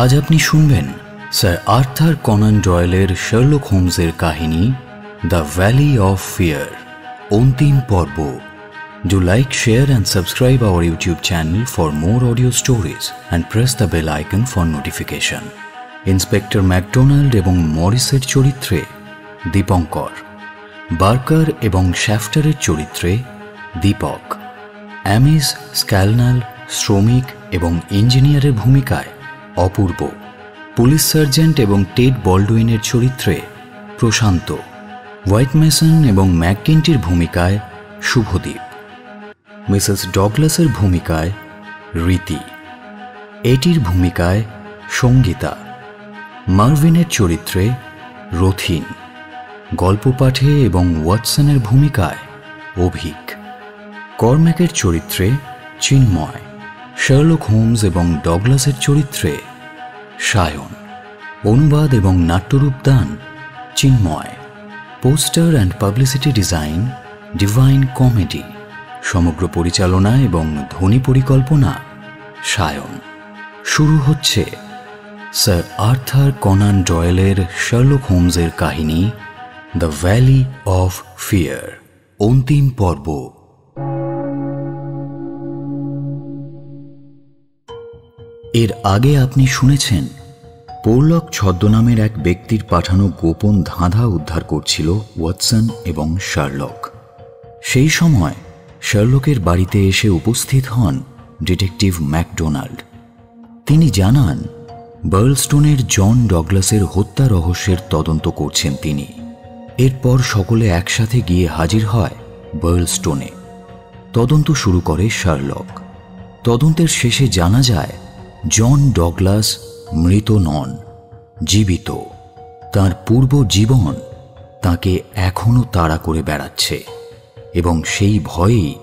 আজ আপনি শুনবেন স্যার আর্থার কনান ডয়েলের শার্লক হোমসের কাহিনী দ্য ভ্যালি অফ ফিয়ার, অন্তিম পর্ব। Do like share and subscribe our YouTube channel for more audio stories and press the bell icon for notification inspector McDonald এবং মরিসের চরিত্রে দীপঙ্কর, বার্কার এবং শ্যাফটারের চরিত্রে দীপক। অ্যামিস, স্ক্যালনাল, শ্রমিক এবং ইঞ্জিনিয়ারের ভূমিকায় অপূর্ব। পুলিশ সার্জেন্ট এবং টেড বল্ডুইনের চরিত্রে প্রশান্ত। হোয়াইট মেসন এবং ম্যাককিনটির ভূমিকায় শুভদীপ। মিসেস ডগলাসের ভূমিকায় রীতি। এটির ভূমিকায় সঙ্গীতা। মার্ভিনের চরিত্রে রথিন। গল্প পাঠে এবং ওয়াটসনের ভূমিকায় অভিক। কর্ম্যাকের চরিত্রে চিন্ময়। শার্লক হোমস এবং ডগলাসের চরিত্রে সায়ন, অনুবাদ এবং নাট্যরূপদান Chinmoy, poster and publicity design, divine comedy, সমগ্র পরিচালনা এবং ধ্বনি পরিকল্পনা, সায়ন। শুরু হচ্ছে স্যার আর্থার কনান ডয়েলের শার্লক হোমসের কাহিনী দ্য ভ্যালি অফ ফিয়ার, অন্তিম পর্ব। এর আগে আপনি শুনেছেন, পোরলক ছদ্মনামের এক ব্যক্তির পাঠানো গোপন ধাঁধা উদ্ধার করছিল ওয়াটসন এবং শার্লক। সেই সময় শার্লকের বাড়িতে এসে উপস্থিত হন ডিটেকটিভ ম্যাকডোনাল্ড। তিনি জানান, বার্লস্টোনের জন ডগলাসের হত্যা রহস্যের তদন্ত করছেন তিনি। এরপর সকলে একসাথে গিয়ে হাজির হয় বার্লস্টোনে। তদন্ত শুরু করে শার্লক। তদন্তের শেষে জানা যায় জন ডগলাস মৃত নন, জীবিত। তার পূর্ব জীবন তাকে এখনও তাড়া করে বেড়াচ্ছে এবং সেই ভয়েই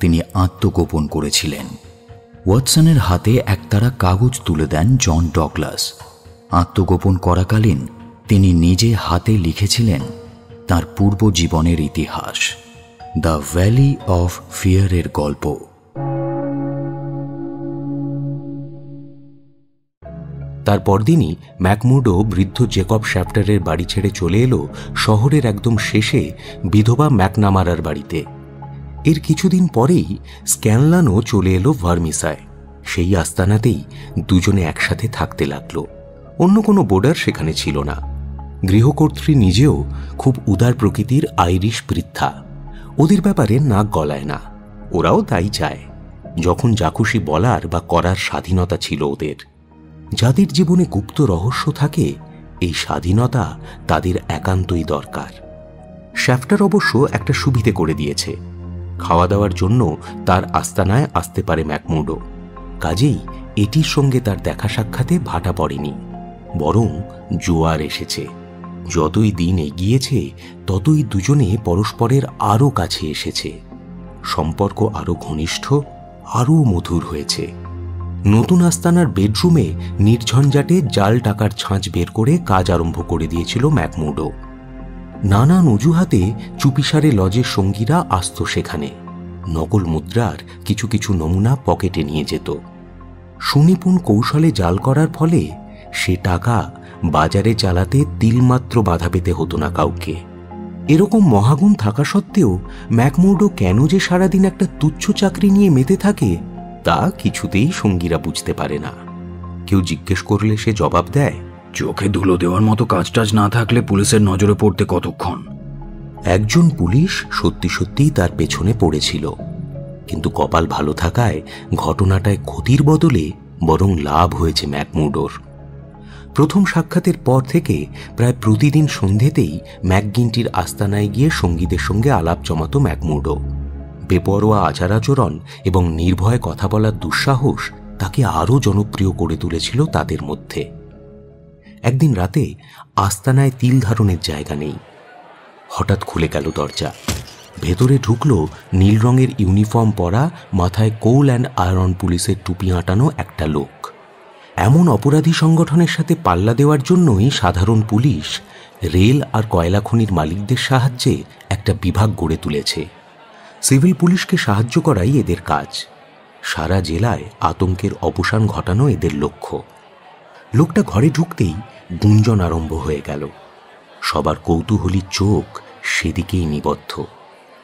তিনি আত্মগোপন করেছিলেন। ওয়াটসনের হাতে একতারা কাগজ তুলে দেন জন ডগলাস। আত্মগোপন করাকালীন তিনি নিজে হাতে লিখেছিলেন তার পূর্ব জীবনের ইতিহাস। দ্য ভ্যালি অফ ফিয়ারের গল্প। তার পরদিনই ম্যাকমুডো বৃদ্ধ জেকব শ্যাফটারের বাড়ি ছেড়ে চলে এলো শহরের একদম শেষে বিধবা ম্যাকনামারার বাড়িতে। এর কিছুদিন পরেই স্ক্যানলানও চলে এলো ভার্মিসায়। সেই আস্তানাতেই দুজনে একসাথে থাকতে লাগল। অন্য কোনো বোর্ডার সেখানে ছিল না। গৃহকর্ত্রী নিজেও খুব উদার প্রকৃতির আইরিশ বৃদ্ধা। ওদের ব্যাপারে নাক গলায় না। ওরাও তাই চায়। যখন যা খুশি বলার বা করার স্বাধীনতা ছিল ওদের। যাদের জীবনে গুপ্ত রহস্য থাকে, এই স্বাধীনতা তাদের একান্তই দরকার। শ্যাফটার অবশ্য একটা সুবিধে করে দিয়েছে। খাওয়া দাওয়ার জন্য তার আস্তানায় আসতে পারে ম্যাকমুডো। কাজেই এটির সঙ্গে তার দেখা সাক্ষাতে ভাটা পড়েনি, বরং জোয়ার এসেছে। যতই দিন এগিয়েছে, ততই দুজনে পরস্পরের আরও কাছে এসেছে। সম্পর্ক আরও ঘনিষ্ঠ, আরও মধুর হয়েছে। নতুন আস্তানার বেডরুমে নির্ঝঞ্ঝাটে জাল টাকার ছাঁচ বের করে কাজ আরম্ভ করে দিয়েছিল ম্যাকমুডো। নানান অজুহাতে চুপিসারে লজের সঙ্গীরা আসত সেখানে। নকল মুদ্রার কিছু কিছু নমুনা পকেটে নিয়ে যেত। সুনিপুণ কৌশলে জাল করার ফলে সে টাকা বাজারে চালাতে তিলমাত্র বাধা পেতে হতো না কাউকে। এরকম মহাগুণ থাকা সত্ত্বেও ম্যাকমুডো কেন যে সারাদিন একটা তুচ্ছ চাকরি নিয়ে মেতে থাকে তা কিছুতেই সঙ্গীরা বুঝতে পারে না। কেউ জিজ্ঞেস করলে সে জবাব দেয় চোখে ধুলো দেওয়ার মতো কাজ টাজ না থাকলে পুলিশের নজরে পড়তে কতক্ষণ? একজন পুলিশ সত্যি সত্যিই তার পেছনে পড়েছিল। কিন্তু কপাল ভালো থাকায় ঘটনাটায় ক্ষতির বদলে বরং লাভ হয়েছে ম্যাকমুডোর। প্রথম সাক্ষাতের পর থেকে প্রায় প্রতিদিন সন্ধেতেই ম্যাকগিনটির আস্তানায় গিয়ে সঙ্গীদের সঙ্গে আলাপ জমাতো ম্যাকমুডো। বেপরোয়া আচার আচরণ এবং নির্ভয়ে কথা বলার দুঃসাহস তাকে আরও জনপ্রিয় করে তুলেছিল তাদের মধ্যে। একদিন রাতে আস্তানায় তিল ধারণের জায়গা নেই। হঠাৎ খুলে গেল দরজা। ভেতরে ঢুকল নীল রঙের ইউনিফর্ম পরা, মাথায় কোল অ্যান্ড আয়রন পুলিশের টুপি আঁটানো একটা লোক। এমন অপরাধী সংগঠনের সাথে পাল্লা দেওয়ার জন্যই সাধারণ পুলিশ রেল আর কয়লা খনির মালিকদের সাহায্যে একটা বিভাগ গড়ে তুলেছে। সিভিল পুলিশকে সাহায্য করাই এদের কাজ। সারা জেলায় আতঙ্কের অবসান ঘটানো এদের লক্ষ্য। লোকটা ঘরে ঢুকতেই গুঞ্জন আরম্ভ হয়ে গেল। সবার কৌতূহলী চোখ সেদিকেই নিবদ্ধ।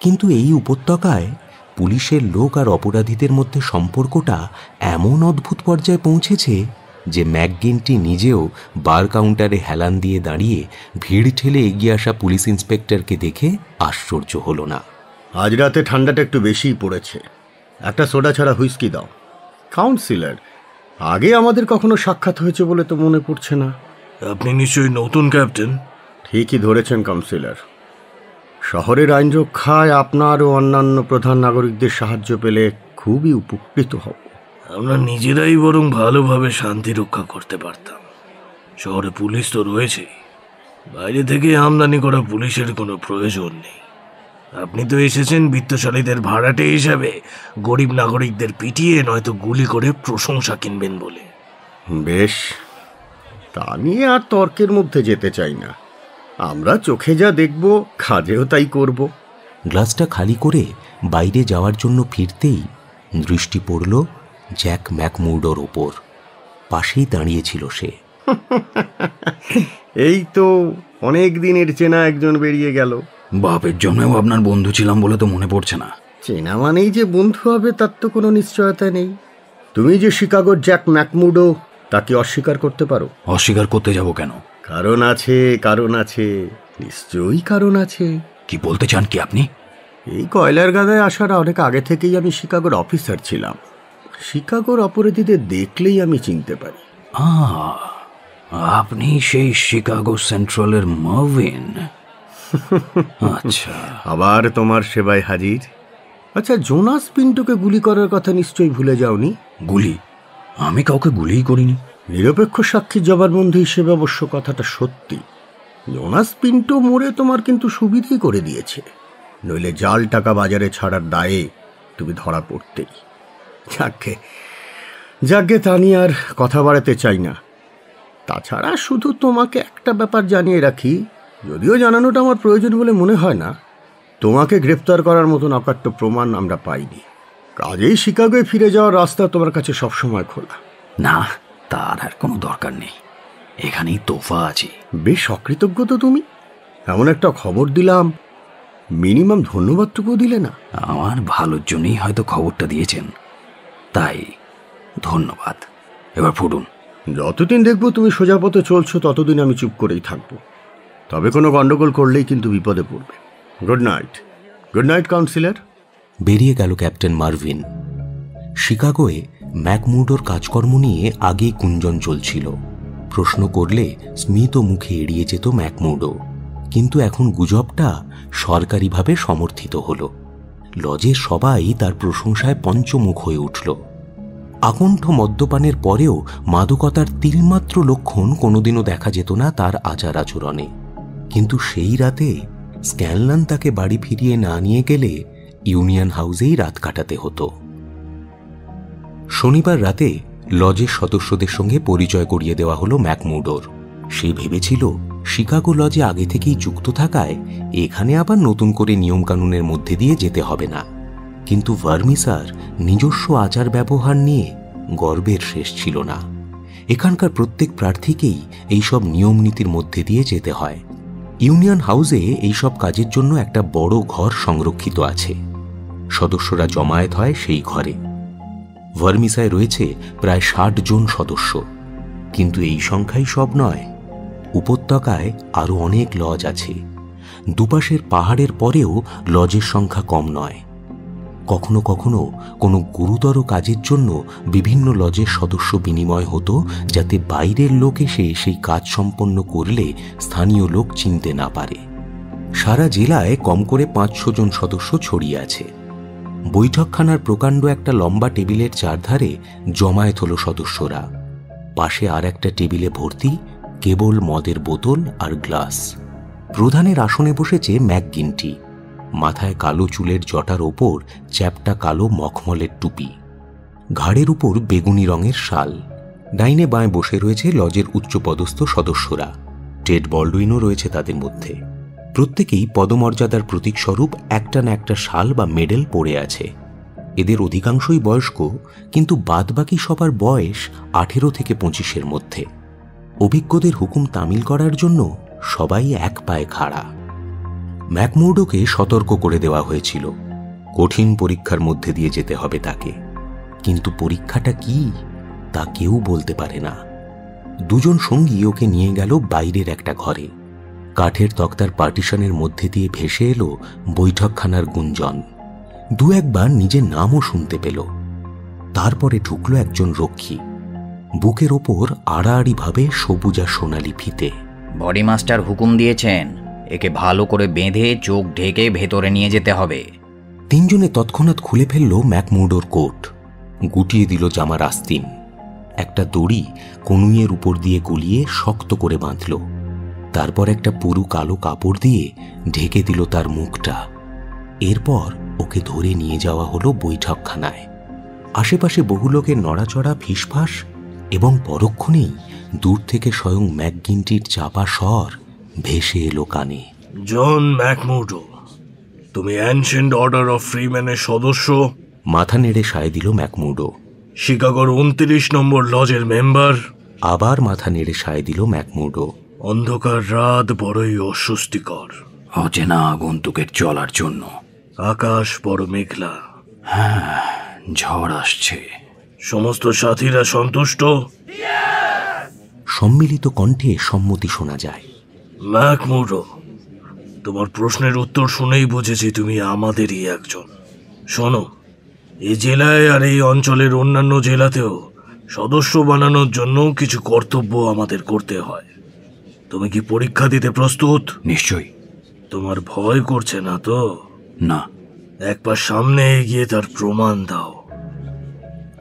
কিন্তু এই উপত্যকায় পুলিশের লোক আর অপরাধীদের মধ্যে সম্পর্কটা এমন অদ্ভুত পর্যায়ে পৌঁছেছে যে ম্যাকগিনটি নিজেও বার কাউন্টারে হেলান দিয়ে দাঁড়িয়ে ভিড় ঠেলে এগিয়ে আসা পুলিশ ইন্সপেক্টরকে দেখে আশ্চর্য হলো না। আজ রাতে ঠান্ডাটা একটু বেশিই পড়েছে। একটা সোডা ছাড়া হুইস্কি দাও। কাউন্সিলর আগে আমাদের কখনো সাক্ষাৎ হয়েছে বলে তো মনে পড়ছে না। আপনি নিশ্চয়ই নতুন ক্যাপ্টেন। ঠিকই ধরেছেন কাউন্সিলর। শহরের আইন রক্ষায় আপনার ও অন্যান্য প্রধান নাগরিকদের সাহায্য পেলে খুবই উপকৃত হব। আমরা নিজেরাই বরং ভালোভাবে শান্তি রক্ষা করতে পারতাম। শহরে পুলিশ তো রয়েছেই। বাইরে থেকে আমদানি করা পুলিশের কোনো প্রয়োজন নেই। আপনি তো এসেছেন বিত্তশালীদের ভাড়াটে হিসাবে। গরিব নাগরিকদের পিটিয়ে নয়তো গুলি করে প্রশংসা কিনবেন বলে। বেশ তা নিয়ে আর তর্কের মধ্যে যেতে চাই না। আমরা চোখে যা দেখব কাজেও তাই করব। গ্লাসটা খালি করে বাইরে যাওয়ার জন্য ফিরতেই দৃষ্টি পড়ল জ্যাক ম্যাকমুর্ডোর ওপর। পাশেই দাঁড়িয়েছিল সে। এই তো অনেক দিনের চেনা একজন বেরিয়ে গেল। বাপের জন্মেও আপনার বন্ধু ছিলাম বলে তো মনে পড়ছে না। চেনা মানেই যে বন্ধু হবে তার তো কোনো নিশ্চয়তা নেই। তুমি যে শিকাগোর জ্যাক ম্যাকমুডো তাকে অস্বীকার করতে পারো? অস্বীকার করতে যাব কেন? কারণ আছে কারণ আছে নিশ্চয়ই কারণ আছে। কি বলতে চান কি আপনি? এই কয়লার গাদায় আসার অনেক আগে থেকেই আমি শিকাগোর অফিসার ছিলাম। শিকাগোর অপরাধীদের দেখলেই আমি চিনতে পারি। আহ, আপনি সেই শিকাগো সেন্ট্রালের মার্ভিন। আচ্ছা। আবার তোমার সেবায় হাজির? আচ্ছা জোনাস পিন্টোকে গুলি করার কথা নিশ্চয়ই ভুলে যাওনি? গুলি? আমি কাউকে গুলিই করিনি। নিরপেক্ষ সাক্ষীর জবানবন্দি হিসেবে অবশ্য কথাটা সত্যি। জোনাস পিন্টো মোড়ে তোমার কিন্তু সুবিধেই করে দিয়েছে। নইলে জাল টাকা বাজারে ছাড়ার দায়ে তুমি ধরা পড়তেই। যাকে যাকে তা নিয়ে আর কথা বাড়াতে চাই না। তাছাড়া শুধু তোমাকে একটা ব্যাপার জানিয়ে রাখি যদিও জানানোটা আমার প্রয়োজন বলে মনে হয় না তোমাকে গ্রেপ্তার করার মতন অকাট্য প্রমাণ আমরা পাইনি। কাজেই শিকাগোয় ফিরে যাওয়ার রাস্তা তোমার কাছে সবসময় খোলা। না তার আর কোনো দরকার নেই। এখানেই তোফা আছে। বেশ অকৃতজ্ঞ তো তুমি। এমন একটা খবর দিলাম মিনিমাম ধন্যবাদটুকু দিলে না। আমার ভালোর জন্যই হয়তো খবরটা দিয়েছেন। তাই ধন্যবাদ। এবার ফুটুন যতদিন দেখব তুমি সোজা পথে চলছো ততদিন আমি চুপ করেই থাকব। তবে কোনো গণ্ডগোল করলেই কিন্তু বিপদে পড়বে। Good night good night councillor বেরিয়ে গেল ক্যাপ্টেন মার্ভিন। শিকাগোয়ে ম্যাকমুডোর কাজকর্ম নিয়ে আগেই গুঞ্জন চলছিল। প্রশ্ন করলে স্মিত মুখে এড়িয়ে যেত ম্যাকমুডো। কিন্তু এখন গুজবটা সরকারিভাবে সমর্থিত হল। লজের সবাই তার প্রশংসায় পঞ্চমুখ হয়ে উঠল। আকণ্ঠ মদ্যপানের পরেও মাদকতার তিলমাত্র লক্ষণ কোনোদিনও দেখা যেত না তার আচার আচরণে কিন্তু সেই রাতে স্ক্যানলান তাকে বাড়ি ফিরিয়ে না নিয়ে গেলে ইউনিয়ন হাউসেই রাত কাটাতে হতো। শনিবার রাতে লজের সদস্যদের সঙ্গে পরিচয় করিয়ে দেওয়া হলো ম্যাকমুডোর। সে ভেবেছিল শিকাগো লজে আগে থেকেই যুক্ত থাকায় এখানে আবার নতুন করে নিয়মকানুনের মধ্যে দিয়ে যেতে হবে না। কিন্তু ভার্মিসার নিজস্ব আচার ব্যবহার নিয়ে গর্বের শেষ ছিল না। এখানকার প্রত্যেক প্রার্থীকেই এইসব নিয়ম নীতির মধ্যে দিয়ে যেতে হয়। ইউনিয়ন হাউসে এইসব কাজের জন্য একটা বড় ঘর সংরক্ষিত আছে। সদস্যরা জমায়েত হয় সেই ঘরে। ভার্মিসায় রয়েছে প্রায় ষাট জন সদস্য। কিন্তু এই সংখ্যাই সব নয়। উপত্যকায় আরও অনেক লজ আছে। দুপাশের পাহাড়ের পরেও লজের সংখ্যা কম নয়। কখনো কখনো কোনো গুরুতর কাজের জন্য বিভিন্ন লজের সদস্য বিনিময় হতো, যাতে বাইরের লোক এসে সেই কাজ সম্পন্ন করলে স্থানীয় লোক চিনতে না পারে। সারা জেলায় কম করে পাঁচশো জন সদস্য ছড়িয়ে আছে। বৈঠকখানার প্রকাণ্ড একটা লম্বা টেবিলের চারধারে জমায়েত হলো সদস্যরা। পাশে আর একটা টেবিলে ভর্তি, কেবল মদের বোতল আর গ্লাস। প্রধানের আসনে বসেছে ম্যাকগিনটি। মাথায় কালো চুলের জটার ওপর চ্যাপটা কালো মখমলের টুপি। ঘাড়ের উপর বেগুনি রঙের শাল। ডাইনে বাঁয়ে বসে রয়েছে লজের উচ্চপদস্থ সদস্যরা। টেড বল্ডুইনও রয়েছে তাদের মধ্যে। প্রত্যেকেই পদমর্যাদার প্রতীকস্বরূপ একটা না একটা শাল বা মেডেল পড়ে আছে। এদের অধিকাংশই বয়স্ক, কিন্তু বাদবাকি সবার বয়স আঠেরো থেকে পঁচিশের মধ্যে। অভিজ্ঞদের হুকুম তামিল করার জন্য সবাই এক পায়ে খাড়া। ম্যাকমুডোকে সতর্ক করে দেওয়া হয়েছিল। কঠিন পরীক্ষার মধ্যে দিয়ে যেতে হবে তাকে। কিন্তু পরীক্ষাটা কি, তা কেউ বলতে পারে না। দুজন সঙ্গী ওকে নিয়ে গেল বাইরের একটা ঘরে। কাঠের তক্তার পার্টিশনের মধ্যে দিয়ে ভেসে এলো বৈঠকখানার গুঞ্জন। দু একবার নিজের নামও শুনতে পেল। তারপরে ঢুকলো একজন রক্ষী। বুকের ওপর আড়াআড়িভাবে সবুজা সোনালি ফিতে। বডি মাস্টার হুকুম দিয়েছেন। একে ভালো করে বেঁধে চোখ ঢেকে ভেতরে নিয়ে যেতে হবে। তিনজনে তৎক্ষণাৎ খুলে ফেলল ম্যাকমুডোর কোট। গুটিয়ে দিল জামার আস্তিন। একটা দড়ি কনুইয়ের উপর দিয়ে গলিয়ে শক্ত করে বাঁধল। তারপর একটা পুরু কালো কাপড় দিয়ে ঢেকে দিল তার মুখটা। এরপর ওকে ধরে নিয়ে যাওয়া হলো বৈঠকখানায়। আশেপাশে বহু লোকের নড়াচড়া, ফিসফাস এবং পরক্ষণেই দূর থেকে স্বয়ং ম্যাকগিনটির চাপা স্বর ভেসে এলো কানে। জন ম্যাকমুডো তুমি অ্যানশেন্ট অর্ডার অফ ফ্রিম্যানের সদস্য। মাথা নেড়ে সায় দিল ম্যাকমুডো। শিকাগোর উনত্রিশ নম্বর লজের মেম্বার আবার মাথা নেড়ে সায় দিল ম্যাকমুডো। অন্ধকার রাত বড়ই অস্বস্তিকর। অচেনা আগন্তুকের চলার জন্য। আকাশ বড় মেঘলা। হ্যাঁ ঝড় আসছে। সমস্ত সাথীরা সন্তুষ্ট। সম্মিলিত কণ্ঠে সম্মতি শোনা যায়। ম্যাকমুডো তোমার প্রশ্নের উত্তর শুনেই বুঝেছি তুমি আমাদেরই একজন। শোনো এই জেলায় আর এই অঞ্চলের অন্যান্য জেলাতেও সদস্য বানানোর জন্য কিছু কর্তব্য আমাদের করতে হয়। তুমি কি পরীক্ষা দিতে প্রস্তুত? নিশ্চয়ই। তোমার ভয় করছে না তো? না। একবার সামনে এগিয়ে তার প্রমাণ দাও।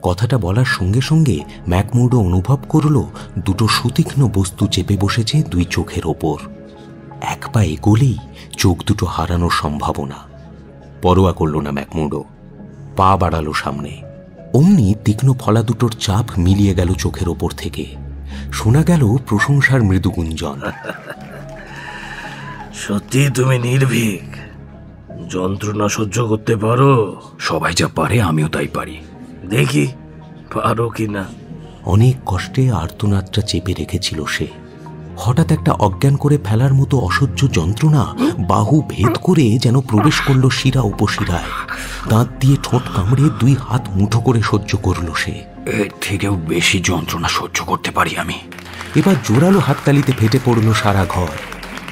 কথাটা বলার সঙ্গে সঙ্গে ম্যাকমুডো অনুভব করল দুটো সুতীক্ষ্ণ বস্তু চেপে বসেছে দুই চোখের ওপর। এক পা এগোলেই চোখ দুটো হারানোর সম্ভাবনা। পরোয়া করল না ম্যাকমুডো পা বাড়ালো সামনে। অমনি তীক্ষ্ণ ফলা দুটোর চাপ মিলিয়ে গেল চোখের ওপর থেকে। শোনা গেল প্রশংসার মৃদুগুঞ্জন সত্যি তুমি নির্ভীক। যন্ত্রণা সহ্য করতে পারো। সবাই যা পারে আমিও তাই পারি। দেখি পারো কি না অনেক কষ্টে আর্তনাদটা চেপে রেখেছিল সে। হঠাৎ একটা অজ্ঞান করে ফেলার মতো অসহ্য যন্ত্রণা বাহু ভেদ করে যেন প্রবেশ করল শিরা উপশিরায়। দাঁত দিয়ে ঠোঁট কামড়ে দুই হাত মুঠো করে সহ্য করল সে। এর থেকেও বেশি যন্ত্রণা সহ্য করতে পারি আমি। এবার জোরালো হাততালিতে ফেটে পড়ল সারা ঘর।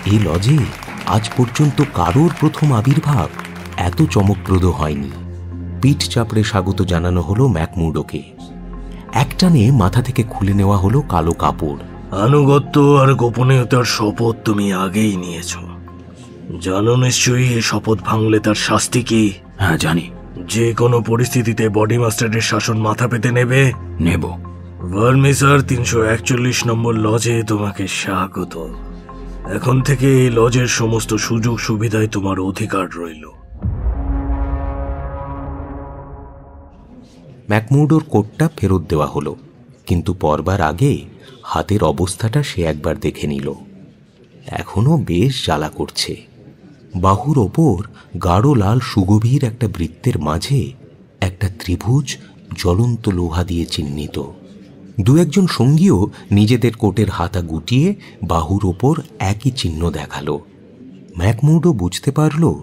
এই লজে আজ পর্যন্ত কারোর প্রথম আবির্ভাব এত চমকপ্রদ হয়নি। পিঠ চাপড়ে স্বাগত জানানো হলো ম্যাকমুডোকে। একটানে মাথা থেকে খুলে নেওয়া হলো কালো কাপড়। আনুগত্য আর গোপনীয়তার শপথ তুমি আগেই নিয়েছ। জানো নিশ্চয়ই এ শপথ ভাঙলে তার শাস্তি কি? হ্যাঁ জানি। যে কোনো পরিস্থিতিতে বডি মাস্টারের শাসন মাথা পেতে নেবে? নেব। ভার্মিসার তিনশো একচল্লিশ নম্বর লজে তোমাকে স্বাগত। এখন থেকে এই লজের সমস্ত সুযোগ সুবিধায় তোমার অধিকার রইল। ম্যাকমুডোর কোটটা ফেরত দেওয়া হলো। কিন্তু পরবার আগে হাতের অবস্থাটা সে একবার দেখে নিল। এখনও বেশ জ্বালা করছে। বাহুর ওপর গাঢ় লাল সুগভীর একটা বৃত্তের মাঝে একটা ত্রিভুজ জ্বলন্ত লোহা দিয়ে চিহ্নিত। দু একজন সঙ্গীও নিজেদের কোটের হাতা গুটিয়ে বাহুর ওপর একই চিহ্ন দেখাল। ম্যাকমুডো বুঝতে পারল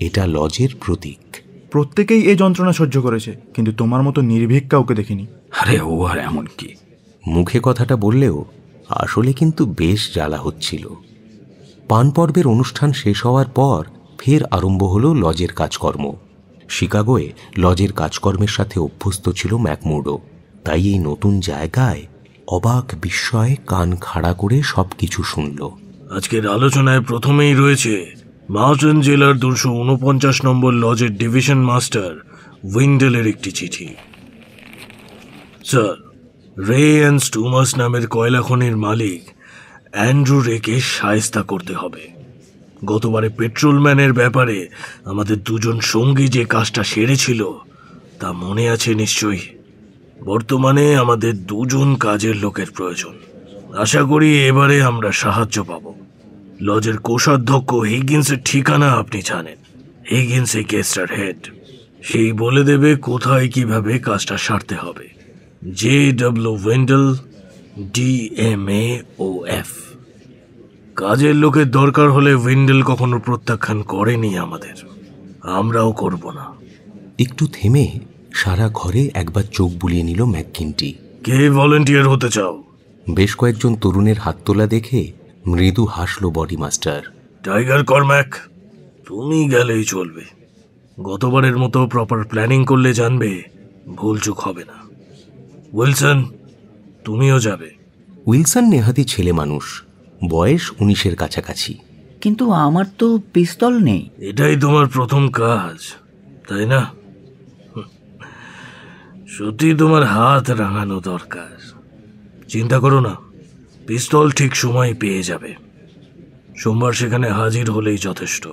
এটা লজের প্রতীক। প্রত্যেকেই এই যন্ত্রণা সহ্য করেছে কিন্তু তোমার মতো নির্ভীক কাউকে দেখিনি। আরে ও আর এমন কি? মুখে কথাটা বললেও আসলে কিন্তু বেশ জ্বালা হচ্ছিল। পান পর্বের অনুষ্ঠান শেষ হওয়ার পর ফের আরম্ভ হলো লজের কাজকর্ম। শিকাগোয়ে লজের কাজকর্মের সাথে অভ্যস্ত ছিল ম্যাকমুডো। তাই এই নতুন জায়গায় অবাক বিস্ময়ে কান খাড়া করে সবকিছু শুনল। আজকের আলোচনায় প্রথমেই রয়েছে মাউন্টেন জেলার দুশো উনপঞ্চাশ নম্বর লজের ডিভিশন মাস্টার উইন্ডেলের একটি চিঠি। স্যার, রে অ্যান্ড স্টুমাস নামের কয়লা খনির মালিক অ্যান্ড্রু রেকে সায়স্তা করতে হবে। গতবারে পেট্রোলম্যানের ব্যাপারে আমাদের দুজন সঙ্গী যে কাজটা সেরেছিল, তা মনে আছে নিশ্চয়ই? বর্তমানে আমাদের দুজন কাজের লোকের প্রয়োজন। আশা করি এবারে আমরা সাহায্য পাব। লজের কোষাধ্যক্ষ হিগিন্সের ঠিকানা আপনি জানেন। হিগিন্স এই কেসটার হেড। সেই বলে দেবে কোথায় কীভাবে কাজটা সারতে হবে। J W Windle D M A O F. কাজের লোকের দরকার হলে উইন্ডেল কখনো প্রত্যাখ্যান করেনি আমাদের। আমরাও করব না। একটু থেমে সারা ঘরে একবার চোখ বুলিয়ে নিল ম্যাককিনটি। কে ভলেন্টিয়ার হতে চাও? বেশ কয়েকজন তরুণের হাত তোলা দেখে মৃদু হাসল বডি মাস্টার। টাইগার কর্ম্যাক তুমি গেলেই চলবে। গতবারের মতো প্রপার প্ল্যানিং করলে জানবে ভুলচুক হবে না। উইলসন তুমিও যাবে। উইলসন নেহাতি ছেলে মানুষ বয়স উনিশের কাছাকাছি। কিন্তু আমার তো পিস্তল নেই। এটাই তোমার প্রথম কাজ তাই না? হুম। সত্যি তোমার হাত রাঙানো দরকার। চিন্তা করো না। পিস্তল ঠিক সময় পেয়ে যাবে। সোমবার সেখানে হাজির হলেই যথেষ্ট।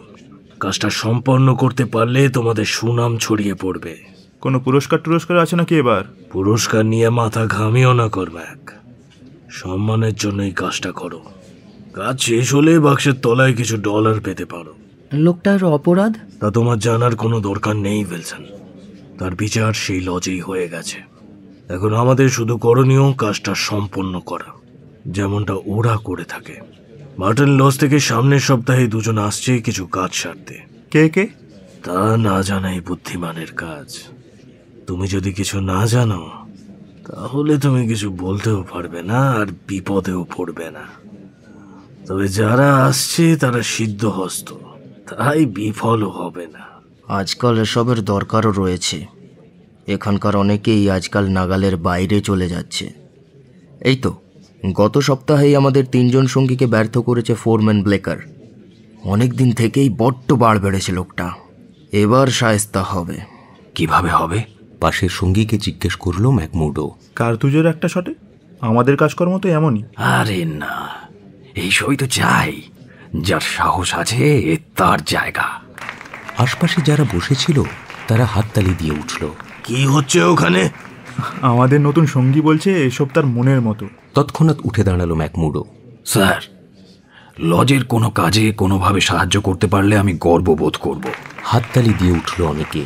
কাজটা সম্পন্ন করতে পারলে তোমাদের সুনাম ছড়িয়ে পড়বে। কোনো পুরস্কার টুরস্কার আছে নাকি এবার? পুরস্কার নিয়ে মাথা ঘামিও না করবে এক সম্মানের জন্য এই কাজটা করো। কাজ শেষ হলে বাক্সের তলায় কিছু ডলার পেতে পারো। লোকটার অপরাধ? তা তোমার জানার কোনো দরকার নেই উইলসন তার বিচার সেই লজেই হয়ে গেছে। এখন আমাদের শুধু করণীয় কাজটা সম্পন্ন করা। যেমনটা ওরা করে থাকে। মার্টন লজ থেকে সামনের সপ্তাহে দুজন আসছে কিছু কাজ সারতে। কে কে? তা না জানাই বুদ্ধিমানের কাজ। তুমি যদি কিছু না জানো তাহলে তুমি কিছু বলতেও পারবে না আর বিপদেও পড়বে না। তবে যারা আসছে তারা সিদ্ধহস্ত। তাই বিফলও হবে না। আজকাল এসবের দরকারও রয়েছে। এখানকার অনেকেই আজকাল নাগালের বাইরে চলে যাচ্ছে। এই তো গত সপ্তাহেই আমাদের তিনজন সঙ্গীকে ব্যর্থ করেছে ফোরম্যান ব্লেকার। অনেক দিন থেকেই বড্ড বাড় বেড়েছে লোকটা। এবার সায়স্তা হবে। কীভাবে হবে? পাশের সঙ্গীকে জিজ্ঞেস করল ম্যাকমুডো। কার্তুজের একটা শটে? আমাদের কাজকর্ম তো এমনই। আরে না এই সবই তো চাই। যার সাহস আছে এ তার জায়গা। আশপাশে যারা বসেছিল তারা হাততালি দিয়ে উঠল। কি হচ্ছে ওখানে? আমাদের নতুন সঙ্গী বলছে এসব তার মনের মতো। তৎক্ষণাৎ উঠে দাঁড়াল ম্যাকমুডো স্যার লজের কোনো কাজে কোনোভাবে সাহায্য করতে পারলে আমি গর্ববোধ করব। হাততালি দিয়ে উঠল অনেকে।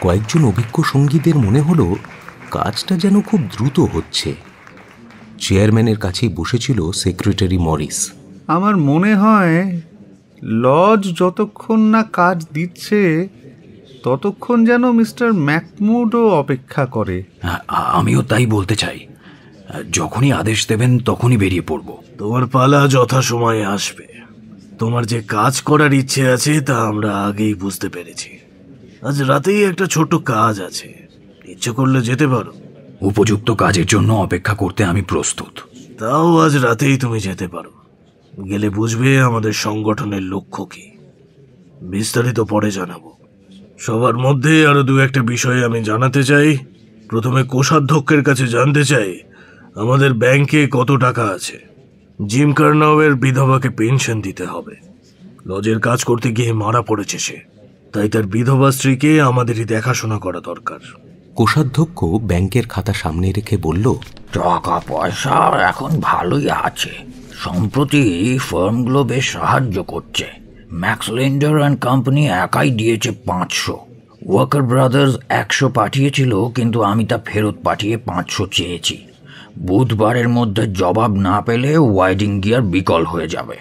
কয়েকজন অভিজ্ঞ সঙ্গীদের মনে হলো কাজটা যেন খুব দ্রুত হচ্ছে। চেয়ারম্যানের কাছেই বসেছিল সেক্রেটারি মরিস। আমার মনে হয় লজ যতক্ষণ না কাজ দিচ্ছে ততক্ষণ যেন মিস্টার ম্যাকমুডও অপেক্ষা করে। আমিও তাই বলতে চাই। যখনই আদেশ দেবেন তখনই বেরিয়ে পড়ব। তোমার পালা যথাসময়ে আসবে। তোমার যে কাজ করার ইচ্ছে আছে তা আমরা আগেই বুঝতে পেরেছি। আজ রাতেই একটা ছোট কাজ আছে। ইচ্ছে করলে যেতে পারো। উপযুক্ত কাজের জন্য অপেক্ষা করতে আমি প্রস্তুত। তাও আজ রাতেই তুমি যেতে পারো। গেলে বুঝবে আমাদের সংগঠনের লক্ষ্য কি। বিস্তারিত পরে জানাব। সবার মধ্যে আরও দু একটা বিষয় আমি জানাতে চাই। প্রথমে কোষাধ্যক্ষের কাছে জানতে চাই আমাদের ব্যাংকে কত টাকা আছে? জিম কার্নাওয়ের বিধবাকে পেনশন দিতে হবে। লজের কাজ করতে গিয়ে মারা পড়েছে সে। তাই তার বিধবা স্ত্রীকে আমাদেরই দেখাশোনা করা দরকার। কোষাধ্যক্ষ ব্যাংকের খাতা সামনে রেখে বলল টাকা পয়সা এখন ভালোই আছে। সম্প্রতি ফার্মগুলো বেশ সাহায্য করছে। ম্যাক্স লেন্ডার অ্যান্ড কোম্পানি একাই দিয়েছে পাঁচশো। ওয়াকার ব্রাদার্স একশো পাঠিয়েছিল, কিন্তু আমি তা ফেরত পাঠিয়ে পাঁচশো চেয়েছি। বুধবারের মধ্যে জবাব না পেলে ওয়াইডিং গিয়ার বিকল হয়ে যাবে।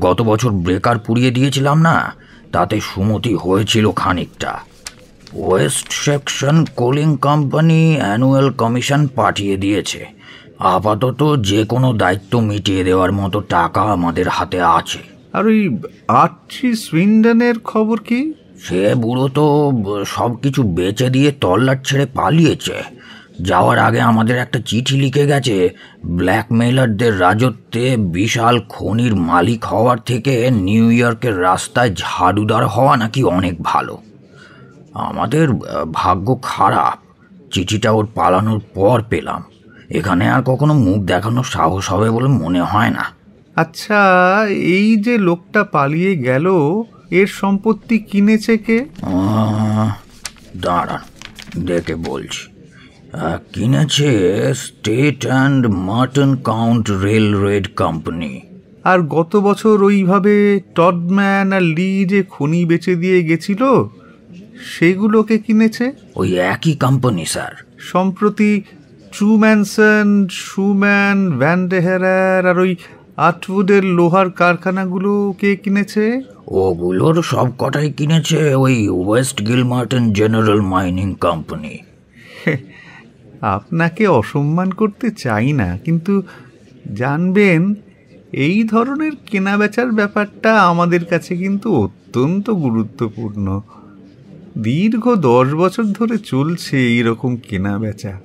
গত বছর ব্রেকার পুড়িয়ে দিয়েছিলাম না, তাতে সুমতি হয়েছিল খানিকটা। West section coaling company annual commission পাঠিয়ে দিয়েছে। আপাতত যে কোনো দায়িত্ব মিটিয়ে দেওয়ার মতো টাকা আমাদের হাতে আছে। আর ওই আর্চি সুইন্ডনের খবর কি? সে বুড়ো তো সব কিছু বেচে দিয়ে তল্লাট ছেড়ে পালিয়েছে। যাওয়ার আগে আমাদের একটা চিঠি লিখে গেছে ব্ল্যাকমেলারদের রাজত্বে বিশাল খনির মালিক হওয়ার থেকে নিউ ইয়র্কের রাস্তায় ঝাড়ুদার হওয়া নাকি অনেক ভালো। আমাদের ভাগ্য খারাপ। চিঠিটা ওর পালানোর পর পেলাম। এখানে আর কখনো মুখ দেখানোর সাহস হবে বলে মনে হয় না। আচ্ছা এই যে লোকটা পালিয়ে গেল এর সম্পত্তি কিনেছে কে? দাঁড়ান দেখে বলছি। কিনেছে state and Merton county railroad company আর গত বছর ওইভাবে টডম্যান আর লি যে খনি বেচে দিয়ে গেছিল সেগুলোকে কিনেছে? ওই একই কোম্পানি স্যার সম্প্রতি ট্রুম্যানসন সুম্যান ভ্যান্ডেহেরার আর ওই আটউডের লোহার কারখানাগুলো কে কিনেছে? ওগুলোর সব কটাই কিনেছে ওই west Gilmerton general mining company. আপনাকে অসম্মান করতে চাই না কিন্তু জানবেন এই ধরনের কেনাবেচার ব্যাপারটা আমাদের কাছে কিন্তু অত্যন্ত গুরুত্বপূর্ণ। দীর্ঘ দশ বছর ধরে চলছে এইরকম কেনাবেচা।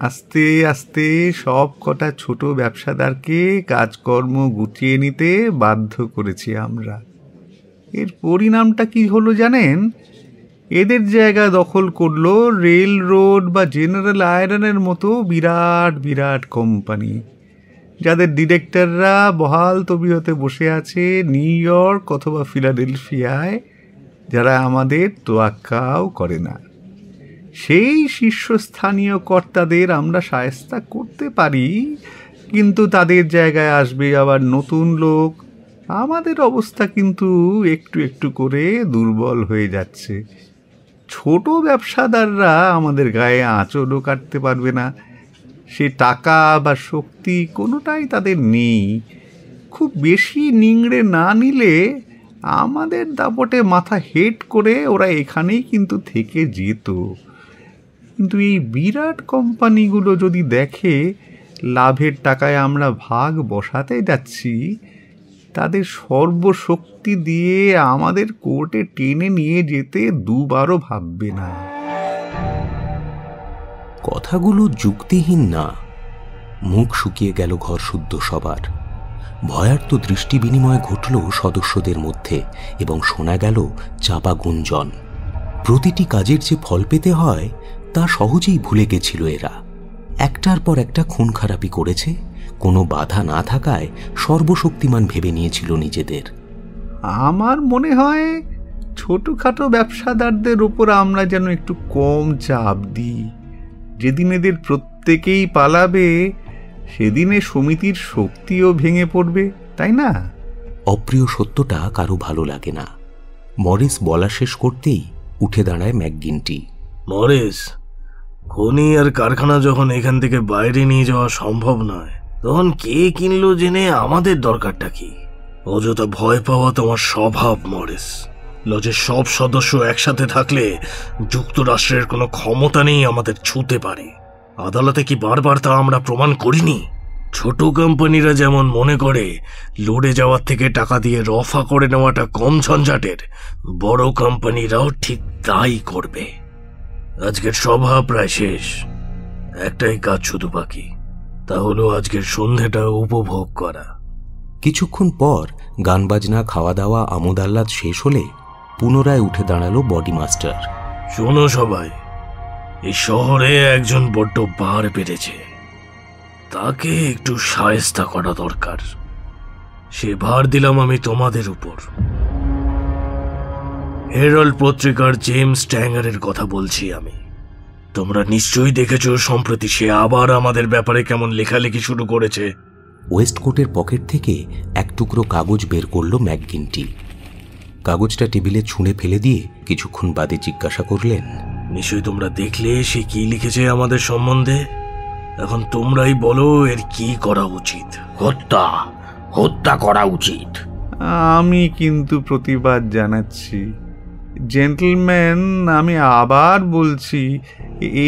আস্তে আস্তে সব কটা ছোট ব্যবসাদারকে কাজকর্ম গুটিয়ে নিতে বাধ্য করেছি আমরা। এর পরিণামটা কি হলো জানেন? এদের জায়গা দখল করল রেল রোড বা জেনারেল আয়রনের মতো বিরাট বিরাট কোম্পানি। যাদের ডিরেক্টররা বহাল তবিয়তে বসে আছে নিউ ইয়র্ক অথবা ফিলাডেলফিয়ায়, যারা আমাদের তোয়াক্কাও করে না। সেই শীর্ষস্থানীয় কর্তাদের আমরা সায়স্তা করতে পারি, কিন্তু তাদের জায়গায় আসবে আবার নতুন লোক। আমাদের অবস্থা কিন্তু একটু একটু করে দুর্বল হয়ে যাচ্ছে। ছোট ব্যবসাদাররা আমাদের গায়ে আঁচড়ও কাটতে পারবে না। সে টাকা বা শক্তি কোনোটাই তাদের নেই। খুব বেশি নিংড়ে না নিলে আমাদের দাপটে মাথা হেট করে ওরা এখানেই কিন্তু থেকে যেত। কিন্তু এই বিরাট কোম্পানিগুলো যদি দেখে লাভের টাকায় আমরা ভাগ বসাতে যাচ্ছি, তাদের সর্বশক্তি দিয়ে আমাদের কোর্টে টেনে নিয়ে যেতে দুবারও ভাববে না। কথাগুলো যুক্তিহীন না। মুখ শুকিয়ে গেল ঘর শুদ্ধ সবার। ভয়ার্ত দৃষ্টি বিনিময় ঘটল সদস্যদের মধ্যে এবং শোনা গেল চাপা গুঞ্জন। প্রতিটি কাজের যে ফল পেতে হয় তা সহজেই ভুলে গেছিল এরা। একটার পর একটা খুন খারাপি করেছে কোনো বাধা না থাকায় সর্বশক্তিমান ভেবে নিয়েছিল নিজেদের। আমার মনে হয় ছোটোখাটো ব্যবসাদারদের উপর আমরা যেন একটু কম চাপ দিই। যেদিন এদের প্রত্যেকেই পালাবে সেদিনে সমিতির শক্তিও ভেঙে পড়বে তাই না? অপ্রিয় সত্যটা কারও ভালো লাগে না। মরিস বলা শেষ করতেই উঠে দাঁড়ায় ম্যাকগিনটি। মরিস খনি আর কারখানা যখন এখান থেকে বাইরে নিয়ে যাওয়া সম্ভব নয়, তখন কে কিনলো জেনে আমাদের দরকারটা কি? অযথা ভয় পাওয়া তোমার স্বভাব, মরিস। লজের সব সদস্য একসাথে থাকলে যুক্তরাষ্ট্রের কোনো ক্ষমতা নেই আমাদের ছুতে পারে। আদালতে কি বারবার তা আমরা প্রমাণ করিনি? ছোট কোম্পানিরা যেমন মনে করে, লড়ে যাওয়ার থেকে টাকা দিয়ে রফা করে নেওয়াটা কম ঝঞ্ঝাটের, বড় কোম্পানিরাও ঠিক তাই করবে। আজকের সভা প্রায় শেষ। একটাই কাজ শুধু বাকি তা হলো আজকের সন্ধেটা উপভোগ করা। কিছুক্ষণ পর গান বাজনা খাওয়া দাওয়া আমোদ আহ্লাদ শেষ হলে পুনরায় উঠে দাঁড়াল বডি মাস্টার। শোনো সবাই এই শহরে একজন বড্ড বার বেড়েছে। তাকে একটু সায়স্তা করা দরকার। সে ভার দিলাম আমি তোমাদের উপর। হেরাল্ড পত্রিকার জেমস ট্যাঙ্গারের কথা বলছি আমি। তোমরা নিশ্চয়ই দেখেছ সম্প্রতি সে আবার আমাদের ব্যাপারে কেমন লেখালেখি শুরু করেছে। ওয়েস্টকোটের পকেট থেকে এক টুকরো কাগজ বের করল ম্যাকগিনটি। কাগজটা টেবিলে ছুঁড়ে ফেলে দিয়ে কিছুক্ষণ বাদে জিজ্ঞাসা করলেন নিশ্চয়ই তোমরা দেখলে সে কি লিখেছে আমাদের সম্বন্ধে? এখন তোমরাই বলো এর কি করা উচিত? হত্যা হত্যা করা উচিত। আমি কিন্তু প্রতিবাদ জানাচ্ছি। জেন্টলম্যান আমি আবার বলছি,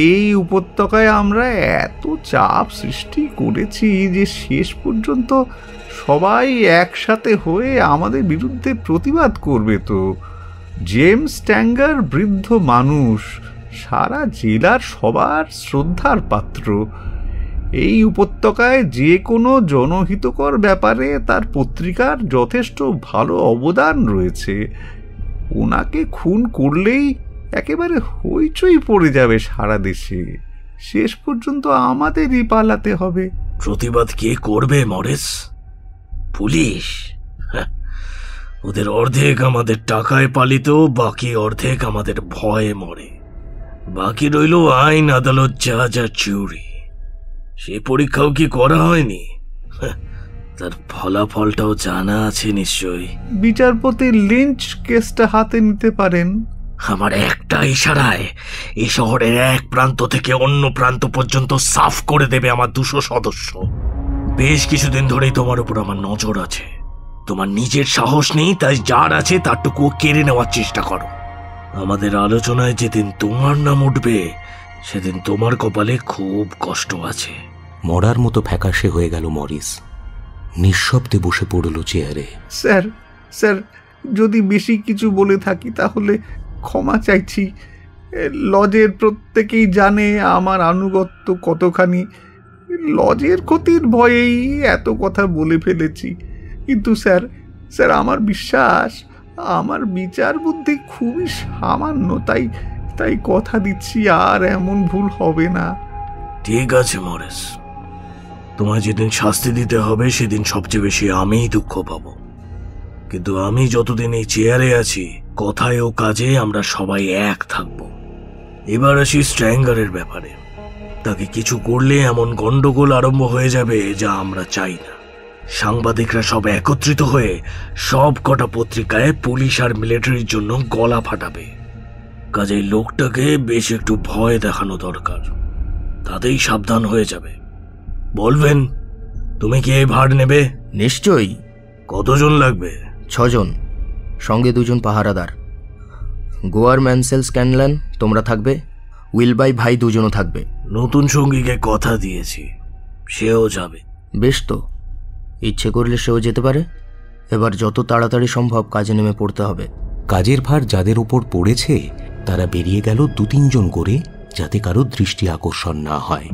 এই উপত্যকায় আমরা এত চাপ সৃষ্টি করেছি যে শেষ পর্যন্ত সবাই একসাথে হয়ে আমাদের বিরুদ্ধে প্রতিবাদ করবে তো। জেমস ট্যাঙ্গার বৃদ্ধ মানুষ, সারা জেলার সবার শ্রদ্ধার পাত্র। এই উপত্যকায় যে কোনো জনহিতকর ব্যাপারে তার পত্রিকার যথেষ্ট ভালো অবদান রয়েছে। ওনাকে খুন করলেই একেবারে হইচই পড়ে যাবে সারা দেশে। শেষ পর্যন্ত আমাদেরই পালাতে হবে। প্রতিবাদ কে করবে মরেস? পুলিশ? হ্যাঁ, ওদের অর্ধেক আমাদের টাকায় পালিত বাকি অর্ধেক আমাদের ভয়ে মরে। বাকি রইল আইন আদালত যা যা চুরি। সে পরীক্ষাও কি করা হয়নি? হ্যাঁ, তার ফলাফলটাও জানা আছে নিশ্চয়ই। বিচারপতি লিঞ্চ কেসটা হাতে নিতে পারেন। আমার একটা ইশারায় এই শহরের এক প্রান্ত থেকে অন্য প্রান্ত পর্যন্ত সাফ করে দেবে আমার দুশো সদস্য। বেশ কিছুদিন ধরেই তোমার উপর আমার নজর আছে। তোমার নিজের সাহস নেই তাই যার আছে তারটুকুও কেড়ে নেওয়ার চেষ্টা করো। আমাদের আলোচনায় যেদিন তোমার নাম উঠবে সেদিন তোমার কপালে খুব কষ্ট আছে। মরার মতো ফ্যাকাশে হয়ে গেল মরিস। নিঃশব্দে বসে পড়ল চেয়ারে। স্যার স্যার যদি বেশি কিছু বলে থাকি তাহলে ক্ষমা চাইছি। লজের প্রত্যেকেই জানে আমার আনুগত্য কতখানি। লজের ক্ষতির ভয়েই এত কথা বলে ফেলেছি। কিন্তু স্যার স্যার আমার বিশ্বাস আমার বিচার বুদ্ধি খুবই সামান্য তাই তাই কথা দিচ্ছি আর এমন ভুল হবে না। ঠিক আছে মরেস। তোমায় যেদিন শাস্তি দিতে হবে, সেদিন সবচেয়ে বেশি আমিই দুঃখ পাব। কিন্তু আমি যতদিন এই চেয়ারে আছি, কথায় ও কাজে আমরা সবাই এক থাকব। এবার আসি স্ট্র্যাঙ্গারের ব্যাপারে। তাকে কিছু করলে এমন গন্ডগোল আরম্ভ হয়ে যাবে যা আমরা চাই না। সাংবাদিকরা সব একত্রিত হয়ে সব কটা পত্রিকায় পুলিশ আর মিলিটারির জন্য গলা ফাটাবে। কাজেই লোকটাকে বেশ একটু ভয় দেখানো দরকার। তাতেই সাবধান হয়ে যাবে। বলবেন তুমি কি এই ভার নেবে? নিশ্চয়ই। কতজন লাগবে? ছজন। সঙ্গে দুজন পাহারাদার। গোয়ার ম্যানসেল স্ক্যানল্যান তোমরা থাকবে। উইলবাই ভাই দুজনও থাকবে। নতুন সঙ্গীকে কথা দিয়েছি সেও যাবে। বেশ তো। ইচ্ছে করলে সেও যেতে পারে। এবার যত তাড়াতাড়ি সম্ভব কাজে নেমে পড়তে হবে। কাজের ভার যাদের উপর পড়েছে তারা বেরিয়ে গেল দু তিনজন করে যাতে কারও দৃষ্টি আকর্ষণ না হয়।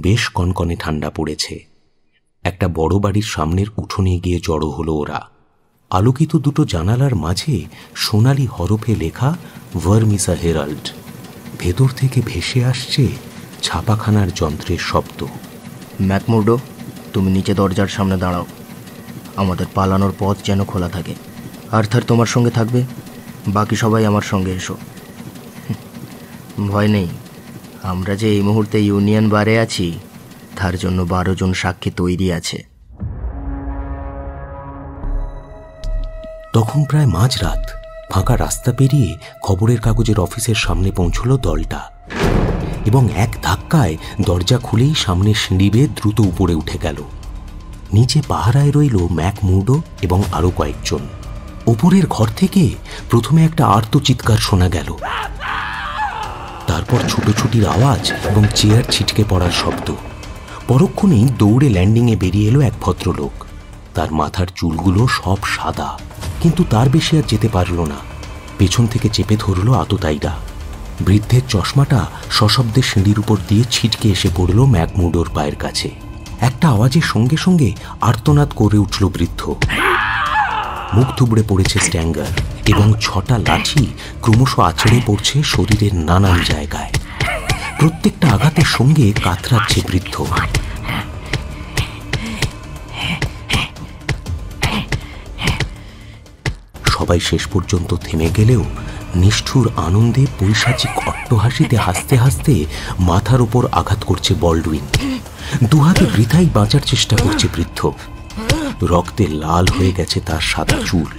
বেশ কনকনে ঠান্ডা পড়েছে। একটা বড় বাড়ির সামনের উঠোনে গিয়ে জড়ো হলো ওরা। আলোকিত দুটো জানালার মাঝে সোনালি হরফে লেখা ভার্মিসা হেরাল্ড। ভেতর থেকে ভেসে আসছে ছাপাখানার যন্ত্রের শব্দ। ম্যাকমুর্ডো, তুমি নিচে দরজার সামনে দাঁড়াও। আমাদের পালানোর পথ যেন খোলা থাকে। আর্থার তোমার সঙ্গে থাকবে। বাকি সবাই আমার সঙ্গে এসো। ভয় নেই। আমরা যে এই মুহূর্তে ইউনিয়ন বারে আছি, তার জন্য বারো জন সাক্ষী তৈরি আছে। তখন প্রায় মাঝরাত ফাঁকা রাস্তা পেরিয়ে খবরের কাগজের অফিসের সামনে পৌঁছল দলটা। এবং এক ধাক্কায় দরজা খুলেই সামনে সিঁড়ি বেয়ে দ্রুত উপরে উঠে গেল। নিচে পাহারায় রইল ম্যাক মুডো এবং আরও কয়েকজন। ওপরের ঘর থেকে প্রথমে একটা আর্ত চিৎকার শোনা গেল। তারপর ছুটোছুটির আওয়াজ এবং চেয়ার ছিটকে পড়ার শব্দ। পরক্ষণেই দৌড়ে ল্যান্ডিংয়ে বেরিয়ে এলো এক ভদ্রলোক। তার মাথার চুলগুলো সব সাদা, কিন্তু তার বেশি আর যেতে পারল না। পেছন থেকে চেপে ধরল আততায়ীরা। বৃদ্ধের চশমাটা সশব্দে সিঁড়ির উপর দিয়ে ছিটকে এসে পড়ল ম্যাকমুডোর পায়ের কাছে। একটা আওয়াজের সঙ্গে সঙ্গে আর্তনাদ করে উঠল বৃদ্ধ। মুখ থুবড়ে পড়েছে স্ট্যাঙ্গার এবং ছটা লাঠি ক্রমশ আছড়ে পড়ছে শরীরের নানান জায়গায়। প্রত্যেকটা আঘাতের সঙ্গে কাতরাচ্ছে বৃদ্ধ। সবাই শেষ পর্যন্ত থেমে গেলেও নিষ্ঠুর আনন্দে পৈশাচিক অট্টহাসিতে হাসতে হাসতে মাথার উপর আঘাত করছে বল্ডউইন। দুহাতে বৃথাই বাঁচার চেষ্টা করছে বৃদ্ধ। রক্তে লাল হয়ে গেছে তার সাদা চুল।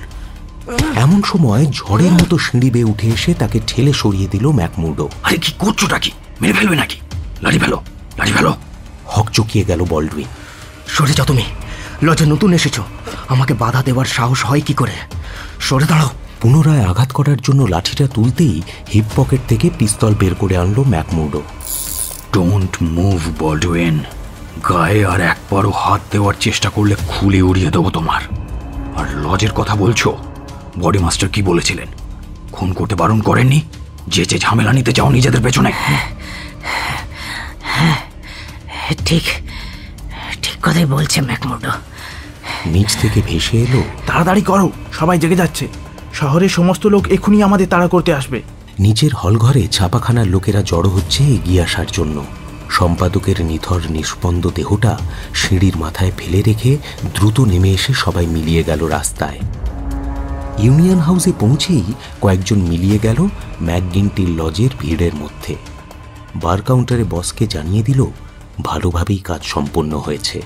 এমন সময় ঝড়ের মতো সিঁড়ি বেয়ে উঠে এসে তাকে ঠেলে সরিয়ে দিল ম্যাকমুডো। আরে কি করছোটা কি? মেরে ফেলবে নাকি? লাড়ি ফেলো লাড়ি ফেলো। হক চকিয়ে গেল বল্ডউইন সরে যাও তুমি। লজে নতুন এসেছ। আমাকে বাধা দেওয়ার সাহস হয় কি করে? সরে দাঁড়াও। পুনরায় আঘাত করার জন্য লাঠিটা তুলতেই হিপ পকেট থেকে পিস্তল বের করে আনলো ম্যাকমুডো। ডোন্ট মুভ বল্ডউইন গায়ে আর একবারও হাত দেওয়ার চেষ্টা করলে খুলে উড়িয়ে দেবো তোমার। আর লজের কথা বলছো? বডি মাস্টার কি বলেছিলেন? খুন করতে বারণ করেননি? যে যে ঝামেলা নিতে চাও নিজেদের পেছনে। ঠিক ঠিক কথাই বলছে ম্যাকমোটো নিচ থেকে ভেসে এলো। তাড়াতাড়ি করো সবাই জেগে যাচ্ছে। শহরের সমস্ত লোক এখনই আমাদের তাড়া করতে আসবে। নিচের হলঘরে ছাপাখানার লোকেরা জড়ো হচ্ছে এগিয়ে আসার জন্য। সম্পাদকের নিথর নিষ্পন্দ দেহটা সিঁড়ির মাথায় ফেলে রেখে দ্রুত নেমে এসে সবাই মিলিয়ে গেল রাস্তায়। ইউনিয়ন হাউসে পৌঁছেই কয়েকজন মিলিয়ে গেল ম্যাকগিনটির লজের ভিড়ের মধ্যে। বার কাউন্টারে বসকে জানিয়ে দিল, ভালোভাবেই কাজ সম্পন্ন হয়েছে।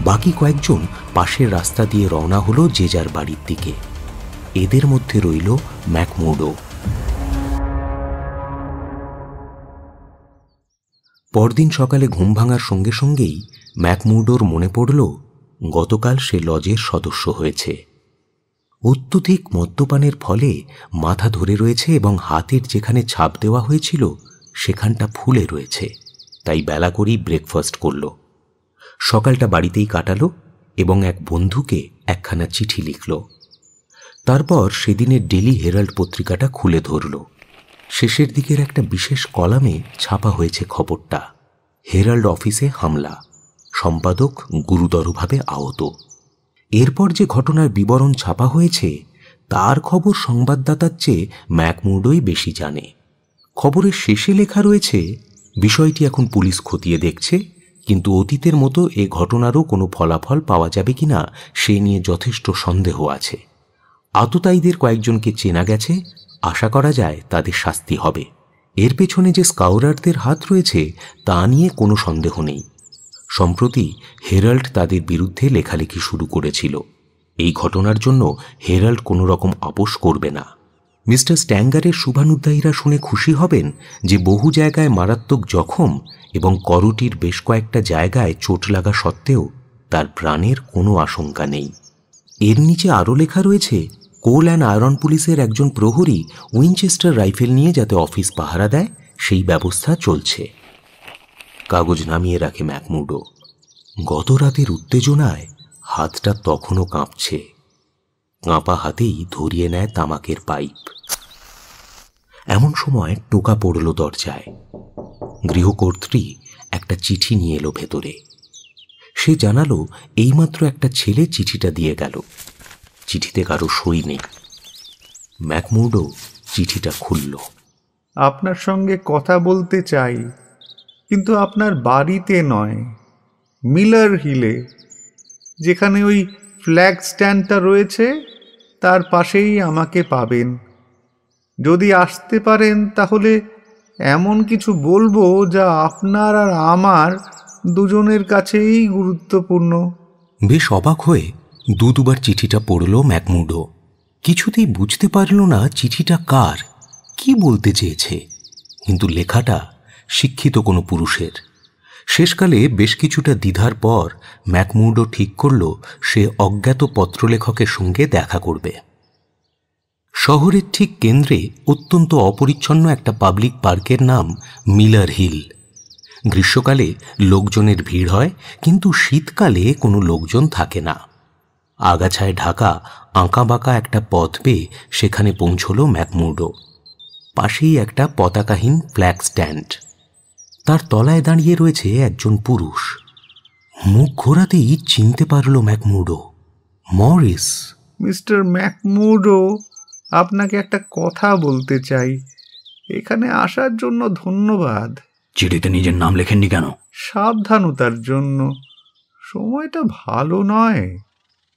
বাকি কয়েকজন পাশের রাস্তা দিয়ে রওনা হলো যে যার বাড়ির দিকে। এদের মধ্যে রইল ম্যাকমুডো। পরদিন সকালে ঘুম ভাঙার সঙ্গে সঙ্গেই ম্যাকমুডোর মনে পড়ল, গতকাল সে লজের সদস্য হয়েছে। অত্যধিক মদ্যপানের ফলে মাথা ধরে রয়েছে এবং হাতের যেখানে ছাপ দেওয়া হয়েছিল, সেখানটা ফুলে রয়েছে। তাই বেলা করেই ব্রেকফাস্ট করল। সকালটা বাড়িতেই কাটালো এবং এক বন্ধুকে একখানা চিঠি লিখল। তারপর সেদিনের ডেলি হেরাল্ড পত্রিকাটা খুলে ধরল। শেষের দিকের একটা বিশেষ কলামে ছাপা হয়েছে খবরটা। হেরাল্ড অফিসে হামলা। সম্পাদক গুরুতরভাবে আহত। এরপর যে ঘটনার বিবরণ ছাপা হয়েছে, তার খবর সংবাদদাতার চেয়ে ম্যাকমুডোই বেশি জানে। খবরের শেষে লেখা রয়েছে, বিষয়টি এখন পুলিশ খতিয়ে দেখছে, কিন্তু অতীতের মতো এ ঘটনারও কোনো ফলাফল পাওয়া যাবে কিনা, সে নিয়ে যথেষ্ট সন্দেহ আছে। আততায়ীদের কয়েকজনকে চেনা গেছে আশা করা যায় তাদের শাস্তি হবে। এর পেছনে যে স্কাউরারদের হাত রয়েছে, তা নিয়ে কোনো সন্দেহ নেই। সম্প্রতি হেরাল্ড তাদের বিরুদ্ধে লেখালেখি শুরু করেছিল। এই ঘটনার জন্য হেরাল্ড কোনো রকম আপোষ করবে না। মিস্টার স্ট্যাঙ্গারের শুভানুদ্দায়ীরা শুনে খুশি হবেন যে বহু জায়গায় মারাত্মক জখম এবং করটির বেশ কয়েকটা জায়গায় চোট লাগা সত্ত্বেও তার প্রাণের কোনো আশঙ্কা নেই। এর নিচে আরও লেখা রয়েছে কোল অ্যান্ড আয়রন পুলিশের একজন প্রহরী উইনচেস্টার রাইফেল নিয়ে যাতে অফিস পাহারা দেয়, সেই ব্যবস্থা চলছে। কাগজ নামিয়ে রাখে ম্যাকমুডো। গত রাতের উত্তেজনায় হাতটা তখনও কাঁপছে। কাঁপা হাতেই ধরিয়ে নেয় তামাকের পাইপ। এমন সময় টোকা পড়ল দরজায়। গৃহকর্ত্রী একটা চিঠি নিয়ে এলো ভেতরে। সে জানালো, এইমাত্র একটা ছেলে চিঠিটা দিয়ে গেল। চিঠিতে কারও সই নেই। ম্যাকমুডো চিঠিটা খুলল। আপনার সঙ্গে কথা বলতে চাই কিন্তু আপনার বাড়িতে নয় মিলার হিলে যেখানে ওই ফ্ল্যাগ স্ট্যান্ডটা রয়েছে তার পাশেই আমাকে পাবেন। যদি আসতে পারেন তাহলে এমন কিছু বলব যা আপনার আর আমার দুজনের কাছেই গুরুত্বপূর্ণ। বেশ অবাক হয়ে দু দুবার চিঠিটা পড়ল ম্যাকমুডো। কিছুতেই বুঝতে পারল না চিঠিটা কার, কি বলতে চেয়েছে। কিন্তু লেখাটা শিক্ষিত কোনো পুরুষের। শেষকালে বেশ কিছুটা দ্বিধার পর ম্যাকমুডো ঠিক করল সে অজ্ঞাত পত্রলেখকের সঙ্গে দেখা করবে। শহরের ঠিক কেন্দ্রে অত্যন্ত অপরিচ্ছন্ন একটা পাবলিক পার্কের নাম মিলার হিল। গ্রীষ্মকালে লোকজনের ভিড় হয়, কিন্তু শীতকালে কোনো লোকজন থাকে না। আগাছায় ঢাকা আঁকাবাঁকা একটা পথ পেয়ে সেখানে পৌঁছল ম্যাকমুডো পাশেই একটা পতাকাহীন ফ্ল্যাগ স্ট্যান্ড। তার তলায় দাঁড়িয়ে রয়েছে একজন পুরুষ। মুখ ঘোরাতেই চিনতে পারল ম্যাকমুডো মরিস। মিস্টার ম্যাকমুডো আপনাকে একটা কথা বলতে চাই। এখানে আসার জন্য ধন্যবাদ। চিঠিতে নিজের নাম লেখেননি কেন? সাবধানতার জন্য। সময়টা ভালো নয়।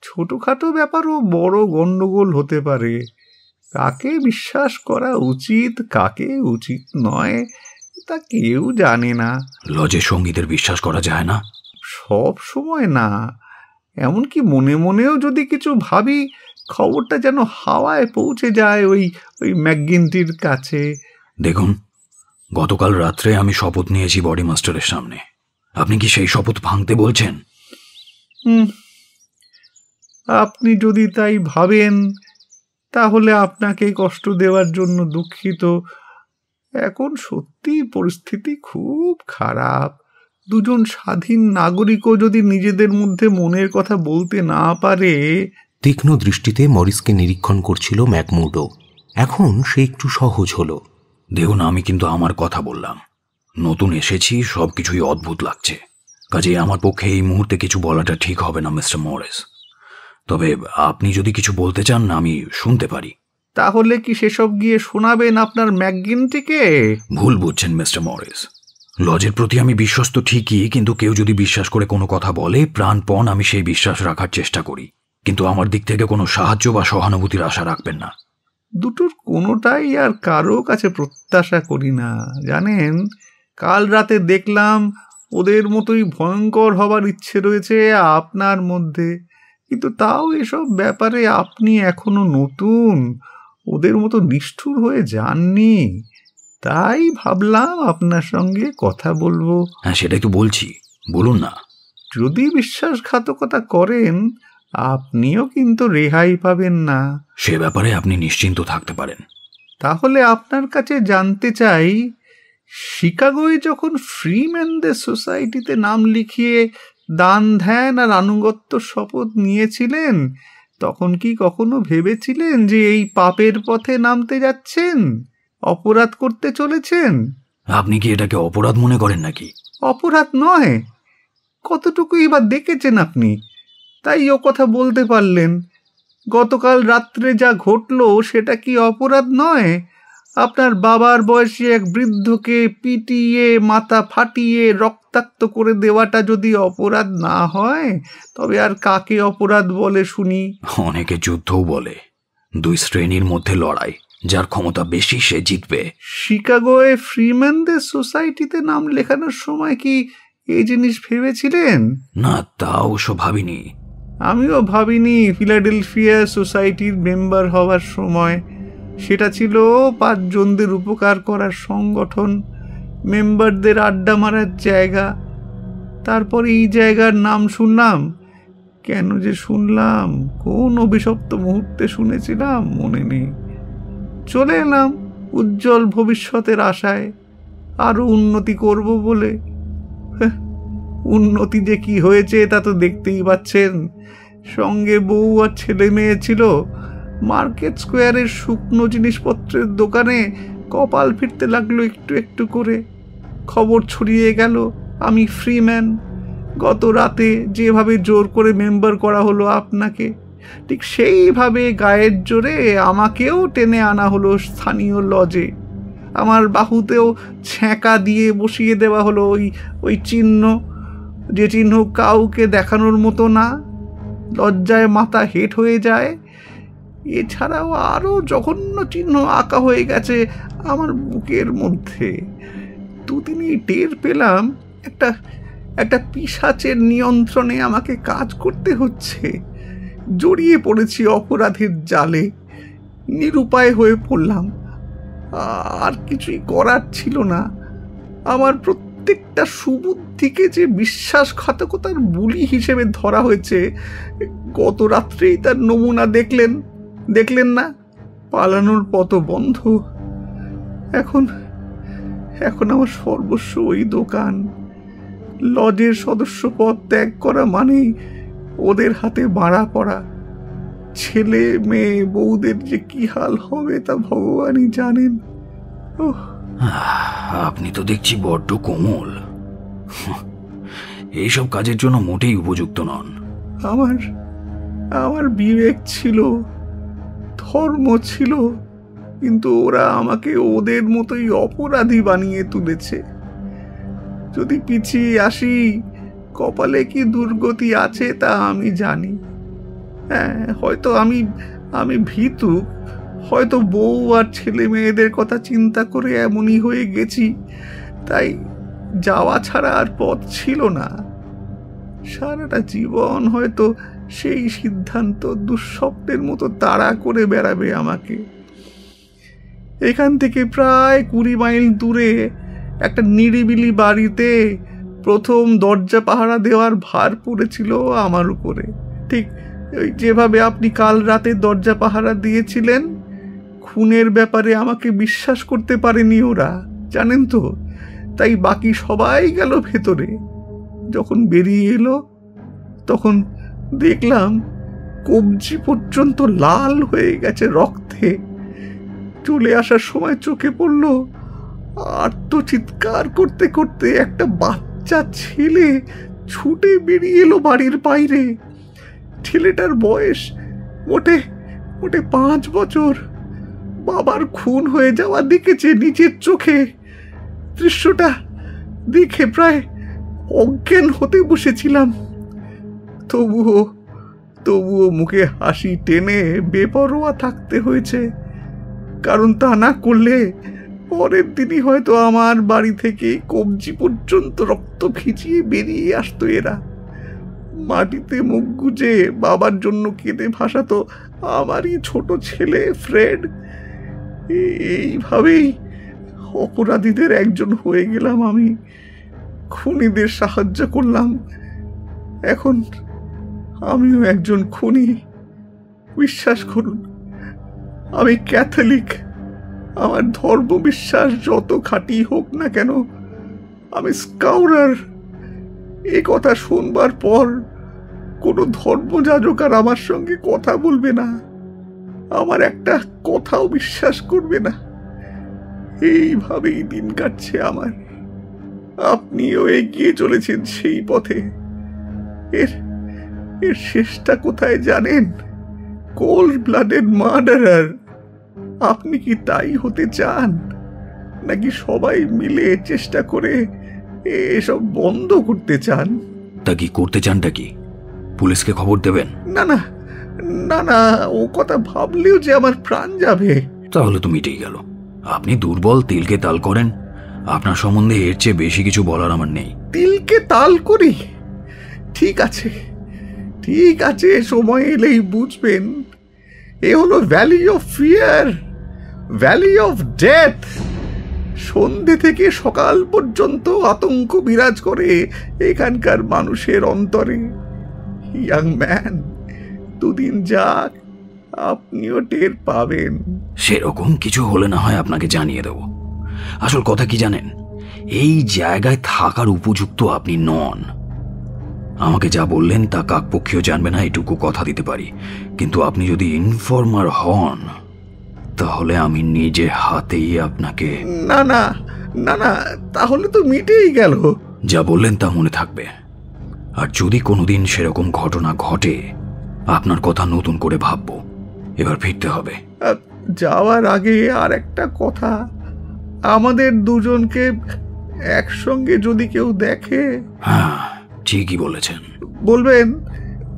ছোটোখাটো ব্যাপারও বড় গণ্ডগোল হতে পারে। কাকে বিশ্বাস করা উচিত কাকে উচিত নয় তা কেউ জানে না। লজের সঙ্গীদের বিশ্বাস করা যায় না? সব সময় না। এমনকি মনে মনেও যদি কিছু ভাবি খবরটা যেন হাওয়ায় পৌঁছে যায় ওই ওই ম্যাকগিনটির কাছে। দেখুন গতকাল রাত্রে আমি শপথ নিয়েছি বডি মাস্টারের সামনে। আপনি কি সেই শপথ ভাঙতে বলছেন? হুম আপনি যদি তাই ভাবেন তাহলে আপনাকে কষ্ট দেওয়ার জন্য দুঃখিত। এখন সত্যি পরিস্থিতি খুব খারাপ। দুজন স্বাধীন নাগরিকও যদি নিজেদের মধ্যে মনের কথা বলতে না পারে। তীক্ষ্ণ দৃষ্টিতে মরিসকে নিরীক্ষণ করছিল ম্যাকমুডো। এখন সে একটু সহজ হলো। দেখুন আমি কিন্তু আমার কথা বললাম। নতুন এসেছি সব কিছুই অদ্ভুত লাগছে। কাজেই আমার পক্ষে এই মুহূর্তে কিছু বলাটা ঠিক হবে না মিস্টার মরিস। তবে আপনি যদি কিছু বলতে চান আমি শুনতে পারি। তাহলে কি সেসব গিয়ে শোনাবেন আপনার ম্যাকগিনটিকে ভুল বুঝছেন মিস্টার মরিস। লজের প্রতি আমি বিশ্বস্ত ঠিকই কিন্তু কেউ যদি বিশ্বাস করে কোনো কথা বলে প্রাণপণ আমি সেই বিশ্বাস রাখার চেষ্টা করি। কিন্তু আমার দিক থেকে কোনো সাহায্য বা সহানুভূতির আশা রাখবেন না। দুটোর কোনোটাই আর কারও কাছে প্রত্যাশা করি না জানেন? কাল রাতে দেখলাম ওদের মতোই ভয়ঙ্কর হবার ইচ্ছে রয়েছে আপনার মধ্যে। কিন্তু তাও এসব ব্যাপারে আপনি এখনও নতুন। ওদের মতো নিষ্ঠুর হয়ে যাননি। তাই ভাবলাম আপনার সঙ্গে কথা বলব। হ্যাঁ সেটাই তো বলছি। বলুন না। যদি বিশ্বাসঘাতকতা করেন আপনিও কিন্তু রেহাই পাবেন না। সে ব্যাপারে আপনি নিশ্চিন্ত থাকতে পারেন। তাহলে আপনার কাছে জানতে চাই শিকাগোয় যখন ফ্রিম্যানদের সোসাইটিতে নাম লিখিয়ে দান ধ্যান আর আনুগত্য শপথ নিয়েছিলেন তখন কি কখনো ভেবেছিলেন যে এই পাপের পথে নামতে যাচ্ছেন? অপরাধ করতে চলেছেন? আপনি কি এটাকে অপরাধ মনে করেন নাকি? অপরাধ নয়। কতটুকুই বা দেখেছেন আপনি? তাই ও কথা বলতে পারলেন। গতকাল রাত্রে যা ঘটলো সেটা কি অপরাধ নয়? আপনার বাবার বয়সী এক বৃদ্ধকে পিটিয়ে মাথা ফাটিয়ে রক্তাক্ত করে দেওয়াটা যদি অপরাধ না হয় তবে আর কাকে অপরাধ বলে শুনি? অনেকে যুদ্ধও বলে দুই শ্রেণির মধ্যে লড়াই যার ক্ষমতা বেশি সে জিতবে। শিকাগোয় ফ্রিম্যানদের সোসাইটিতে নাম লেখানোর সময় কি এই জিনিস ভেবেছিলেন? না তা অবশ্য ভাবিনি। আমিও ভাবিনি ফিলাডেলফিয়া সোসাইটির মেম্বার হওয়ার সময়। সেটা ছিল পাঁচজনদের উপকার করার সংগঠন মেম্বারদের আড্ডা মারার জায়গা। তারপর এই জায়গার নাম শুনলাম। কেন যে শুনলাম? কোন অভিশপ্ত মুহূর্তে শুনেছিলাম? মনে নেই। চলে এলাম উজ্জ্বল ভবিষ্যতের আশায়। আরও উন্নতি করব বলে। হ্যাঁ, উন্নতি যে কি হয়েছে তা তো দেখতেই পাচ্ছেন। সঙ্গে বউ আর ছেলে মেয়ে ছিল। মার্কেট স্কোয়ারের শুকনো জিনিসপত্রের দোকানে কপাল ফিরতে লাগল একটু একটু করে। খবর ছড়িয়ে গেল, আমি ফ্রিম্যান। গত রাতে যেভাবে জোর করে মেম্বার করা হলো আপনাকে, ঠিক সেইভাবে গায়ের জোরে আমাকেও টেনে আনা হলো স্থানীয় লজে। আমার বাহুতেও ছ্যাঁকা দিয়ে বসিয়ে দেওয়া হলো ওই ওই চিহ্ন। যে চিহ্ন কাউকে দেখানোর মতো না। লজ্জায় মাথা হেট হয়ে যায় এছাড়াও আরও জঘন্য চিহ্ন আঁকা হয়ে গেছে আমার বুকের মধ্যে। দুদিনই টের পেলাম একটা একটা পিসাচের নিয়ন্ত্রণে আমাকে কাজ করতে হচ্ছে। জড়িয়ে পড়েছি অপরাধের জালে। নিরুপায় হয়ে পড়লাম। আর কিছুই করার ছিল না। আমার প্রত্যেকটা সুবুদ্ধিকে যে বিশ্বাসঘাতকতার বুলি হিসেবে ধরা হয়েছে, গত রাত্রেই তার নমুনা দেখলেন। দেখলেন না? পালানোর পথ বন্ধ। এখন এখন আমার সর্বস্ব ওই দোকান। লজের সদস্য পদ ত্যাগ করা মানেই ওদের হাতে বাড়া পড়া। ছেলে মেয়ে বউদের যে কি হাল হবে তা ভগবানই জানেন। ওহ আপনি তো দেখছি বড্ড কোমল। এইসব কাজের জন্য মোটেই উপযুক্ত নন। আমার আমার বিবেক ছিল। ধর্ম ছিল, কিন্তু ওরা আমাকে ওদের মতোই অপরাধী বানিয়ে তুলেছে। যদি পিছিয়ে আসি, কপালে কি দুর্গতি আছে তা আমি জানি। হ্যাঁ হয়তো আমি আমি ভীতু, হয়তো বউ আর ছেলে মেয়েদের কথা চিন্তা করে এমনই হয়ে গেছি, তাই যাওয়া ছাড়া আর পথ ছিল না। সারাটা জীবন হয়তো সেই সিদ্ধান্ত দুঃস্বপ্নের মতো তাড়া করে বেড়াবে আমাকে। এখান থেকে প্রায় কুড়ি মাইল দূরে একটা নিরিবিলি বাড়িতে প্রথম দরজা পাহারা দেওয়ার ভার পড়েছিল আমার উপরে। ঠিক ওই যেভাবে আপনি কাল রাতে দরজা পাহারা দিয়েছিলেন, খুনের ব্যাপারে আমাকে বিশ্বাস করতে পারেনি ওরা, জানেন তো? তাই বাকি সবাই গেল ভেতরে। যখন বেরিয়ে এলো, তখন দেখলাম কবজি পর্যন্ত লাল হয়ে গেছে রক্তে। চলে আসার সময় চোখে পড়ল আর তো চিৎকার করতে করতে একটা বাচ্চা ছেলে ছুটে বেরিয়ে এলো বাড়ির বাইরে। ছেলেটার বয়স মোটে মোটে পাঁচ বছর। বাবার খুন হয়ে যাওয়া দেখেছে নিজের চোখে। দৃশ্যটা দেখে প্রায় অজ্ঞান হতে বসেছিলাম। তবুও তবুও মুখে হাসি টেনে বেপরোয়া থাকতে হয়েছে। কারণ তা না করলে পরের দিনই হয়তো আমার বাড়ি থেকে কবজি পর্যন্ত রক্ত ভিজিয়ে বেরিয়ে আসতো এরা। মাটিতে মুখ গুজে বাবার জন্য কেঁদে ভাসাতো আমারই ছোট ছেলে ফ্রেড। এইভাবেই অপরাধীদের একজন হয়ে গেলাম আমি। খুনিদের সাহায্য করলাম। এখন আমিও একজন খুনি। বিশ্বাস করুন, আমি ক্যাথলিক। আমার ধর্ম বিশ্বাস যত খাঁটি হোক না কেন, আমি স্কাউরার। এ কথা শুনবার পর কোনো ধর্মযাজক আর আমার সঙ্গে কথা বলবে না। আমার একটা কথাও বিশ্বাস করবে না। এইভাবেই দিন কাটছে আমার। আপনিও এগিয়ে চলেছেন সেই পথে। এর এর শেষটা কোথায় জানেন? কোল্ড ব্লাডেড মার্ডারার আপনি কি তাই হতে চান? নাকি সবাই মিলে চেষ্টা করে এসব বন্ধ করতে চান? তা কি করতে চানটা কি পুলিশকে খবর দেবেন? না না না না ও কথা ভাবলেও যে আমার প্রাণ যাবে। তাহলে তো মিটেই গেল। আপনি দুর্বল তিলকে তাল করেন। আপনার সম্বন্ধে এর চেয়ে বেশি কিছু বলার আমার নেই। তিলকে তাল করি? ঠিক আছে। ঠিক আছে, সময় এলেই বুঝবেন। এ হলো valley of fear valley of death সন্ধে থেকে সকাল পর্যন্ত আতঙ্ক বিরাজ করে এখানকার মানুষের অন্তরে। ইয়াং ম্যান দুদিন যাক, আপনিও টের পাবেন। সেরকম কিছু হলে না হয় আপনাকে জানিয়ে দেব। আসল কথা কি জানেন? এই জায়গায় থাকার উপযুক্ত আপনি নন। আমাকে যা বললেন তা কাকপক্ষীয় জানবে না এটুকু কথা দিতে পারি। কিন্তু আপনি যদি ইনফর্মার হন তাহলে আমি নিজে হাতেই আপনাকে না না না না তাহলে তো মিটেই গেল। যা বললেন তা মনে থাকবে। আর যদি কোনোদিন সেরকম ঘটনা ঘটে আপনার কথা নতুন করে ভাববো। এবার ফিরতে হবে। যাওয়ার আগে আর একটা কথা। আমাদের দুজনকে একসঙ্গে যদি কেউ দেখে হ্যাঁ। ঠিকই বলেছেন। বলবেন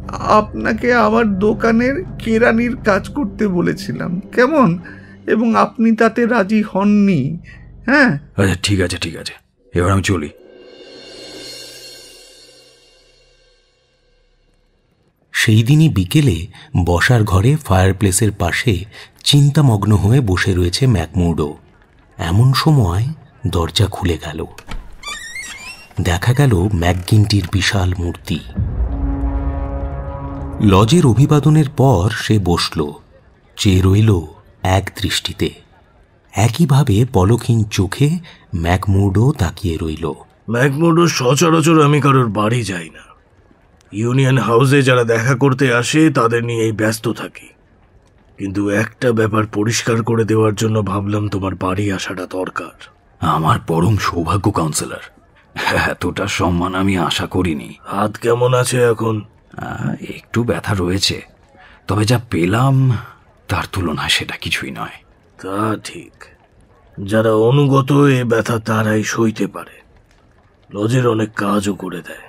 আপনাকে আমার দোকানের কেরানির কাজ করতে বলেছিলাম। কেমন? এবং আপনি তাতে রাজি হননি। হ্যাঁ? আচ্ছা ঠিক আছে ঠিক আছে। এবার আমি চলি। সেই দিনই বিকেলে বসার ঘরে ফায়ারপ্লেসের পাশে চিন্তামগ্ন হয়ে বসে রয়েছে ম্যাকমুর্ডো। এমন সময় দরজা খুলে গেল। দেখা গেল ম্যাকগিনটির বিশাল মূর্তি। লজের অভিবাদনের পর সে বসল চেয়ে রইল এক দৃষ্টিতে। একইভাবে পলকহীন চোখে ম্যাকমুর্ডো তাকিয়ে রইল। ম্যাকমোডো সচরাচর আমি কারোর বাড়ি যাই না। ইউনিয়ন হাউসে যারা দেখা করতে আসে তাদের নিয়েই ব্যস্ত থাকি। কিন্তু একটা ব্যাপার পরিষ্কার করে দেওয়ার জন্য ভাবলাম তোমার বাড়ি আসাটা দরকার। আমার পরম সৌভাগ্য কাউন্সিলর এতটা সম্মান আমি আশা করিনি। হাত কেমন আছে এখন? একটু ব্যথা রয়েছে। তবে যা পেলাম তার তুলনায় সেটা কিছুই নয়। তা ঠিক। যারা অনুগত এ ব্যথা তারাই সইতে পারে। লজের অনেক কাজও করে দেয়।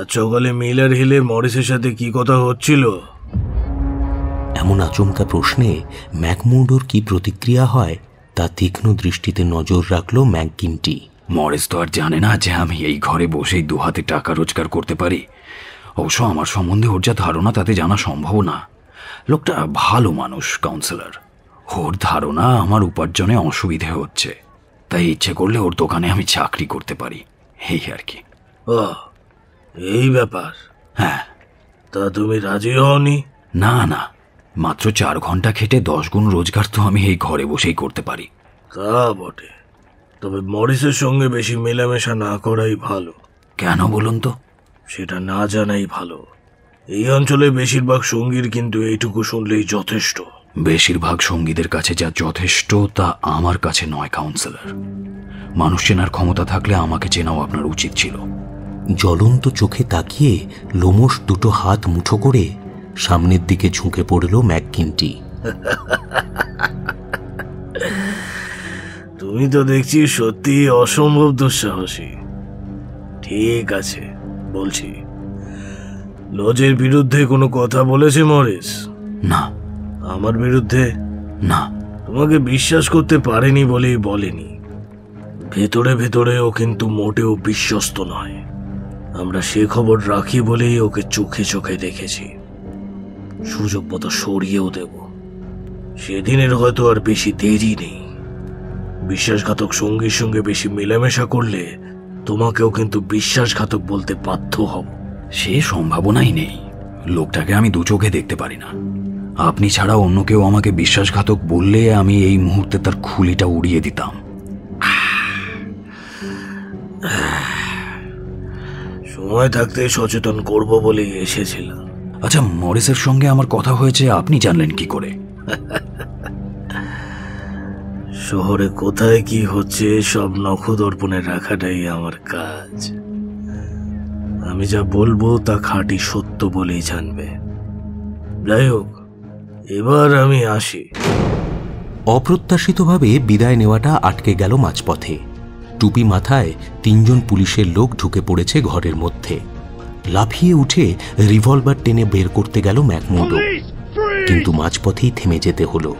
আর সকালে মিলার হিলে মরিসের সাথে কি কথা হচ্ছিল? এমন আচমকা প্রশ্নে ম্যাকমুডোর কি প্রতিক্রিয়া হয় তা তীক্ষ্ণ দৃষ্টিতে নজর রাখল ম্যাককিনটি মরিস তো আর জানে না যে আমি এই ঘরে বসেই দুহাতে টাকা রোজগার করতে পারি। অবশ্য আমার সম্বন্ধে ওর যা ধারণা তাতে জানা সম্ভব না। লোকটা ভালো মানুষ কাউন্সিলর ওর ধারণা আমার উপার্জনে অসুবিধে হচ্ছে। তাই ইচ্ছে করলে ওর দোকানে আমি চাকরি করতে পারি। এই আর কি। ও এই ব্যাপার। হ্যাঁ। তা তুমি রাজি হওনি? না না। মাত্র চার ঘণ্টা খেটে দশ গুণ রোজগার তো আমি এই ঘরে বসেই করতে পারি। তা বটে। তবে মরিসের সঙ্গে বেশি মেলামেশা না করাই ভালো। কেন বলুন তো? সেটা না জানাই ভালো। এই অঞ্চলে বেশিরভাগ সঙ্গীর কিন্তু এইটুকু শুনলেই যথেষ্ট। বেশিরভাগ সঙ্গীদের কাছে যা যথেষ্ট তা আমার কাছে নয় কাউন্সিলর মানুষ চেনার ক্ষমতা থাকলে আমাকে চেনাও আপনার উচিত ছিল। জ্বলন্ত চোখে তাকিয়ে লোমশ দুটো হাত মুঠো করে সামনের দিকে ঝুঁকে পড়ল ম্যাককিনটি। তুমি তো দেখছি সত্যি অসম্ভব দুঃসাহসী। ঠিক আছে বলছি। লজের বিরুদ্ধে কোনো কথা বলেছে মরিস? না। আমার বিরুদ্ধে? না। তোমাকে বিশ্বাস করতে পারেনি বলেই বলেনি। ভেতরে ভেতরে ও কিন্তু মোটেও বিশ্বস্ত নয়। আমরা সে খবর রাখি বলেই ওকে চোখে চোখে দেখেছি। সুযোগ মতো সরিয়েও দেব। সেদিনের হয়তো আর বেশি দেরি নেই। বিশ্বাসঘাতক সঙ্গীর সঙ্গে বেশি মেলামেশা করলে তোমাকেও কিন্তু বিশ্বাসঘাতক বলতে বাধ্য হব। সে সম্ভাবনাই নেই। লোকটাকে আমি দু চোখে দেখতে পারি না। আপনি ছাড়া অন্য কেউ আমাকে বিশ্বাসঘাতক বললে আমি এই মুহূর্তে তার খুলিটা উড়িয়ে দিতাম। সময় থাকতে সচেতন করব বলেই এসেছিলাম। আচ্ছা মরিসের সঙ্গে আমার কথা হয়েছে আপনি জানলেন কি করে? শহরে কোথায় কি হচ্ছে সব নখ নখদর্পণে রাখাটাই আমার কাজ। আমি যা বলব তা খাঁটি সত্য বলেই জানবে। যাই হোক এবার আমি আসি। অপ্রত্যাশিতভাবে বিদায় নেওয়াটা আটকে গেল মাঝপথে। টুপি মাথায় তিনজন পুলিশের লোক ঢুকে পড়েছে ঘরের মধ্যে। লাফিয়ে উঠে রিভলভার টেনে বের করতে গেল ম্যাকমুডো। কিন্তু মাঝপথেই থেমে যেতে হলো।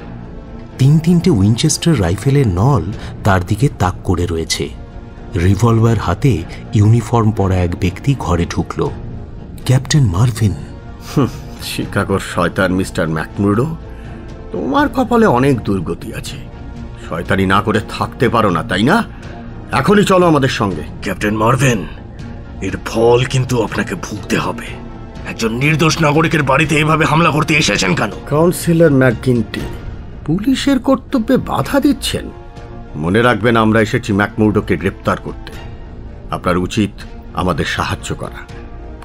তিন তিনটে উইনচেস্টার রাইফেলের নল তার দিকে তাক করে রয়েছে। রিভলভার হাতে ইউনিফর্ম পরা এক ব্যক্তি ঘরে ঢুকল। Captain Marvin. শিকাগোর শয়তান মিস্টার ম্যাকমুর্ডো তোমার কপালে অনেক দুর্গতি আছে। শয়তানি না করে থাকতে পারো না তাই না? এখনই চলো আমাদের সঙ্গে। ক্যাপ্টেন মার্ভেন এর ফল কিন্তু আপনাকে ভুগতে হবে। একজন নির্দোষ নাগরিকের বাড়িতে এভাবে হামলা করতে এসেছেন কেন? কাউন্সিলর ম্যাকগিনটি পুলিশের কর্তব্যে বাধা দিচ্ছেন? মনে রাখবেন আমরা এসেছি ম্যাকমুর্ডোকে গ্রেপ্তার করতে। আপনার উচিত আমাদের সাহায্য করা।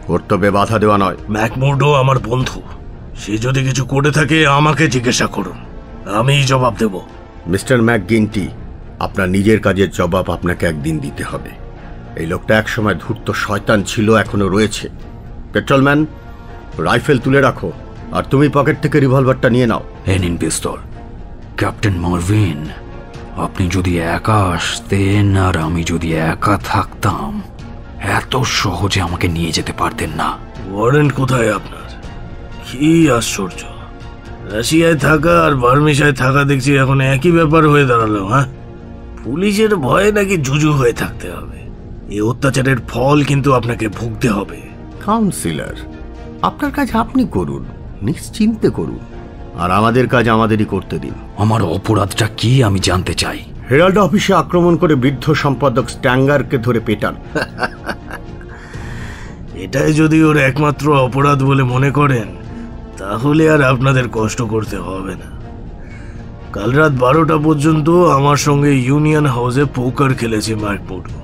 কর্তব্যে বাধা দেওয়া নয়। ম্যাকমুর্ডো আমার বন্ধু। সে যদি কিছু করে থাকে আমাকে জিজ্ঞাসা করুন। আমিই জবাব দেব। মিস্টার ম্যাকগিনটি আপনার নিজের কাজের জবাব আপনাকে একদিন দিতে হবে। এই লোকটা একসময় ধূর্ত শয়তান ছিল এখনও রয়েছে। পেট্রোলম্যান রাইফেল তুলে রাখো আর তুমি পকেট থেকে রিভলভারটা নিয়ে নাও। এ নিন পিস্তল। ক্যাপ্টেন মার্ভিন আপনি যদি একা আসতেন আর আমি যদি একা থাকতাম এত সহজে আমাকে নিয়ে যেতে পারতেন না। ওয়ারেন্ট কোথায় আপনার? কি আশ্চর্য। রাশিয়ায় থাকা আর বার্মিশায় থাকা দেখছি এখন একই ব্যাপার হয়ে দাঁড়াল হ্যাঁ? পুলিশের ভয়ে নাকি জুজু হয়ে থাকতে হবে। এই অত্যাচারের ফল কিন্তু আপনাকে ভুগতে হবে। কাউন্সিলর আপনার কাজ আপনি করুন নিশ্চিন্তে করুন। আর আমাদের কাজ আমাদেরই করতে দিন। আমার অপরাধটা কি আমি জানতে চাই? হেরাল্ড অফিসে আক্রমণ করে বৃদ্ধ সম্পাদক স্ট্যাঙ্গারকে ধরে পেটান। এটাই যদি ওর একমাত্র অপরাধ বলে মনে করেন তাহলে আর আপনাদের কষ্ট করতে হবে না। কাল রাত বারোটা পর্যন্ত আমার সঙ্গে ইউনিয়ন হাউসে পোকার খেলেছে মার্কমুডো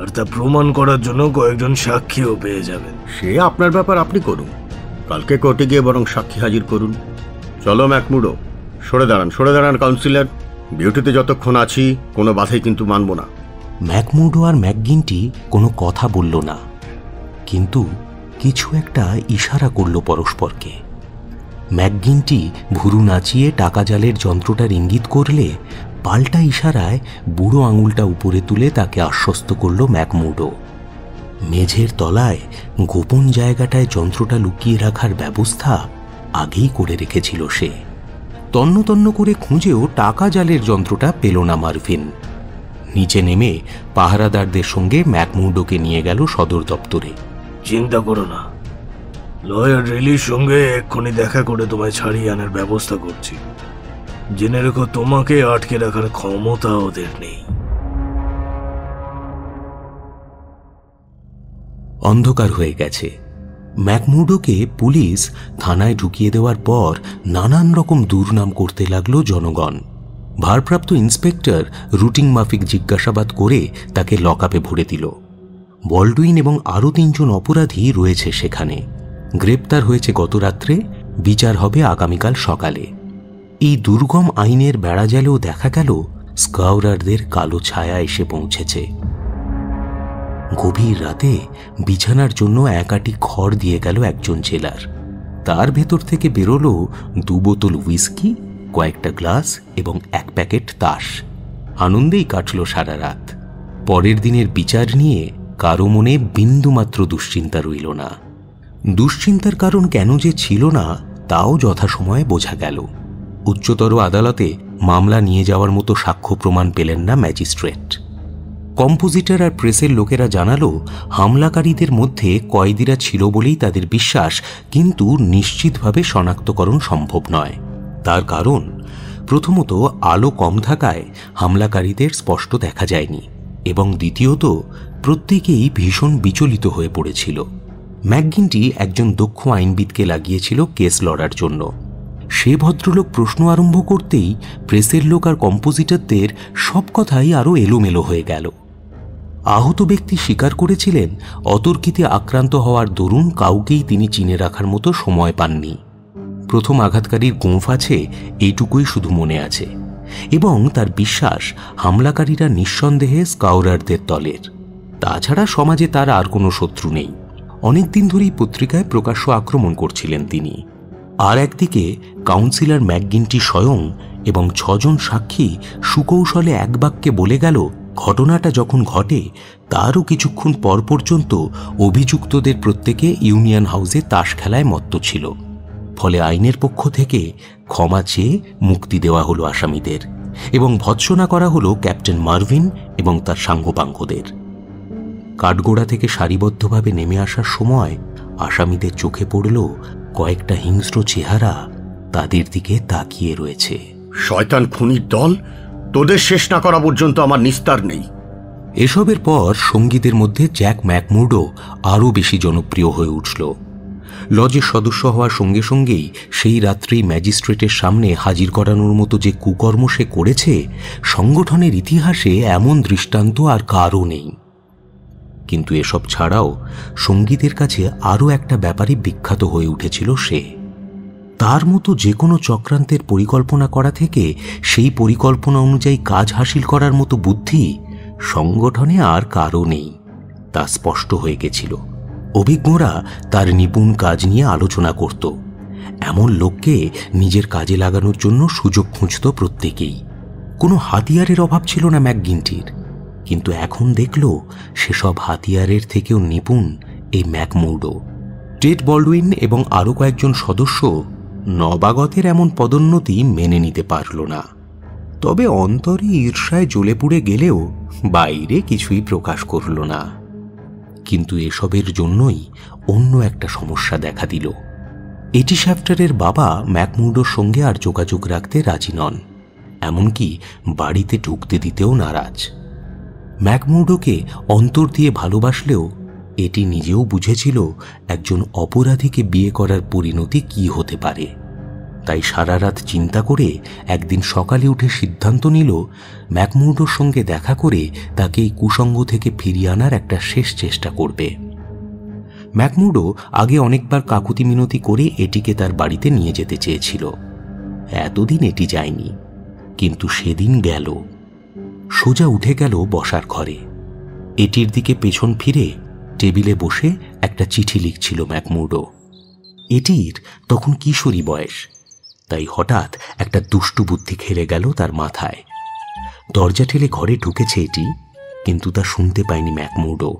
আর তা প্রমাণ করার জন্য কয়েকজন সাক্ষীও পেয়ে যাবেন। সে আপনার ব্যাপার আপনি করুন। কালকে কোর্টে গিয়ে বরং সাক্ষী হাজির করুন। চলো, ম্যাকমুডো। সরে দাঁড়ান সরে দাঁড়ান, কাউন্সিলর। ডিউটিতে যতক্ষণ আছি, কোনো বাধাই কিন্তু মানব না। ম্যাকমুডো আর ম্যাকগিনটি কোনো কথা বলল না, কিন্তু কিছু একটা ইশারা করল পরস্পরকে। ম্যাকগিনটি ভুরু নাচিয়ে টাকা জালের যন্ত্রটার ইঙ্গিত করলে পাল্টা ইশারায় বুড়ো আঙুলটা উপরে তুলে তাকে আশ্বস্ত করল ম্যাকমুডো। মেঝের তলায় গোপন জায়গাটায় যন্ত্রটা লুকিয়ে রাখার ব্যবস্থা আগেই করে রেখেছিল সে। তন্ন তন্ন করে খুঁজেও টাকা জালের যন্ত্রটা পেল না মার্ভিন নিচে নেমে পাহারাদারদের সঙ্গে ম্যাকমুডোকে নিয়ে গেল সদর দপ্তরে। চিন্তা করো না। লয়ার রিলির সঙ্গে এক্ষুনি দেখা করে তোমায় ছাড়িয়ে আনার ব্যবস্থা করছি। জেনে রেখো তোমাকে আটকে রাখার ক্ষমতা ওদের নেই। অন্ধকার হয়ে গেছে। ম্যাকমুডোকে পুলিশ থানায় ঢুকিয়ে দেওয়ার পর নানান রকম দুর্নাম করতে লাগল জনগণ। ভারপ্রাপ্ত ইন্সপেক্টর রুটিং মাফিক জিজ্ঞাসাবাদ করে তাকে লকআপে ভরে দিল। বল্ডুইন এবং আরও তিনজন অপরাধী রয়েছে সেখানে। গ্রেপ্তার হয়েছে গত রাত্রে, বিচার হবে আগামীকাল সকালে। এই দুর্গম আইনের বেড়াজালেও দেখা গেল, স্কাউরারদের কালো ছায়া এসে পৌঁছেছে। গভীর রাতে বিছানার জন্য একাটি খড় দিয়ে গেল একজন জেলার। তার ভেতর থেকে বেরোলো দু বোতল হুইস্কি কয়েকটা গ্লাস এবং এক প্যাকেট তাস। আনন্দেই কাটল সারা রাত। পরের দিনের বিচার নিয়ে কারও মনে বিন্দুমাত্র দুশ্চিন্তা রইল না। দুশ্চিন্তার কারণ কেন যে ছিল না, তাও যথাসময়ে বোঝা গেল। উচ্চতর আদালতে মামলা নিয়ে যাওয়ার মতো সাক্ষ্য প্রমাণ পেলেন না ম্যাজিস্ট্রেট। কম্পোজিটর আর প্রেসের লোকেরা জানালো, হামলাকারীদের মধ্যে কয়েদিরা ছিল বলেই তাদের বিশ্বাস, কিন্তু নিশ্চিতভাবে শনাক্তকরণ সম্ভব নয়। তার কারণ, প্রথমত আলো কম থাকায় হামলাকারীদের স্পষ্ট দেখা যায়নি, এবং দ্বিতীয়ত, প্রত্যেকেই ভীষণ বিচলিত হয়ে পড়েছিল। ম্যাকগিনটি একজন দক্ষ আইনবিদকে লাগিয়েছিল কেস লড়ার জন্য। সে ভদ্রলোক প্রশ্ন আরম্ভ করতেই প্রেসের লোক আর কম্পোজিটরদের সব কথাই আরও এলোমেলো হয়ে গেল। আহত ব্যক্তি স্বীকার করেছিলেন, অতর্কিতে আক্রান্ত হওয়ার দরুন কাউকেই তিনি চিনে রাখার মতো সময় পাননি। প্রথম আঘাতকারীর গোঁফ আছে, এইটুকুই শুধু মনে আছে। এবং তার বিশ্বাস, হামলাকারীরা নিঃসন্দেহে স্কাউরারদের দলের। তাছাড়া সমাজে তার আর কোনো শত্রু নেই। অনেকদিন ধরেই পত্রিকায় প্রকাশ্য আক্রমণ করছিলেন তিনি। আর একদিকে, কাউন্সিলর ম্যাকগিনটি স্বয়ং এবং ছজন সাক্ষী সুকৌশলে এক বাক্যে বলে গেল ঘটনাটা যখন ঘটে, তারও কিছুক্ষণ পর পর্যন্ত অভিযুক্তদের প্রত্যেকে ইউনিয়ন হাউসে তাস খেলায় মত্ত ছিল। ফলে আইনের পক্ষ থেকে ক্ষমা চেয়ে মুক্তি দেওয়া হলো আসামিদের এবং ভৎসনা করা হলো ক্যাপ্টেন মার্ভিন এবং তার সাঙ্গপাঙ্গদের। কাঠগোড়া থেকে সারিবদ্ধভাবে নেমে আসার সময় আসামিদের চোখে পড়ল কয়েকটা হিংস্র চেহারা, তাদের দিকে তাকিয়ে রয়েছে। শয়তান খুনির দল তোদের শেষ না করা পর্যন্ত আমার নিস্তার নেই। এসবের পর সঙ্গীদের মধ্যে জ্যাক ম্যাকমুর্ডো আরও বেশি জনপ্রিয় হয়ে উঠল। লজের সদস্য হওয়ার সঙ্গে সঙ্গেই সেই রাত্রেই ম্যাজিস্ট্রেটের সামনে হাজির করানোর মতো যে কুকর্ম সে করেছে, সংগঠনের ইতিহাসে এমন দৃষ্টান্ত আর কারও নেই। কিন্তু এসব ছাড়াও সঙ্গীতের কাছে আরও একটা ব্যাপারে বিখ্যাত হয়ে উঠেছিল সে। তার মতো যে কোনো চক্রান্তের পরিকল্পনা করা থেকে সেই পরিকল্পনা অনুযায়ী কাজ হাসিল করার মতো বুদ্ধি সংগঠনে আর কারও নেই, তা স্পষ্ট হয়ে গেছিল। অভিজ্ঞরা তার নিপুণ কাজ নিয়ে আলোচনা করত। এমন লোককে নিজের কাজে লাগানোর জন্য সুযোগ খুঁজত প্রত্যেকেই। কোনো হাতিয়ারের অভাব ছিল না ম্যাকগিনটির, কিন্তু এখন দেখল সেসব হাতিয়ারের থেকেও নিপুণ এই ম্যাকমুর্ডো। টেড বলডুইন এবং আরও কয়েকজন সদস্য নবাগতের এমন পদোন্নতি মেনে নিতে পারল না। তবে অন্তরে ঈর্ষায় জ্বলে পুড়ে গেলেও বাইরে কিছুই প্রকাশ করল না। কিন্তু এসবের জন্যই অন্য একটা সমস্যা দেখা দিল। এটি শ্যাফটারের বাবা ম্যাকমুডোর সঙ্গে আর যোগাযোগ রাখতে রাজি নন। এমনকি বাড়িতে ঢুকতে দিতেও নারাজ। ম্যাকমুডোকে অন্তর দিয়ে ভালোবাসলেও এটি নিজেও বুঝেছিল একজন অপরাধীকে বিয়ে করার পরিণতি কি হতে পারে। তাই সারা রাত চিন্তা করে একদিন সকালে উঠে সিদ্ধান্ত নিল ম্যাকমুডোর সঙ্গে দেখা করে তাকে এই কুসঙ্গ থেকে ফিরিয়ে আনার একটা শেষ চেষ্টা করবে। ম্যাকমুডো আগে অনেকবার কাকুতি মিনতি করে এটিকে তার বাড়িতে নিয়ে যেতে চেয়েছিল। এতদিন এটি যায়নি, কিন্তু সেদিন গেল। সোজা উঠে গেল বসার ঘরে। এটির দিকে পেছন ফিরে টেবিলে বসে একটা চিঠি লিখছিল ম্যাকমুডো। এটির তখন কিশোরী বয়স। তাই হঠাৎ একটা দুষ্টু বুদ্ধি খেলে গেল তার মাথায়। দরজা ঠেলে ঘরে ঢুকেছে এটি, কিন্তু তা শুনতে পায়নি ম্যাকমুডো।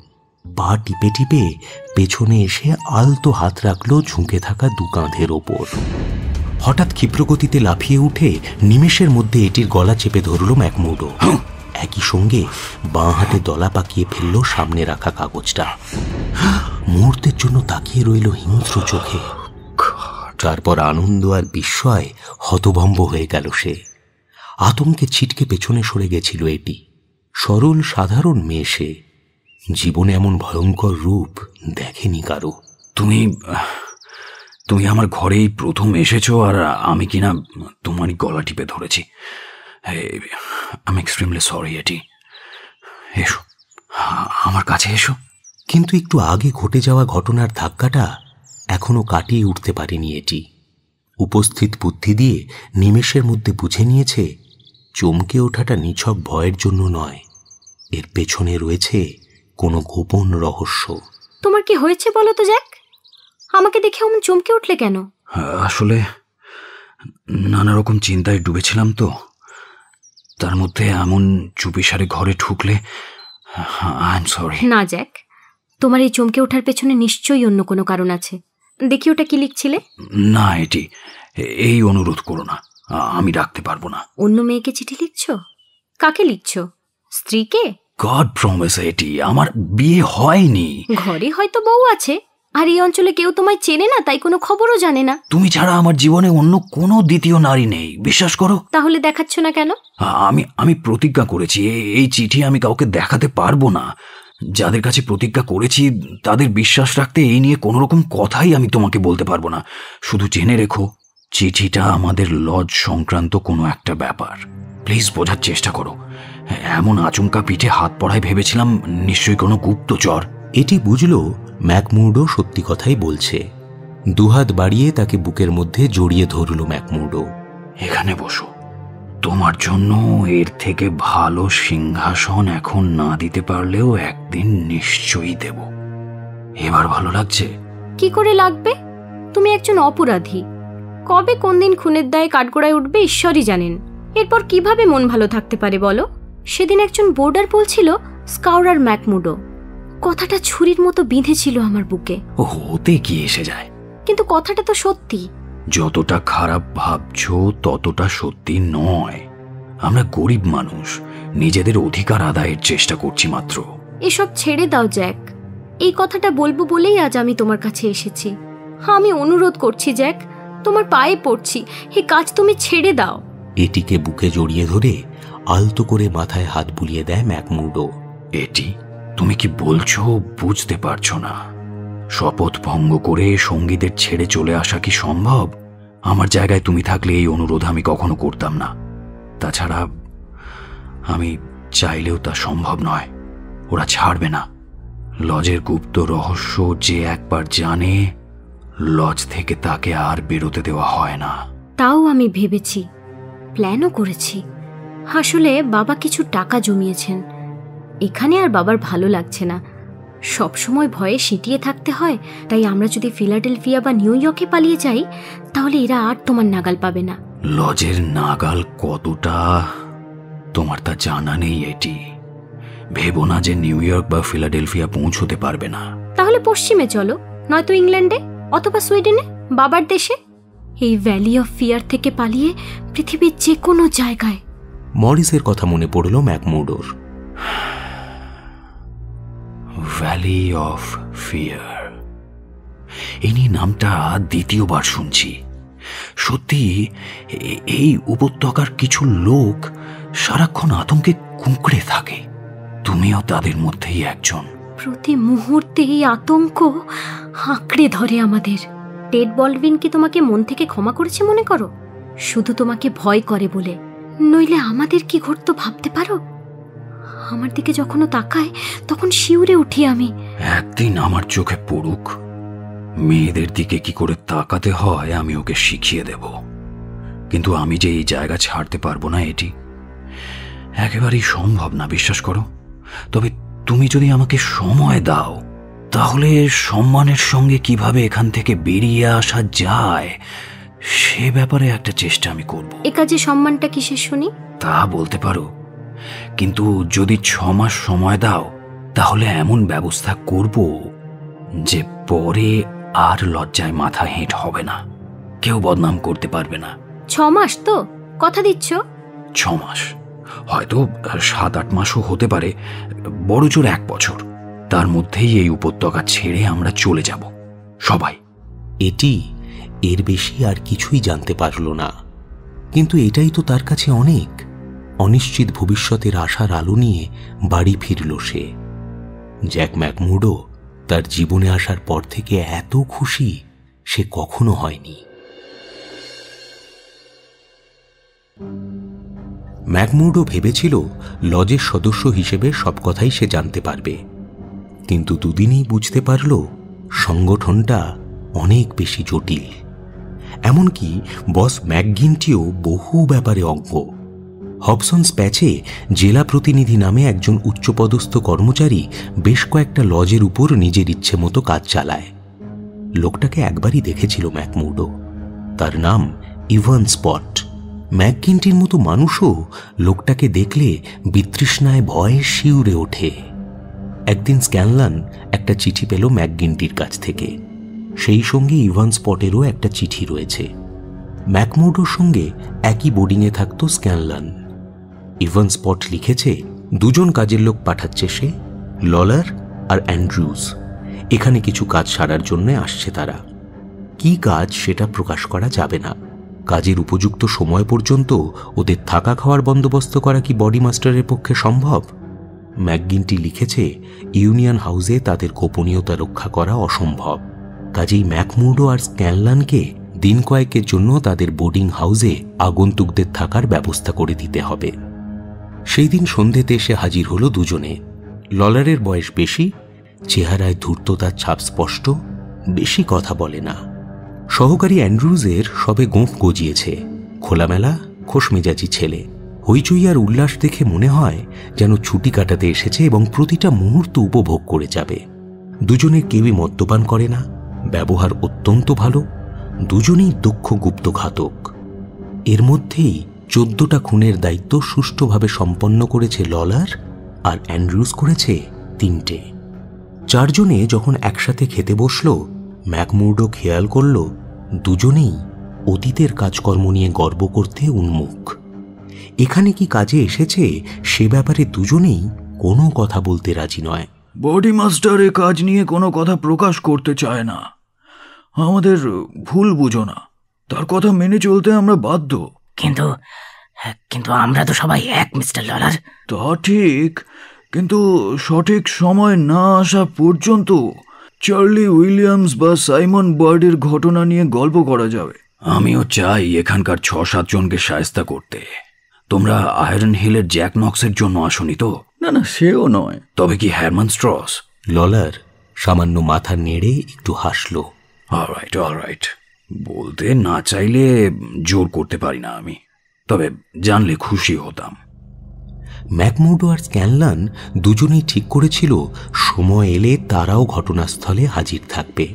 পা টিপে টিপে পেছনে এসে আলতো হাত রাখল ঝুঁকে থাকা দু কাঁধের ওপর। হঠাৎ ক্ষিপ্রগতিতে লাফিয়ে উঠে নিমেষের মধ্যে এটির গলা চেপে ধরল ম্যাকমুডো। একই সঙ্গে বাঁ হাতে দলা পাকিয়ে ফেলল সামনে রাখা কাগজটা। মুহূর্তের জন্য তাকিয়ে রইল হিংস্র চোখে। তারপর আনন্দ আর বিস্ময় হতভম্ব হয়ে গেল সে। আতঙ্কে ছিটকে পেছনে সরে গেছিল এটি। সরল, সাধারণ মেয়ে সে। জীবনে এমন ভয়ঙ্কর রূপ দেখেনি কারও। তুমি তুমি আমার ঘরেই প্রথম এসেছ আর আমি কিনা তোমারই গলা টিপে ধরেছি। আমি এক্সট্রিমলি সরি এটি। এসো আমার কাছে এসো। কিন্তু একটু আগে ঘটে যাওয়া ঘটনার ধাক্কাটা এখনও কাটিয়ে উঠতে পারেনি এটি। উপস্থিত বুদ্ধি দিয়ে নিমেষের মধ্যে বুঝে নিয়েছে চমকে ওঠাটা নিছক ভয়ের জন্য নয়। এর পেছনে রয়েছে কোনো গোপন রহস্য। তোমার কি হয়েছে বলো তো জ্যাক? আমাকে দেখে অমন চমকে উঠলে কেন? আসলে নানা রকম চিন্তায় ডুবেছিলাম তো। তার মধ্যে এমন চুপিসারে ঘরে ঢুকলে আই এম সরি না জ্যাক। তোমার এই চমকে ওঠার পেছনে নিশ্চয়ই অন্য কোনো কারণ আছে। দেখি ওটা কি লিখছিলে? না এটি এই অনুরোধ করো না। আমি রাখতে পারব না। অন্য মেয়েকে চিঠি লিখছো? কাকে লিখছো? স্ত্রীকে? গড প্রমিস এটি আমার বিয়ে হয়নি। ঘরে হয়তো বউ আছে। আর এই অঞ্চলে কেউ তোমায় চেনে না তাই কোনো খবরও জানে না। তুমি ছাড়া আমার জীবনে অন্য কোনো দ্বিতীয় নারী নেই বিশ্বাস করো। তাহলে দেখাচ্ছ না কেন? আমি আমি প্রতিজ্ঞা করেছি এ- এই চিঠি আমি কাউকে দেখাতে পারব না। যাদের কাছে প্রতিজ্ঞা করেছি তাদের বিশ্বাস রাখতে এই নিয়ে কোনো রকম কথাই আমি তোমাকে বলতে পারব না। শুধু জেনে রেখো চিঠিটা আমাদের লজ সংক্রান্ত কোনো একটা ব্যাপার। প্লিজ বোঝার চেষ্টা করো। এমন আচমকা পিঠে হাত পড়ায় ভেবেছিলাম নিশ্চয়ই কোনো গুপ্তচর। এটি বুঝল ম্যাকমুডো সত্যি কথাই বলছে। দুহাত বাড়িয়ে তাকে বুকের মধ্যে জড়িয়ে ধরল ম্যাকমুডো এখানে বসো। তোমার জন্য এর থেকে ভালো সিংহাসন এখন না দিতে পারলেও একদিন নিশ্চয়ই দেব। এবার ভালো লাগছে? কি করে লাগবে? তুমি একজন অপরাধী। কবে কোন দিন খুনের দায়ে কাঠগোড়ায় উঠবে ঈশ্বরই জানেন। এরপর কীভাবে মন ভালো থাকতে পারে বলো? সেদিন একজন বোর্ডার বলছিল স্কাউরার ম্যাকমুডো কথাটা ছুরির মতো বিঁধেছিল আমার বুকে। ও হতে কি এসে যায়। কিন্তু কথাটা তো সত্যি। যতটা খারাপ ভাবছ ততটা সত্যি নয়। আমরা গরিব মানুষ নিজেদের অধিকার আদায়ের চেষ্টা করছি মাত্র। এসব ছেড়ে দাও জ্যাক। এই কথাটা বলব বলেই আজ আমি তোমার কাছে এসেছি। আমি অনুরোধ করছি জ্যাক তোমার পায়ে পড়ছি। হে কাজ তুমি ছেড়ে দাও। এটিকে বুকে জড়িয়ে ধরে আলতো করে মাথায় হাত বুলিয়ে দেয় ম্যাকমুডো। এটি তুমি কি বলছো? বুঝতে পারছ না। শপথ ভঙ্গ করে সঙ্গীদের ছেড়ে চলে আসা কি সম্ভব? আমার জায়গায় তুমি থাকলে এই অনুরোধ আমি কখনো করতাম না। তাছাড়া, আমি চাইলেও তা সম্ভব নয়। ওরা ছাড়বে না। লজের গুপ্ত রহস্য যে একবার জানে, লজ থেকে তাকে আর বেরোতে দেওয়া হয় না। তাও আমি ভেবেছি, প্ল্যানও করেছি। আসলে বাবা কিছু টাকা জমিয়েছেন। এখানে আর বাবার ভালো লাগছে না। সবসময় ভয়ে সিটিয়ে থাকতে হয় তাই আমরা যদি ফিলাডেলফিয়া বা নিউ ইয়র্কে পালিয়ে যাই তাহলে এরা আর তোমার নাগাল পাবে না। লজের নাগাল কতটা? তোমার তা জানা নেই এটি। ভেবো না যে নিউ ইয়র্ক বা ফিলাডেলফিয়া পৌঁছতে পারবে না। তাহলে পশ্চিমে চলো নয়তো ইংল্যান্ডে অথবা সুইডেনে বাবার দেশে। এই ভ্যালি অফ ফিয়ার থেকে পালিয়ে পৃথিবীর যে কোনো জায়গায়। মরিসের কথা মনে পড়ল ম্যাকমুডোর। ভ্যালি অফ ফিয়ার ইনি নামটা দ্বিতীয়বার শুনছি। সত্যি এই উপত্যকার কিছু লোক সারাক্ষণ আতঙ্কে কুঁকড়ে থাকে। তুমিও তাদের মধ্যেই একজন। প্রতি মুহূর্তে এই আতঙ্ক আঁকড়ে ধরে আমাদের। টেড বলভিন কি তোমাকে মন থেকে ক্ষমা করেছে মনে করো? শুধু তোমাকে ভয় করে বলে। নইলে আমাদের কি ঘটতো ভাবতে পারো? আমার দিকে যখন তাকায় তখন শিউরে উঠি আমি। একদিন আমার চোখে পড়ুক মেয়েদের দিকে কি করে তাকাতে হয় আমি ওকে শিখিয়ে দেব। কিন্তু আমি যে এই জায়গা ছাড়তে পারব না এটি একেবারেই সম্ভব না বিশ্বাস করো। তবে তুমি যদি আমাকে সময় দাও তাহলে সম্মানের সঙ্গে কীভাবে এখান থেকে বেরিয়ে আসা যায় সে ব্যাপারে একটা চেষ্টা আমি করব। এ কাজে সম্মানটা কিসের শুনি? তা বলতে পারো কিন্তু যদি ছ মাস সময় দাও তাহলে এমন ব্যবস্থা করব যে পরে আর লজ্জায় মাথা হেঁট হবে না। কেউ বদনাম করতে পারবে না। ছ মাস তো? কথা দিচ্ছ? ছ মাস। হয়তো সাত আট মাসও হতে পারে বড় জোর এক বছর। তার মধ্যেই এই উপত্যকা ছেড়ে আমরা চলে যাব। সবাই। এটি এর বেশি আর কিছুই জানতে পারল না। কিন্তু এটাই তো তার কাছে অনেক। অনিশ্চিত ভবিষ্যতের আশার আলো নিয়ে বাড়ি ফিরল সে। জ্যাক ম্যাকমুডো তার জীবনে আসার পর থেকে এত খুশি সে কখনো হয়নি। ম্যাকমুডো ভেবেছিল লজের সদস্য হিসেবে সব কথাই সে জানতে পারবে। কিন্তু দুদিনই বুঝতে পারল সংগঠনটা অনেক বেশি জটিল। এমনকি বস ম্যাকগিনটিও বহু ব্যাপারে অজ্ঞ। হবসন্স প্যাচে জেলা প্রতিনিধি নামে একজন উচ্চপদস্থ কর্মচারী বেশ কয়েকটা লজের উপর নিজের ইচ্ছে মতো কাজ চালায়। লোকটাকে একবারই দেখেছিল ম্যাকমুডো। তার নাম ইভান স্পট। ম্যাকগিনটির মতো মানুষও লোকটাকে দেখলে বিতৃষ্ণায় ভয়ে শিউরে ওঠে। একদিন স্ক্যানলান একটা চিঠি পেল ম্যাকগিনটির কাছ থেকে। সেই সঙ্গে ইভান স্পটেরও একটা চিঠি রয়েছে। ম্যাকমুডোর সঙ্গে একই বোর্ডিংয়ে থাকতো স্ক্যানলান। ইভান স্পট লিখেছে, দুজন কাজের লোক পাঠাচ্ছে সে, ললার আর অ্যান্ড্রুজ। এখানে কিছু কাজ সারার জন্য আসছে তারা। কি কাজ সেটা প্রকাশ করা যাবে না। কাজের উপযুক্ত সময় পর্যন্ত ওদের থাকা খাওয়ার বন্দোবস্ত করা কি বডি মাস্টারের পক্ষে সম্ভব? ম্যাকগিনটি লিখেছে, ইউনিয়ন হাউসে তাদের গোপনীয়তা রক্ষা করা অসম্ভব। কাজেই ম্যাকমুডো আর স্ক্যানলানকে দিন কয়েকের জন্য তাদের বোর্ডিং হাউসে আগন্তুকদের থাকার ব্যবস্থা করে দিতে হবে। সেই দিন সন্ধেতে এসে হাজির হলো দুজনে। ললারের বয়স বেশি, চেহারায় ধূর্ততার ছাপ স্পষ্ট, বেশি কথা বলে না। সহকারী অ্যান্ড্রুজের সবে গোঁফ গজিয়েছে। খোলামেলা, খোশমেজাজি ছেলে। হইচই আর উল্লাস দেখে মনে হয় যেন ছুটি কাটাতে এসেছে এবং প্রতিটা মুহূর্ত উপভোগ করে যাবে। দুজনের কেউই মদ্যপান করে না, ব্যবহার অত্যন্ত ভালো, দুজনেই দক্ষ গুপ্তঘাতক এর মধ্যেই চোদ্দটা খুনের দায়িত্ব সুষ্ঠুভাবে সম্পন্ন করেছে ললার আর অ্যান্ড্রুজ করেছে তিনটে। চারজনে যখন একসাথে খেতে বসল, ম্যাকমুর্ডো খেয়াল করল, দুজনেই অতীতের কাজকর্ম নিয়ে গর্ব করতে উন্মুখ। এখানে কি কাজে এসেছে সে ব্যাপারে দুজনেই কোনো কথা বলতে রাজি নয়। বডি মাস্টার এ কাজ নিয়ে কোনো কথা প্রকাশ করতে চায় না। আমাদের ভুল বুঝো না। তার কথা মেনে চলতে আমরা বাধ্য। কিন্তু কিন্তু আমরা তো সবাই এক মিস্টার ললার। তা ঠিক কিন্তু সঠিক সময় না আসা পর্যন্ত চার্লি উইলিয়ামস বা সাইমন বার্ডের ঘটনা নিয়ে গল্প করা যাবে। আমিও চাই এখানকার ছ সাতজনকে সায়স্তা করতে। তোমরা আয়রন হিলের জ্যাক নক্সের জন্য আসনি তো? না না সেও নয়। তবে কি হ্যারমান স্ট্রস? ললার সামান্য মাথা নেড়ে একটু হাসল। অলরাইট অলরাইট বলতে না চাইলে জোর করতে পারি না আমি। তবে জানলে খুশি হতাম। ম্যাকমুডো আর স্ক্যানলান দুজনেই ঠিক করেছিল, সময় এলে তারাও ঘটনাস্থলে হাজির থাকবে।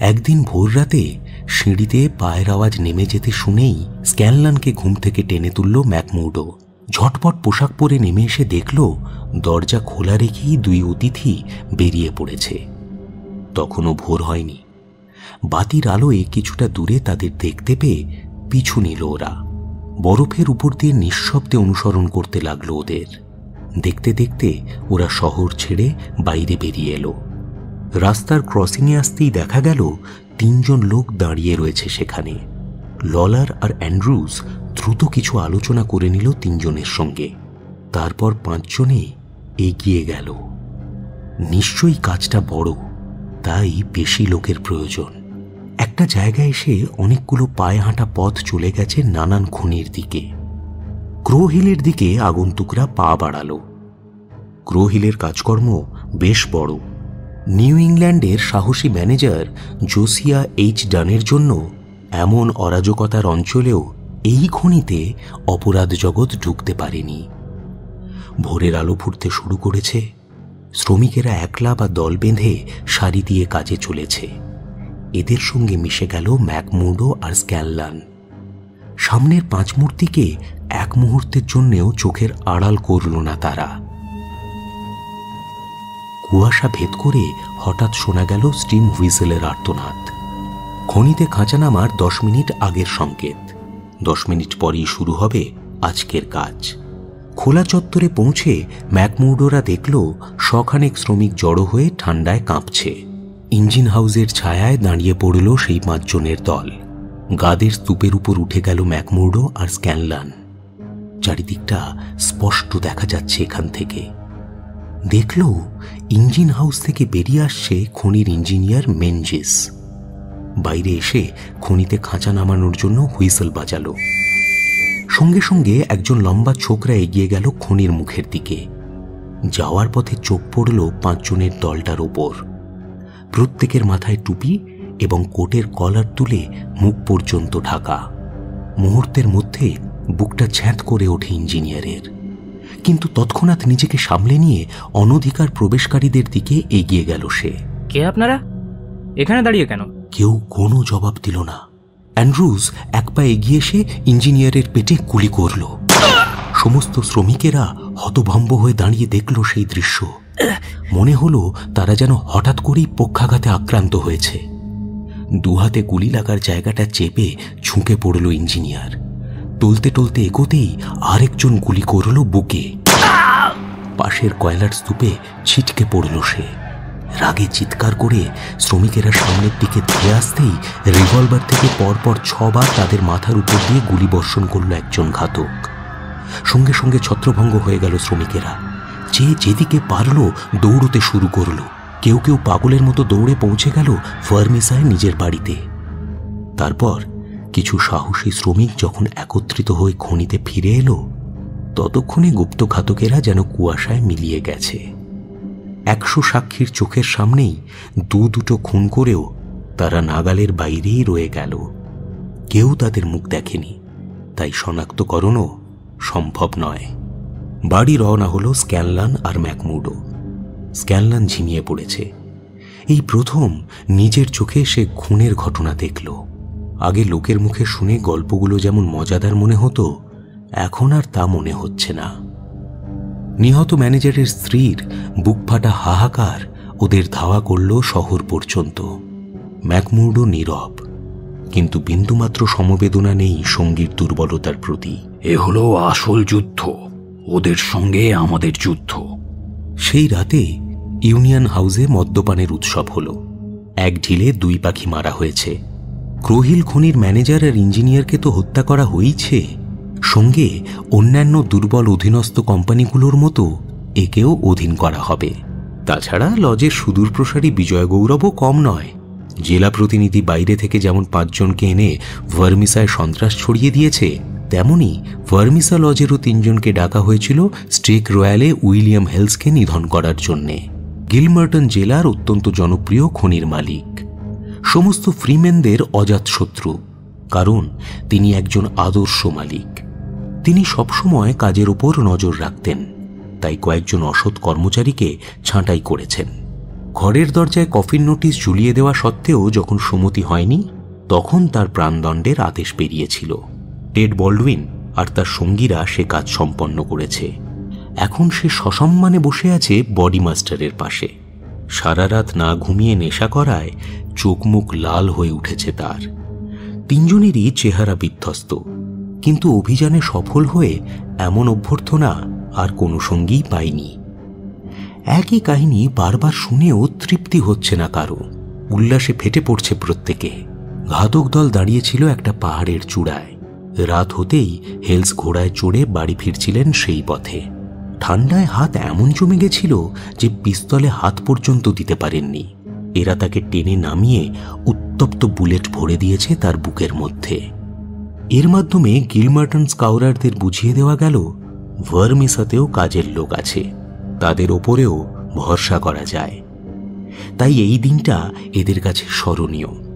একদিন ভোর রাতে সিঁড়িতে পায়ের আওয়াজ নেমে যেতে শুনেই স্ক্যানলানকে ঘুম থেকে টেনে তুলল ম্যাকমুডো। ঝটপট পোশাক পরে নেমে এসে দেখল, দরজা খোলা রেখেই দুই অতিথি বেরিয়ে পড়েছে। তখনও ভোর হয়নি। বাতির আলোয় কিছুটা দূরে তাদের দেখতে পেয়ে পিছু নিল ওরা। বরফের উপর দিয়ে নিঃশব্দে অনুসরণ করতে লাগল ওদের। দেখতে দেখতে ওরা শহর ছেড়ে বাইরে বেরিয়ে এলো। রাস্তার ক্রসিংয়ে আসতেই দেখা গেল তিনজন লোক দাঁড়িয়ে রয়েছে সেখানে। ললার আর অ্যান্ড্রুজ দ্রুত কিছু আলোচনা করে নিল তিনজনের সঙ্গে। তারপর পাঁচজনে এগিয়ে গেল। নিশ্চয়ই কাজটা বড়, তাই বেশি লোকের প্রয়োজন। একটা জায়গায় এসে অনেকগুলো পায়ে হাঁটা পথ চলে গেছে নানান খুনির দিকে। ক্রোহিলের দিকে আগন্তুকরা পা বাড়াল। ক্রোহিলের কাজকর্ম বেশ বড়। নিউ ইংল্যান্ডের সাহসী ম্যানেজার জোসিয়া এইচ ডানের জন্য এমন অরাজকতার অঞ্চলেও এই খনিতে অপরাধ জগৎ ঢুকতে পারেনি। ভোরের আলো ফুটতে শুরু করেছে। শ্রমিকেরা একলা বা দল বেঁধে সারি দিয়ে কাজে চলেছে। এদের সঙ্গে মিশে গেল ম্যাকমুডো আর স্ক্যানলান সামনের পাঁচ মূর্তিকে এক মুহূর্তের জন্যেও চোখের আড়াল করল না তারা। কুয়াশা ভেদ করে হঠাৎ শোনা গেল স্টিম হুইসেলের আর্তনাদ। খনিতে খাঁচা নামার দশ মিনিট আগের সংকেত। দশ মিনিট পরেই শুরু হবে আজকের কাজ। খোলা চত্বরে পৌঁছে ম্যাকমুডোরা দেখল, শখানেক শ্রমিক জড়ো হয়ে ঠান্ডায় কাঁপছে। ইঞ্জিন হাউসের ছায়ায় দাঁড়িয়ে পড়ল সেই পাঁচজনের দল। গাদের স্তূপের উপর উঠে গেল ম্যাকমুর্ডো আর স্ক্যানলান। চারিদিকটা স্পষ্ট দেখা যাচ্ছে এখান থেকে। দেখল, ইঞ্জিন হাউস থেকে বেরিয়ে আসছে খনির ইঞ্জিনিয়ার মেনজিস। বাইরে এসে খনিতে খাঁচা নামানোর জন্য হুইসেল বাজালো। সঙ্গে সঙ্গে একজন লম্বা ছোকরা এগিয়ে গেল খনির মুখের দিকে। যাওয়ার পথে চোখ পড়ল পাঁচজনের দলটার ওপর। প্রত্যেকের মাথায় টুপি এবং কোটের কলার তুলে মুখ পর্যন্ত ঢাকা। মুহূর্তের মধ্যে বুকটা ছ্যাঁত করে ওঠে ইঞ্জিনিয়ারের। কিন্তু তৎক্ষণাৎ নিজেকে সামলে নিয়ে অনধিকার প্রবেশকারীদের দিকে এগিয়ে গেল সে। কে আপনারা? এখানে দাঁড়িয়ে কেন? কেউ কোনো জবাব দিল না। অ্যান্ড্রুজ এক পা এগিয়ে এসে ইঞ্জিনিয়ারের পেটে গুলি করল। সমস্ত শ্রমিকেরা হতভম্ব হয়ে দাঁড়িয়ে দেখল সেই দৃশ্য। মনে হলো তারা যেন হঠাৎ করেই পক্ষাঘাতে আক্রান্ত হয়েছে। দুহাতে গুলি লাগার জায়গাটা চেপে ঝুঁকে পড়ল ইঞ্জিনিয়ার। টলতে টলতে এগোতেই আরেকজন গুলি করল বুকে। পাশের কয়লার স্তূপে ছিটকে পড়ল সে। রাগে চিৎকার করে শ্রমিকেরা সামনের দিকে ধেয়ে আসতেই রিভলভার থেকে পরপর ছবার তাদের মাথার উপর দিয়ে গুলি বর্ষণ করল একজন ঘাতক। সঙ্গে সঙ্গে ছত্রভঙ্গ হয়ে গেল শ্রমিকেরা। যে যেদিকে পারল দৌড়তে শুরু করল। কেউ কেউ পাগলের মতো দৌড়ে পৌঁছে গেল ফার্মিসায় নিজের বাড়িতে। তারপর কিছু সাহসী শ্রমিক যখন একত্রিত হয়ে খনিতে ফিরে এলো, ততক্ষণে গুপ্তঘাতকেরা যেন কুয়াশায় মিলিয়ে গেছে। একশো সাক্ষীর চোখের সামনেই দু দুটো খুন করেও তারা নাগালের বাইরেই রয়ে গেল। কেউ তাদের মুখ দেখেনি, তাই শনাক্তকরণও সম্ভব নয়। বাড়ি রওনা হলো স্ক্যানলান আর ম্যাকমুডো। স্ক্যানলান ঝিমিয়ে পড়েছে। এই প্রথম নিজের চোখে সে খুনের ঘটনা দেখল। আগে লোকের মুখে শুনে গল্পগুলো যেমন মজাদার মনে হতো, এখন আর তা মনে হচ্ছে না। নিহত ম্যানেজারের স্ত্রীর বুকফাটা হাহাকার ওদের ধাওয়া করল শহর পর্যন্ত। ম্যাকমুডো নীরব, কিন্তু বিন্দুমাত্র সমবেদনা নেই সঙ্গীর দুর্বলতার প্রতি। এ হলো আসল যুদ্ধ। ওদের সঙ্গে আমাদের যুদ্ধ। সেই রাতে ইউনিয়ন হাউসে মদ্যপানের উৎসব হল। এক ঢিলে দুই পাখি মারা হয়েছে। ক্রোহিল খনির ম্যানেজার আর ইঞ্জিনিয়ারকে তো হত্যা করা হয়েছে সঙ্গে অন্যান্য দুর্বল অধীনস্থ কোম্পানিগুলোর মতো একেও অধীন করা হবে। তাছাড়া লজের সুদূর প্রসারী বিজয় গৌরবও কম নয়। জেলা প্রতিনিধি বাইরে থেকে যেমন পাঁচজনকে এনে ভার্মিসায় সন্ত্রাস ছড়িয়ে দিয়েছে তেমনি ভার্মিসা লজেরও তিনজনকে ডাকা হয়েছিল স্টেক রয়্যালে উইলিয়াম হেলসকে নিধন করার জন্যে। গিলমার্টন জেলার অত্যন্ত জনপ্রিয় খনির মালিক। সমস্ত ফ্রিম্যানদের অজাতশত্রু কারণ তিনি একজন আদর্শ মালিক। তিনি সবসময় কাজের উপর নজর রাখতেন, তাই কয়েকজন অসৎ কর্মচারীকে ছাঁটাই করেছেন। ঘরের দরজায় কফির নোটিশ ঝুলিয়ে দেওয়া সত্ত্বেও যখন সুমতি হয়নি, তখন তার প্রাণদণ্ডের আদেশ বেরিয়েছিল। টেড বল্ডউইন আর তার সঙ্গীরা সে কাজ সম্পন্ন করেছে। এখন সে সসম্মানে বসে আছে বডি মাস্টারের পাশে। সারা রাত না ঘুমিয়ে নেশা করায় চোখ মুখ লাল হয়ে উঠেছে তার। তিনজনেরই চেহারা বিধ্বস্ত, কিন্তু অভিযানে সফল হয়ে এমন অভ্যর্থনা আর কোনো সঙ্গীই পায়নি। একই কাহিনী বারবার শুনেও তৃপ্তি হচ্ছে না কারও। উল্লাসে ফেটে পড়ছে প্রত্যেকে। ঘাতক দল দাঁড়িয়েছিল একটা পাহাড়ের চূড়ায়। রাত হতেই হেলস ঘোড়ায় চড়ে বাড়ি ফিরছিলেন সেই পথে। ঠান্ডায় হাত এমন জমে গেছিল যে পিস্তলে হাত পর্যন্ত দিতে পারেননি। এরা তাকে টেনে নামিয়ে উত্তপ্ত বুলেট ভরে দিয়েছে তার বুকের মধ্যে। এর মাধ্যমে গিলমার্টন স্কাউরারদের বুঝিয়ে দেওয়া গেল, ভার্মিসাতেও কাজের লোক আছে, তাদের ওপরেও ভরসা করা যায়। তাই এই দিনটা এদের কাছে স্মরণীয়।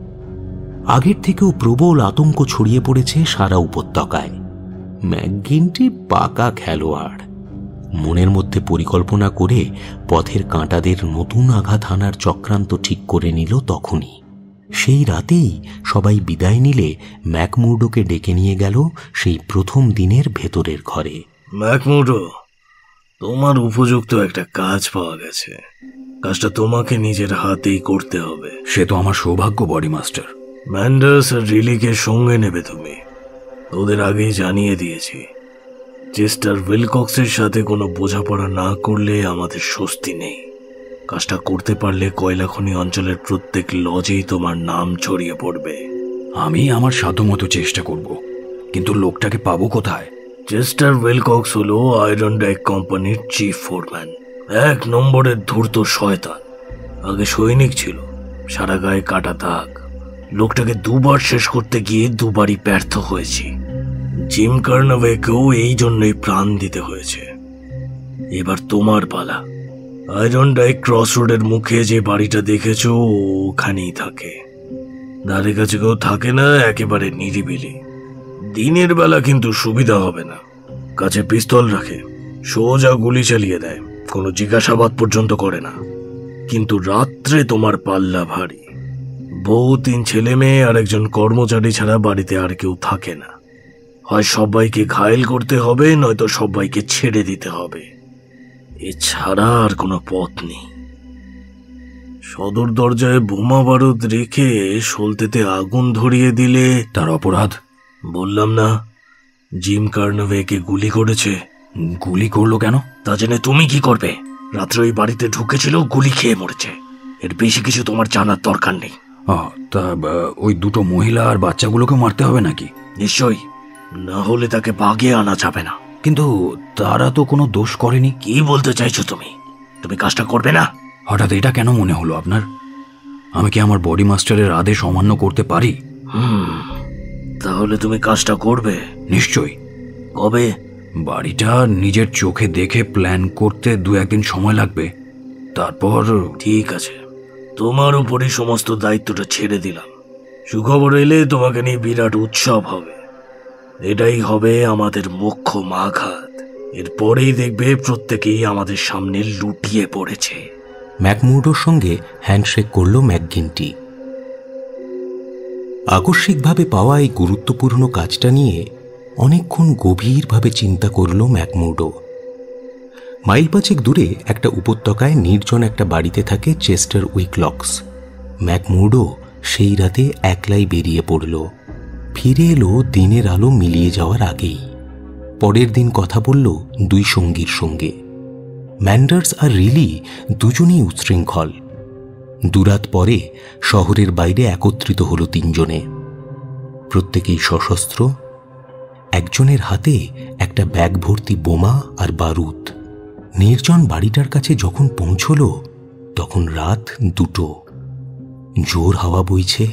আগের থেকেও প্রবল আতঙ্ক ছড়িয়ে পড়েছে সারা উপত্যকায়। ম্যাকগিনটি পাকা খেলোয়াড়। মনের মধ্যে পরিকল্পনা করে পথের কাঁটাদের নতুন আঘাত হানার চক্রান্ত ঠিক করে নিল তখনই। সেই রাতেই সবাই বিদায় নিলে ম্যাকমুর্ডোকে ডেকে নিয়ে গেল সেই প্রথম দিনের ভেতরের ঘরে। ম্যাকমুডো তোমার উপযুক্ত একটা কাজ পাওয়া গেছে। কাজটা তোমাকে নিজের হাতেই করতে হবে। সে তো আমার সৌভাগ্য বডি মাস্টার। ম্যান্ডার্স আর রিলিকে সঙ্গে নেবে তুমি। ওদের আগেই জানিয়ে দিয়েছি। চেস্টার উইলকক্সের সাথে কোনো বোঝাপড়া না করলে আমাদের স্বস্তি নেই। কাজটা করতে পারলে কয়লাখনি অঞ্চলের প্রত্যেক লজেই তোমার নাম ছড়িয়ে পড়বে। আমি আমার সাধ্যমতো চেষ্টা করব কিন্তু লোকটাকে পাবো কোথায়? চেস্টার ওয়েলকক্স হলো আয়রন ডাইক কোম্পানির চিফ ফোরম্যান এক নম্বরের ধূর্ত শয়তান। আগে সৈনিক ছিল সারা গায়ে কাটা দাগ। লোকটাকে দুবার শেষ করতে গিয়ে দুবারই ব্যর্থ হয়েছি। জিম কার্নাওয়েকেও এই জন্যই প্রাণ দিতে হয়েছে। এবার তোমার পালা। আয়রন ডাইক ক্রস রোডের মুখে যে বাড়িটা দেখেছ, ওখানেই থাকে। ধারে কাছে কেউ থাকে না, একেবারে নিরিবিলি। দিনের বেলা কিন্তু সুবিধা হবে না। কাছে পিস্তল রাখে, সোজা গুলি চালিয়ে দেয়, কোনো জিজ্ঞাসাবাদ পর্যন্ত করে না। কিন্তু রাত্রে তোমার পাল্লা ভারী। বউ তিন ছেলে মেয়ে আর একজন কর্মচারী ছাড়া বাড়িতে আর কেউ থাকে না। হয় সবাইকে ঘায়েল করতে হবে নয়তো সবাইকে ছেড়ে দিতে হবে। এছাড়া আর কোনো পথ নেই। সদর দরজায় বোমা বারুদ রেখে সলতেতে আগুন ধরিয়ে দিলে তার অপরাধ? বললাম না জিম কার্নভেকে গুলি করেছে। গুলি করল কেন? তা জেনে তুমি কি করবে? রাত্রে ওই বাড়িতে ঢুকেছিল গুলি খেয়ে মরেছে। এর বেশি কিছু তোমার জানার দরকার নেই। তা ওই দুটো মহিলা আর বাচ্চাগুলোকে মারতে হবে নাকি? নিশ্চয়ই। না হলে তাকে বাগে আনা যাবে না। কিন্তু তারা তো কোনো দোষ করেনি। কি বলতে চাইছো তুমি? তুমি কাজটা করবে না? হঠাৎ এটা কেন মনে হলো আপনার? আমি কি আমার বডি মাস্টারের আদেশ অমান্য করতে পারি? তাহলে তুমি কাজটা করবে। নিশ্চয়ই। কবে? বাড়িটা নিজের চোখে দেখে প্ল্যান করতে দু একদিন সময় লাগবে। তারপর ঠিক আছে। তোমার উপরই সমস্ত দায়িত্বটা ছেড়ে দিলাম। সুখবর এলে তোমাকে নিয়ে বিরাট উৎসব হবে। এটাই হবে আমাদের মুখ্য মাঘাত। এরপরেই দেখবে প্রত্যেকেই আমাদের সামনে লুটিয়ে পড়েছে। ম্যাকমুডোর সঙ্গে হ্যান্ডশেক করল ম্যাকগিনটি। আকস্মিকভাবে পাওয়া এই গুরুত্বপূর্ণ কাজটা নিয়ে অনেকক্ষণ গভীরভাবে চিন্তা করল ম্যাকমুডো। মাইল পাঁচেক দূরে একটা উপত্যকায় নির্জন একটা বাড়িতে থাকে চেস্টার উইকলক্স। ম্যাকমুডো সেই রাতে একলাই বেরিয়ে পড়ল। ফিরে এলো দিনের আলো মিলিয়ে যাওয়ার আগেই। পরের দিন কথা বলল দুই সঙ্গীর সঙ্গে। ম্যান্ডার্স আর রিলি দুজনেই উচ্ছৃঙ্খল। দুরাত পরে শহরের বাইরে একত্রিত হল তিনজনে। প্রত্যেকেই সশস্ত্র। একজনের হাতে একটা ব্যাগ ভর্তি বোমা আর বারুদ। নির্জন বাড়িটার কাছে যখন পৌঁছল, তখন রাত দুটো। জোর হাওয়া বইছে।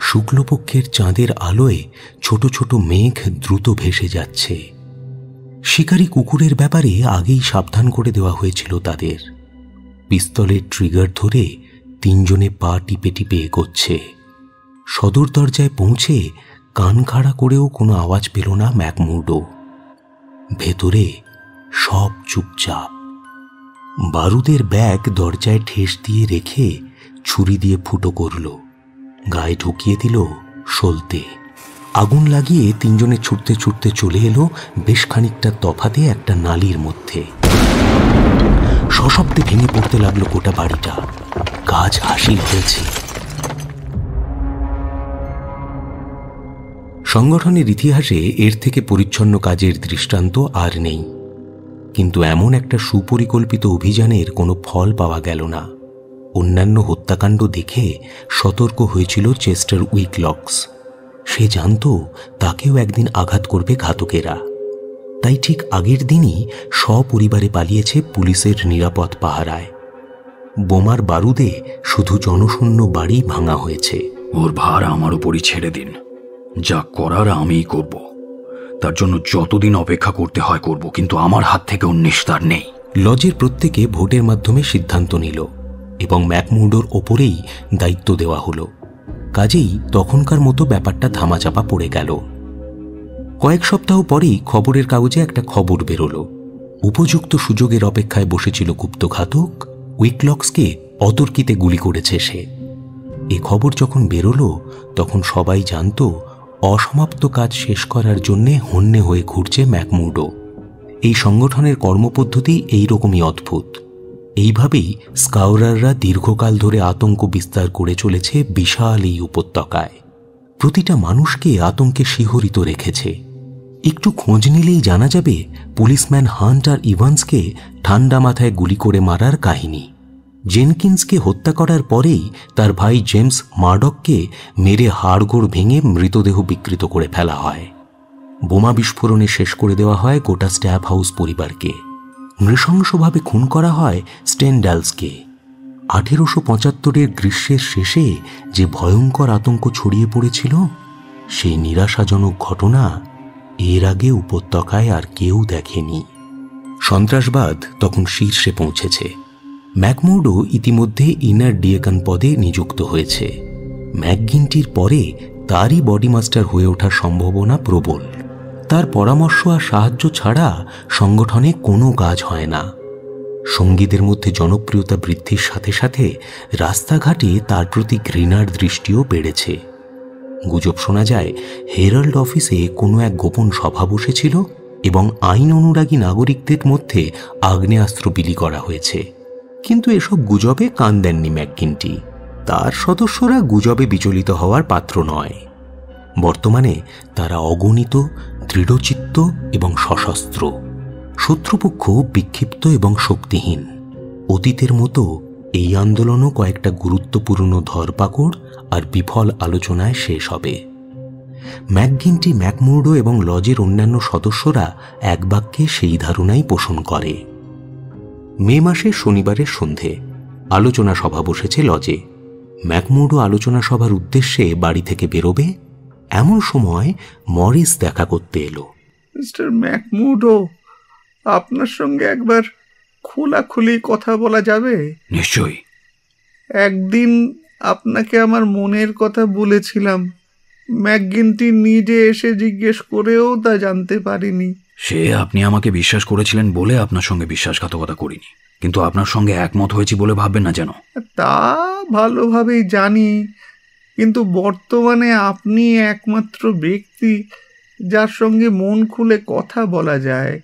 শুক্লপক্ষের চাঁদের আলোয় ছোট ছোট মেঘ দ্রুত ভেসে যাচ্ছে। শিকারী কুকুরের ব্যাপারে আগেই সাবধান করে দেওয়া হয়েছিল তাদের। পিস্তলের ট্রিগার ধরে তিনজনে পা টিপে টিপে এগোচ্ছে। সদর দরজায় পৌঁছে কান খাড়া করেও কোনো আওয়াজ পেল না ম্যাকমুডো। ভেতরে সব চুপচাপ। বারুদের ব্যাগ দরজায় ঠেস দিয়ে রেখে ছুরি দিয়ে ফুটো করল। গায়ে ঢুকিয়ে দিল সলতে। আগুন লাগিয়ে তিনজনে ছুটতে ছুটতে চলে এলো বেশ খানিকটা তফাতে একটা নালির মধ্যে। সশব্দে ভেঙে পড়তে লাগল গোটা বাড়িটা। কাজ হাসিল হয়েছে সংগঠনের ইতিহাসে এর থেকে পরিচ্ছন্ন কাজের দৃষ্টান্ত আর নেই। কিন্তু এমন একটা সুপরিকল্পিত অভিযানের কোনো ফল পাওয়া গেল না। অন্যান্য হত্যাকাণ্ড দেখে সতর্ক হয়েছিল চেস্টার উইকলক্স। সে জানত তাকেও একদিন আঘাত করবে ঘাতকেরা। তাই ঠিক আগের দিনই সপরিবারে পালিয়েছে পুলিশের নিরাপদ পাহারায়। বোমার বারুদে শুধু জনশূন্য বাড়ি ভাঙা হয়েছে। ওর ভার আমার উপরই ছেড়ে দিন। যা করার আমিই করব। তার জন্য যতদিন অপেক্ষা করতে হয় করব, কিন্তু আমার হাত থেকে নিস্তার নেই। লজের প্রত্যেকে ভোটের মাধ্যমে সিদ্ধান্ত নিল এবং ম্যাকমুডোর ওপরেই দায়িত্ব দেওয়া হলো। কাজেই তখনকার মতো ব্যাপারটা ধামাচাপা পড়ে গেল। কয়েক সপ্তাহ পরেই খবরের কাগজে একটা খবর বেরোলো। উপযুক্ত সুযোগের অপেক্ষায় বসেছিল গুপ্তঘাতক উইকলক্সকে অতর্কিতে গুলি করেছে সে। এ খবর যখন বেরোলো, তখন সবাই জানত অসমাপ্ত কাজ শেষ করার জন্যে হন্যে হয়ে ঘুরছে ম্যাকমুডো। এই সংগঠনের কর্মপদ্ধতি এইরকমই অদ্ভুত। এইভাবেই স্কাউরাররা দীর্ঘকাল ধরে আতঙ্ক বিস্তার করে চলেছে বিশাল এই উপত্যকায়। প্রতিটা মানুষকে আতঙ্কে শিহরিত রেখেছে। একটু খোঁজ নিলেই জানা যাবে পুলিশম্যান হান্ট আর ইভান্সকে ঠান্ডা মাথায় গুলি করে মারার কাহিনী। জেনকিন্সকে হত্যা করার পরেই তার ভাই জেমস মার্ডককে মেরে হাড়গোড় ভেঙে মৃতদেহ বিকৃত করে ফেলা হয়। বোমা বিস্ফোরণে শেষ করে দেওয়া হয় গোটা স্ট্যাপ হাউস পরিবারকে। নৃশংসভাবে খুন করা হয় স্টেনডালসকে। আঠেরোশো পঁচাত্তরের গ্রীষ্মের শেষে যে ভয়ঙ্কর আতঙ্ক ছড়িয়ে পড়েছিল, সেই নিরাশাজনক ঘটনা এর আগে উপত্যকায় আর কেউ দেখেনি। সন্ত্রাসবাদ তখন শীর্ষে পৌঁছেছে। ম্যাকমুডো ইতিমধ্যে ইনার ডিয়েকান পদে নিযুক্ত হয়েছে। ম্যাকগিনটির পরে তারই বডি মাস্টার হয়ে ওঠার সম্ভাবনা প্রবল। তার পরামর্শ আর সাহায্য ছাড়া সংগঠনে কোনো কাজ হয় না। সঙ্গীদের মধ্যে জনপ্রিয়তা বৃদ্ধির সাথে সাথে রাস্তাঘাটে তার প্রতি ঘৃণার দৃষ্টিও বেড়েছে। গুজব শোনা যায়, হেরাল্ড অফিসে কোনো এক গোপন সভা বসেছিল এবং আইন অনুরাগী নাগরিকদের মধ্যে আগ্নেয়াস্ত্র বিলি করা হয়েছে। কিন্তু এসব গুজবে কান দেননি ম্যাককিনটি তার সদস্যরা গুজবে বিচলিত হওয়ার পাত্র নয়। বর্তমানে তারা অগণিত, দৃঢ়চিত্ত এবং সশস্ত্র। শত্রুপক্ষ বিক্ষিপ্ত এবং শক্তিহীন। অতীতের মতো এই আন্দোলনও কয়েকটা গুরুত্বপূর্ণ ধরপাকড় আর বিফল আলোচনায় শেষ হবে। ম্যাকগিনটি, ম্যাকমুর্ডো এবং লজের অন্যান্য সদস্যরা এক বাক্যে সেই ধারণাই পোষণ করে। মে মাসের শনিবারের সন্ধে আলোচনা সভা বসেছে লজে। ম্যাকমুর্ডো আলোচনা সভার উদ্দেশ্যে বাড়ি থেকে বেরোবে এমন সময় মরিস দেখা করতে এলো। মিস্টার ম্যাকমুডো আপনার সঙ্গে একবার খোলাখুলি কথা বলা যাবে? নিশ্চয়ই। একদিন আপনাকে আমার মনের কথা বলেছিলাম। ম্যাকগিনটি নিজে এসে জিজ্ঞেস করেও তা জানতে পারিনি। সে আপনি আমাকে বিশ্বাস করেছিলেন বলে আপনার সঙ্গে বিশ্বাসঘাতকতা করিনি। কিন্তু আপনার সঙ্গে একমত হয়েছি বলে ভাববেন না যেন। তা ভালোভাবেই জানি, কিন্তু বর্তমানে আপনি একমাত্র ব্যক্তি যার সঙ্গে মন খুলে কথা বলা যায়।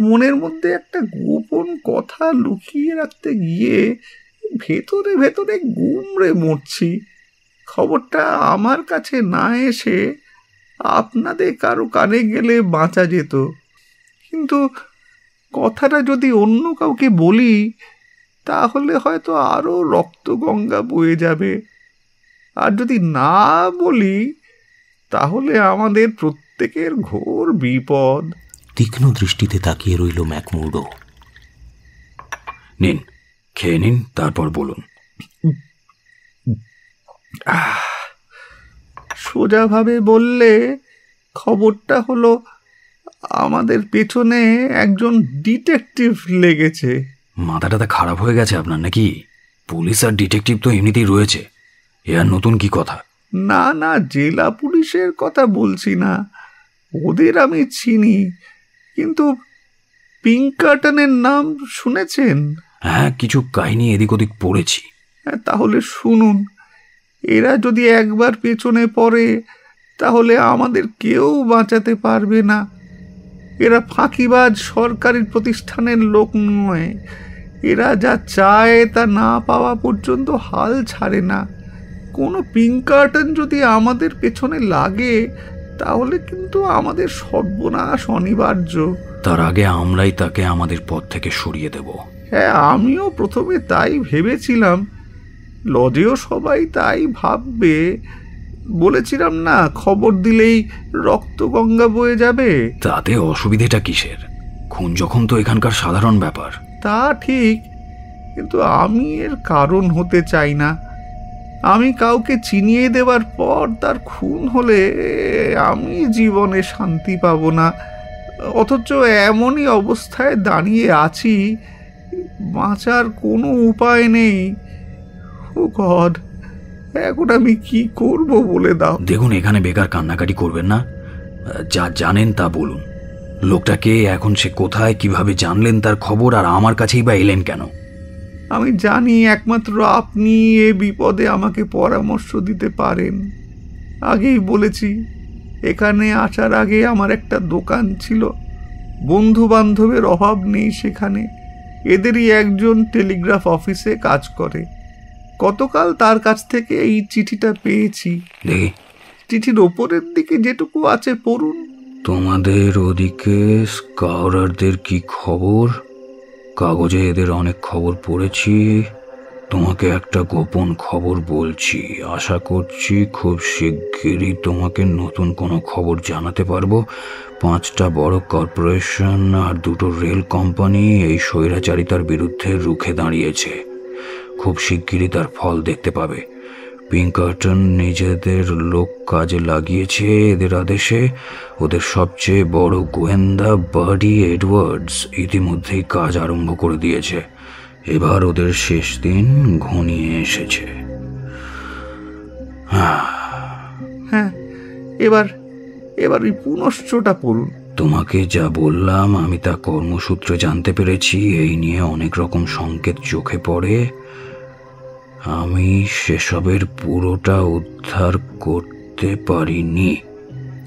মনের মধ্যে একটা গোপন কথা লুকিয়ে রাখতে গিয়ে ভেতরে ভেতরে গুমড়ে মরছি। খবরটা আমার কাছে না এসে আপনাদের কারও কানে গেলে বাঁচা যেত। কিন্তু কথাটা যদি অন্য কাউকে বলি তাহলে হয়তো আরও রক্ত গঙ্গা বয়ে যাবে। আর যদি না বলি তাহলে আমাদের প্রত্যেকের ঘোর বিপদ। তীক্ষ্ণ দৃষ্টিতে তাকিয়ে রইল ম্যাকমুডো। নিন খেয়ে নিন তারপর বলুন। সোজাভাবে বললে খবরটা হলো আমাদের পেছনে একজন ডিটেকটিভ লেগেছে। মাথাটা টাথা খারাপ হয়ে গেছে আপনার নাকি? পুলিশ আর ডিটেকটিভ তো এমনিতেই রয়েছে। এ আর নতুন কি কথা? না না জেলা পুলিশের কথা বলছি না। ওদের আমি চিনি কিন্তু পিঙ্কাটনের নাম শুনেছেন? হ্যাঁ কিছু কাহিনী এদিক ওদিক পড়েছি। হ্যাঁ, তাহলে শুনুন। এরা যদি একবার পেছনে পড়ে তাহলে আমাদের কেউ বাঁচাতে পারবে না। এরা ফাঁকিবাজ সরকারি প্রতিষ্ঠানের লোক নয়। এরা যা চায় তা না পাওয়া পর্যন্ত হাল ছাড়ে না। কোনো পিঙ্কার্টন যদি আমাদের পেছনে লাগে তাহলে কিন্তু আমাদের সর্বনাশ অনিবার্য। তার আগে আমরাই তাকে আমাদের পথ থেকে সরিয়ে দেব। হ্যাঁ আমিও প্রথমে তাই ভেবেছিলাম। লজেও সবাই তাই ভাববে। বলেছিলাম না খবর দিলেই রক্ত গঙ্গা বয়ে যাবে। তাতে অসুবিধেটা কিসের? খুন যখন তো এখানকার সাধারণ ব্যাপার। তা ঠিক কিন্তু আমি এর কারণ হতে চাই না। আমি কাউকে চিনিয়ে দেওয়ার পর তার খুন হলে আমি জীবনে শান্তি পাব না। অথচ এমনই অবস্থায় দাঁড়িয়ে আছি বাঁচার কোনো উপায় নেই। ও গড এখন আমি কি করব বলে দাও। দেখুন এখানে বেকার কান্নাকাটি করবেন না। যা জানেন তা বলুন। লোকটাকে এখন সে কোথায় কীভাবে জানলেন তার খবর আর আমার কাছেই বা এলেন কেন? আমি জানি একমাত্র আপনি এ বিপদে আমাকে পরামর্শ দিতে পারেন। আগেই বলেছি এখানে আসার আগে আমার একটা দোকান ছিল। বন্ধু বান্ধবের অভাব নেই সেখানে। এদেরই একজন টেলিগ্রাফ অফিসে কাজ করে। গতকাল তার কাছ থেকে এই চিঠিটা পেয়েছি। দেখি চিঠির ওপরের দিকে যেটুকু আছে পড়ুন। তোমাদের ওদিকে স্কাউরারদের কি খবর? কাগজে এদের অনেক খবর পড়েছি। তোমাকে একটা গোপন খবর বলছি। আশা করছি খুব শিগগিরই তোমাকে নতুন কোনো খবর জানাতে পারব। পাঁচটা বড় কর্পোরেশন আর দুটো রেল কোম্পানি এই স্বৈরাচারিতার বিরুদ্ধে রুখে দাঁড়িয়েছে। খুব শিগগিরই তার ফল দেখতে পাবে। পিঙ্কার্টন নিজেদের লোক কাজে লাগিয়েছে এদের আদেশে। ওদের সবচেয়ে বড় গোয়েন্দা বার্ডি এডওয়ার্ডস ইতিমধ্যেই কাজ আরম্ভ করে দিয়েছে। এবার ওদের শেষ দিন ঘনিয়ে এসেছে। হ্যাঁ এবার এবার ওই পুনশ্চটা পড়ুন। তোমাকে যা বললাম আমি তা কর্মসূত্রে জানতে পেরেছি। এই নিয়ে অনেক রকম সংকেত চোখে পড়ে। আমি সেসবের পুরোটা উদ্ধার করতে পারিনি।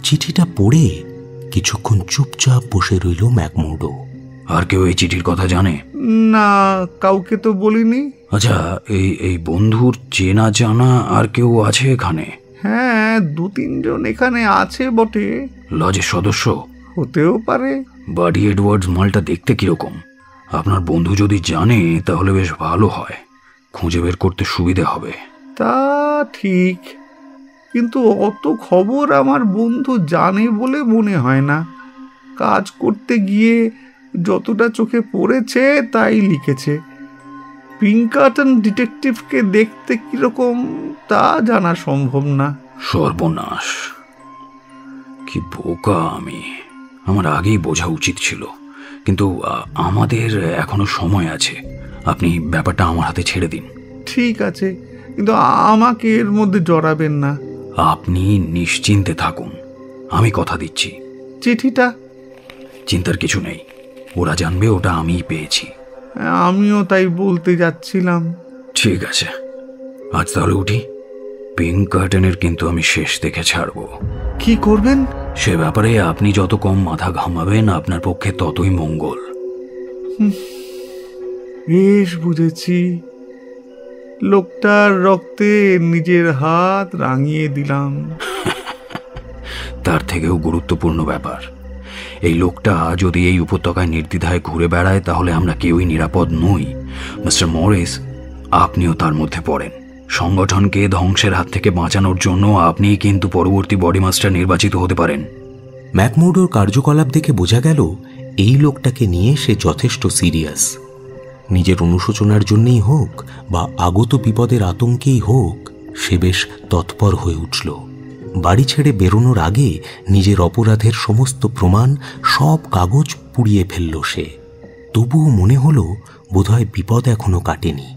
চিঠিটা পড়ে কিছুক্ষণ চুপচাপ বসে রইল ম্যাকমুডো আর কেউ এই চিঠির কথা জানে? না কাউকে তো বলিনি। আচ্ছা এই এই বন্ধুর চেনা জানা আর কেউ আছে এখানে? হ্যাঁ দু তিনজন এখানে আছে বটে। লজের সদস্য? হতেও পারে। বাডি এডওয়ার্ডস মালটা দেখতে কীরকম? আপনার বন্ধু যদি জানে তাহলে বেশ ভালো হয়। খুঁজে বের করতে সুবিধে হবে। তা ঠিক। কিন্তু অত খবর আমার বন্ধু জানে বলে মনে হয় না। কাজ করতে গিয়ে যতটা চোখে পড়েছে তাই লিখেছে। পিঙ্কাটন ডিটেকটিভকে দেখতে কীরকম তা জানা সম্ভব না। সর্বনাশ। কি বোকা আমি। আমার আগেই বোঝা উচিত ছিল। কিন্তু আমাদের এখনও সময় আছে। আপনি ব্যাপারটা আমার হাতে ছেড়ে দিন। ঠিক আছে কিন্তু আমাকে এর মধ্যে জড়াবেন না। আপনি নিশ্চিন্তে থাকুন। আমি কথা দিচ্ছি। চিঠিটা? চিন্তার কিছু নেই। ওরা জানবে ওটা আমিই পেয়েছি। আমিও তাই বলতে যাচ্ছিলাম। ঠিক আছে। আজ তাহলে উঠি। পিঙ্ক কার্টেনের কিন্তু আমি শেষ দেখে ছাড়বো। কি করবেন? সে ব্যাপারে আপনি যত কম মাথা ঘামাবেন আপনার পক্ষে ততই মঙ্গল। বেশ বুঝেছি। লোকটার রক্তে নিজের হাত রাঙিয়ে দিলাম। তার থেকেও গুরুত্বপূর্ণ ব্যাপার। এই লোকটা যদি এই উপত্যকায় নির্দ্বিধায় ঘুরে বেড়ায় তাহলে আমরা কেউই নিরাপদ নই। মিস্টার মরিস আপনিও তার মধ্যে পড়েন। সংগঠনকে ধ্বংসের হাত থেকে বাঁচানোর জন্য আপনিই কিন্তু পরবর্তী বডি মাস্টার নির্বাচিত হতে পারেন। ম্যাকমোডোর কার্যকলাপ দেখে বোঝা গেল এই লোকটাকে নিয়ে সে যথেষ্ট সিরিয়াস। নিজের অনুশোচনার জন্যেই হোক বা আগত বিপদের আতঙ্কেই হোক, সে বেশ তৎপর হয়ে উঠল। বাড়ি ছেড়ে বেরোনোর আগে নিজের অপরাধের সমস্ত প্রমাণ সব কাগজ পুড়িয়ে ফেলল সে। তবুও মনে হলো বোধহয় বিপদ এখনও কাটেনি।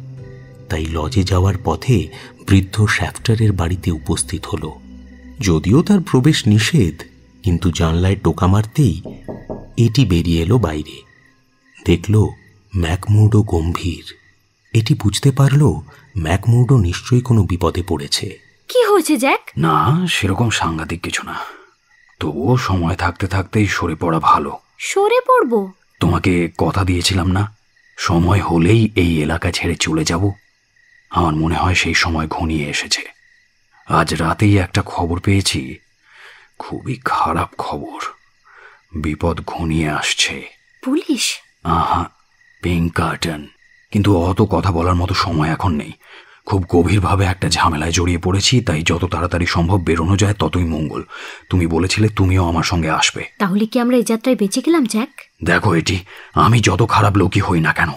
তাই লজে যাওয়ার পথে বৃদ্ধ শ্যাফটারের বাড়িতে উপস্থিত হল। যদিও তার প্রবেশ নিষেধ, কিন্তু জানলায় টোকা মারতেই এটি বেরিয়ে এলো বাইরে। দেখল ম্যাকমুডো গম্ভীর। এটি বুঝতে পারল ম্যাকমুডো নিশ্চয়ই কোনো বিপদে পড়েছে। কি হয়েছে জ্যাক? না সেরকম সাংঘাতিক কিছু না। তবুও সময় থাকতে থাকতেই সরে পড়া ভালো। সরে পড়ব? তোমাকে কথা দিয়েছিলাম না? সময় হলেই এই এলাকা ছেড়ে চলে যাব। আমার মনে হয় সেই সময় ঘনিয়ে এসেছে। আজ রাতেই একটা খবর পেয়েছি। খুবই খারাপ খবর। বিপদ ঘনিয়ে আসছে। পুলিশ? আহা পিঙ্ক কার্টন কিন্তু অত কথা বলার মতো সময় এখন নেই। খুব গভীরভাবে একটা ঝামেলায় জড়িয়ে পড়েছি তাই যত তাড়াতাড়ি সম্ভব বেরোনো যায় ততই মঙ্গল। তুমি বলেছিলে তুমিও আমার সঙ্গে আসবে। তাহলে কি আমরা এই যাত্রায় বেঁচে গেলাম জ্যাক? দেখো এটি আমি যত খারাপ লোকই হই না কেন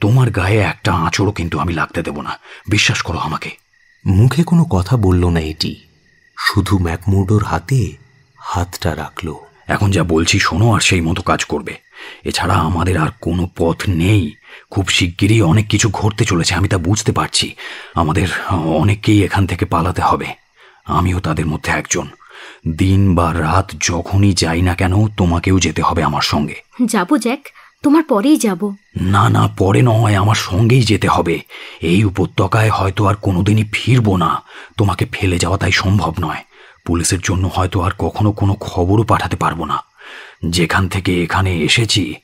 তোমার গায়ে একটা আঁচড়ও কিন্তু আমি লাগতে দেব না। বিশ্বাস করো আমাকে। মুখে কোনো কথা বলল না এটি শুধু ম্যাকমুডোর হাতে হাতটা রাখল। এখন যা বলছি শোনো আর সেই মতো কাজ করবে। এছাড়া আমাদের আর কোনো পথ নেই। খুব শিগগিরই অনেক কিছু ঘটতে চলেছে আমি তা বুঝতে পারছি। আমাদের অনেককেই এখান থেকে পালাতে হবে। আমিও তাদের মধ্যে একজন। দিন বা রাত যখনই যাই না কেন তোমাকেও যেতে হবে আমার সঙ্গে। যাব জ্যাক। তোমার পরেই যাব। না না পরে নয় আমার সঙ্গেই যেতে হবে। এই উপত্যকায় হয়তো আর কোনোদিনই ফিরবো না। তোমাকে ফেলে যাওয়া তাই সম্ভব নয়। পুলিশের জন্য হয়তো আর কখনো কোনো খবরও পাঠাতে পারব না। যেখান থেকে এখানে এসেছি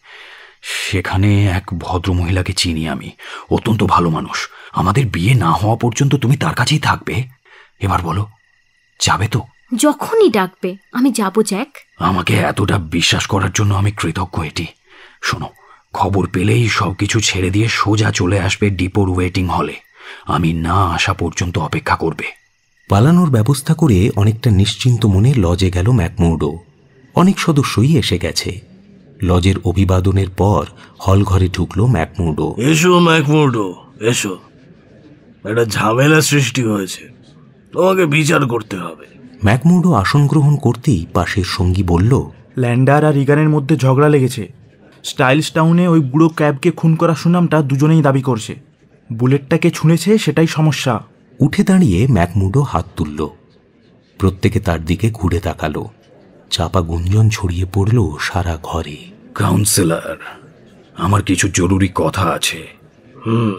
সেখানে এক ভদ্রমহিলাকে চিনি আমি। অত্যন্ত ভালো মানুষ। আমাদের বিয়ে না হওয়া পর্যন্ত তুমি তার কাছেই থাকবে? এবার বলো যাবে তো? যখনই ডাকবে আমি যাব জ্যাক। আমাকে এতটা বিশ্বাস করার জন্য আমি কৃতজ্ঞ এটি। শোনো খবর পেলেই সব কিছু ছেড়ে দিয়ে সোজা চলে আসবে ডিপোর ওয়েটিং হলে। আমি না আসা পর্যন্ত অপেক্ষা করবে। পালানোর ব্যবস্থা করে অনেকটা নিশ্চিন্ত মনে লজে গেল ম্যাকমুডো অনেক সদস্যই এসে গেছে। লজের অভিবাদনের পর হল ঘরে ঢুকলো ম্যাকমুডো এসো ম্যাকমুডো এসো। একটা ঝামেলা সৃষ্টি হয়েছে। তোমাকে বিচার করতে হবে। ম্যাকমুডো আসন গ্রহণ করতেই পাশের সঙ্গী বলল ল্যান্ডার আর ইগানের মধ্যে ঝগড়া লেগেছে। স্টাইলস টাউনে ওই বুড়ো ক্যাবকে খুন করার সুনামটা দুজনেই দাবি করছে। বুলেটটাকে ছুঁড়েছে সেটাই সমস্যা। উঠে দাঁড়িয়ে ম্যাকমুডো হাত তুলল। প্রত্যেকে তার দিকে ঘুরে তাকালো। চাপা গুঞ্জন ছড়িয়ে পড়ল সারা ঘরে। কাউন্সিলর আমার কিছু জরুরি কথা আছে। হুম।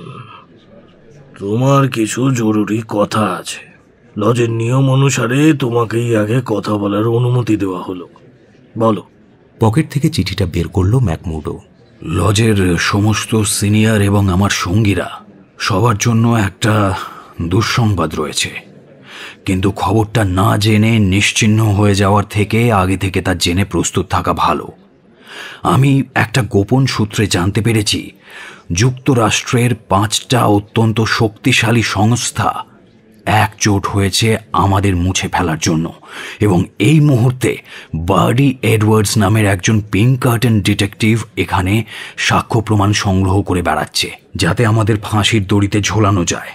তোমার কিছু জরুরি কথা আছে। লজের নিয়ম অনুসারে তোমাকেই আগে কথা বলার অনুমতি দেওয়া হলো। বলো। পকেট থেকে চিঠিটা বের করল ম্যাকমুডো। লজের সমস্ত সিনিয়র এবং আমার সঙ্গীরা সবার জন্য একটা দুঃসংবাদ রয়েছে। কিন্তু খবরটা না জেনে নিশ্চিহ্ন হয়ে যাওয়ার থেকে আগে থেকে তা জেনে প্রস্তুত থাকা ভালো। আমি একটা গোপন সূত্রে জানতে পেরেছি, যুক্তরাষ্ট্রের পাঁচটা অত্যন্ত শক্তিশালী সংস্থা একজোট হয়েছে আমাদের মুছে ফেলার জন্য এবং এই মুহূর্তে বার্ডি এডওয়ার্ডস নামের একজন পিঙ্ক কার্টেন ডিটেকটিভ এখানে সাক্ষ্য প্রমাণ সংগ্রহ করে বেড়াচ্ছে, যাতে আমাদের ফাঁসির দড়িতে ঝোলানো যায়।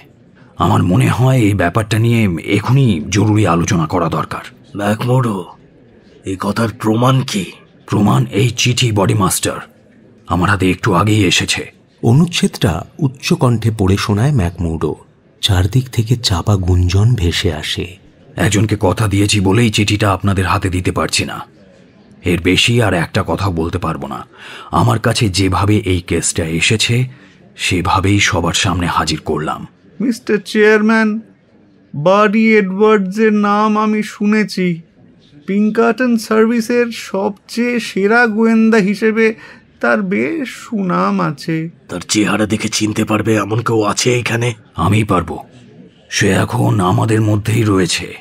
আমার মনে হয় এই ব্যাপারটা নিয়ে এখনই জরুরি আলোচনা করা দরকার। ম্যাকমোডো এই কথার প্রমাণ কি? প্রমাণ এই চিঠি বডি মাস্টার। আমার হাতে একটু আগেই এসেছে। অনুচ্ছেদটা উচ্চকণ্ঠে পড়ে শোনায় ম্যাকমুডো। চারদিক থেকে চাপা গুঞ্জন ভেসে আসে। একজনকে কথা দিয়েছি বলেই চিঠিটা আপনাদের হাতে দিতে পারছি না। এর বেশি আর একটা কথা বলতে পারব না। আমার কাছে যেভাবে এই কেসটা এসেছে সেভাবেই সবার সামনে হাজির করলাম। মিস্টার চেয়ারম্যান বাডি এডওয়ার্ডসের নাম আমি শুনেছি। পিঙ্কাটন সার্ভিসের সবচেয়ে সেরা গোয়েন্দা হিসেবে তার বেশ সুনাম আছে। তার চেহারা দেখে চিনতে পারবে এমন কেউ আছে এখানে? আমি পারব। সে এখন আমাদের মধ্যেই রয়েছে।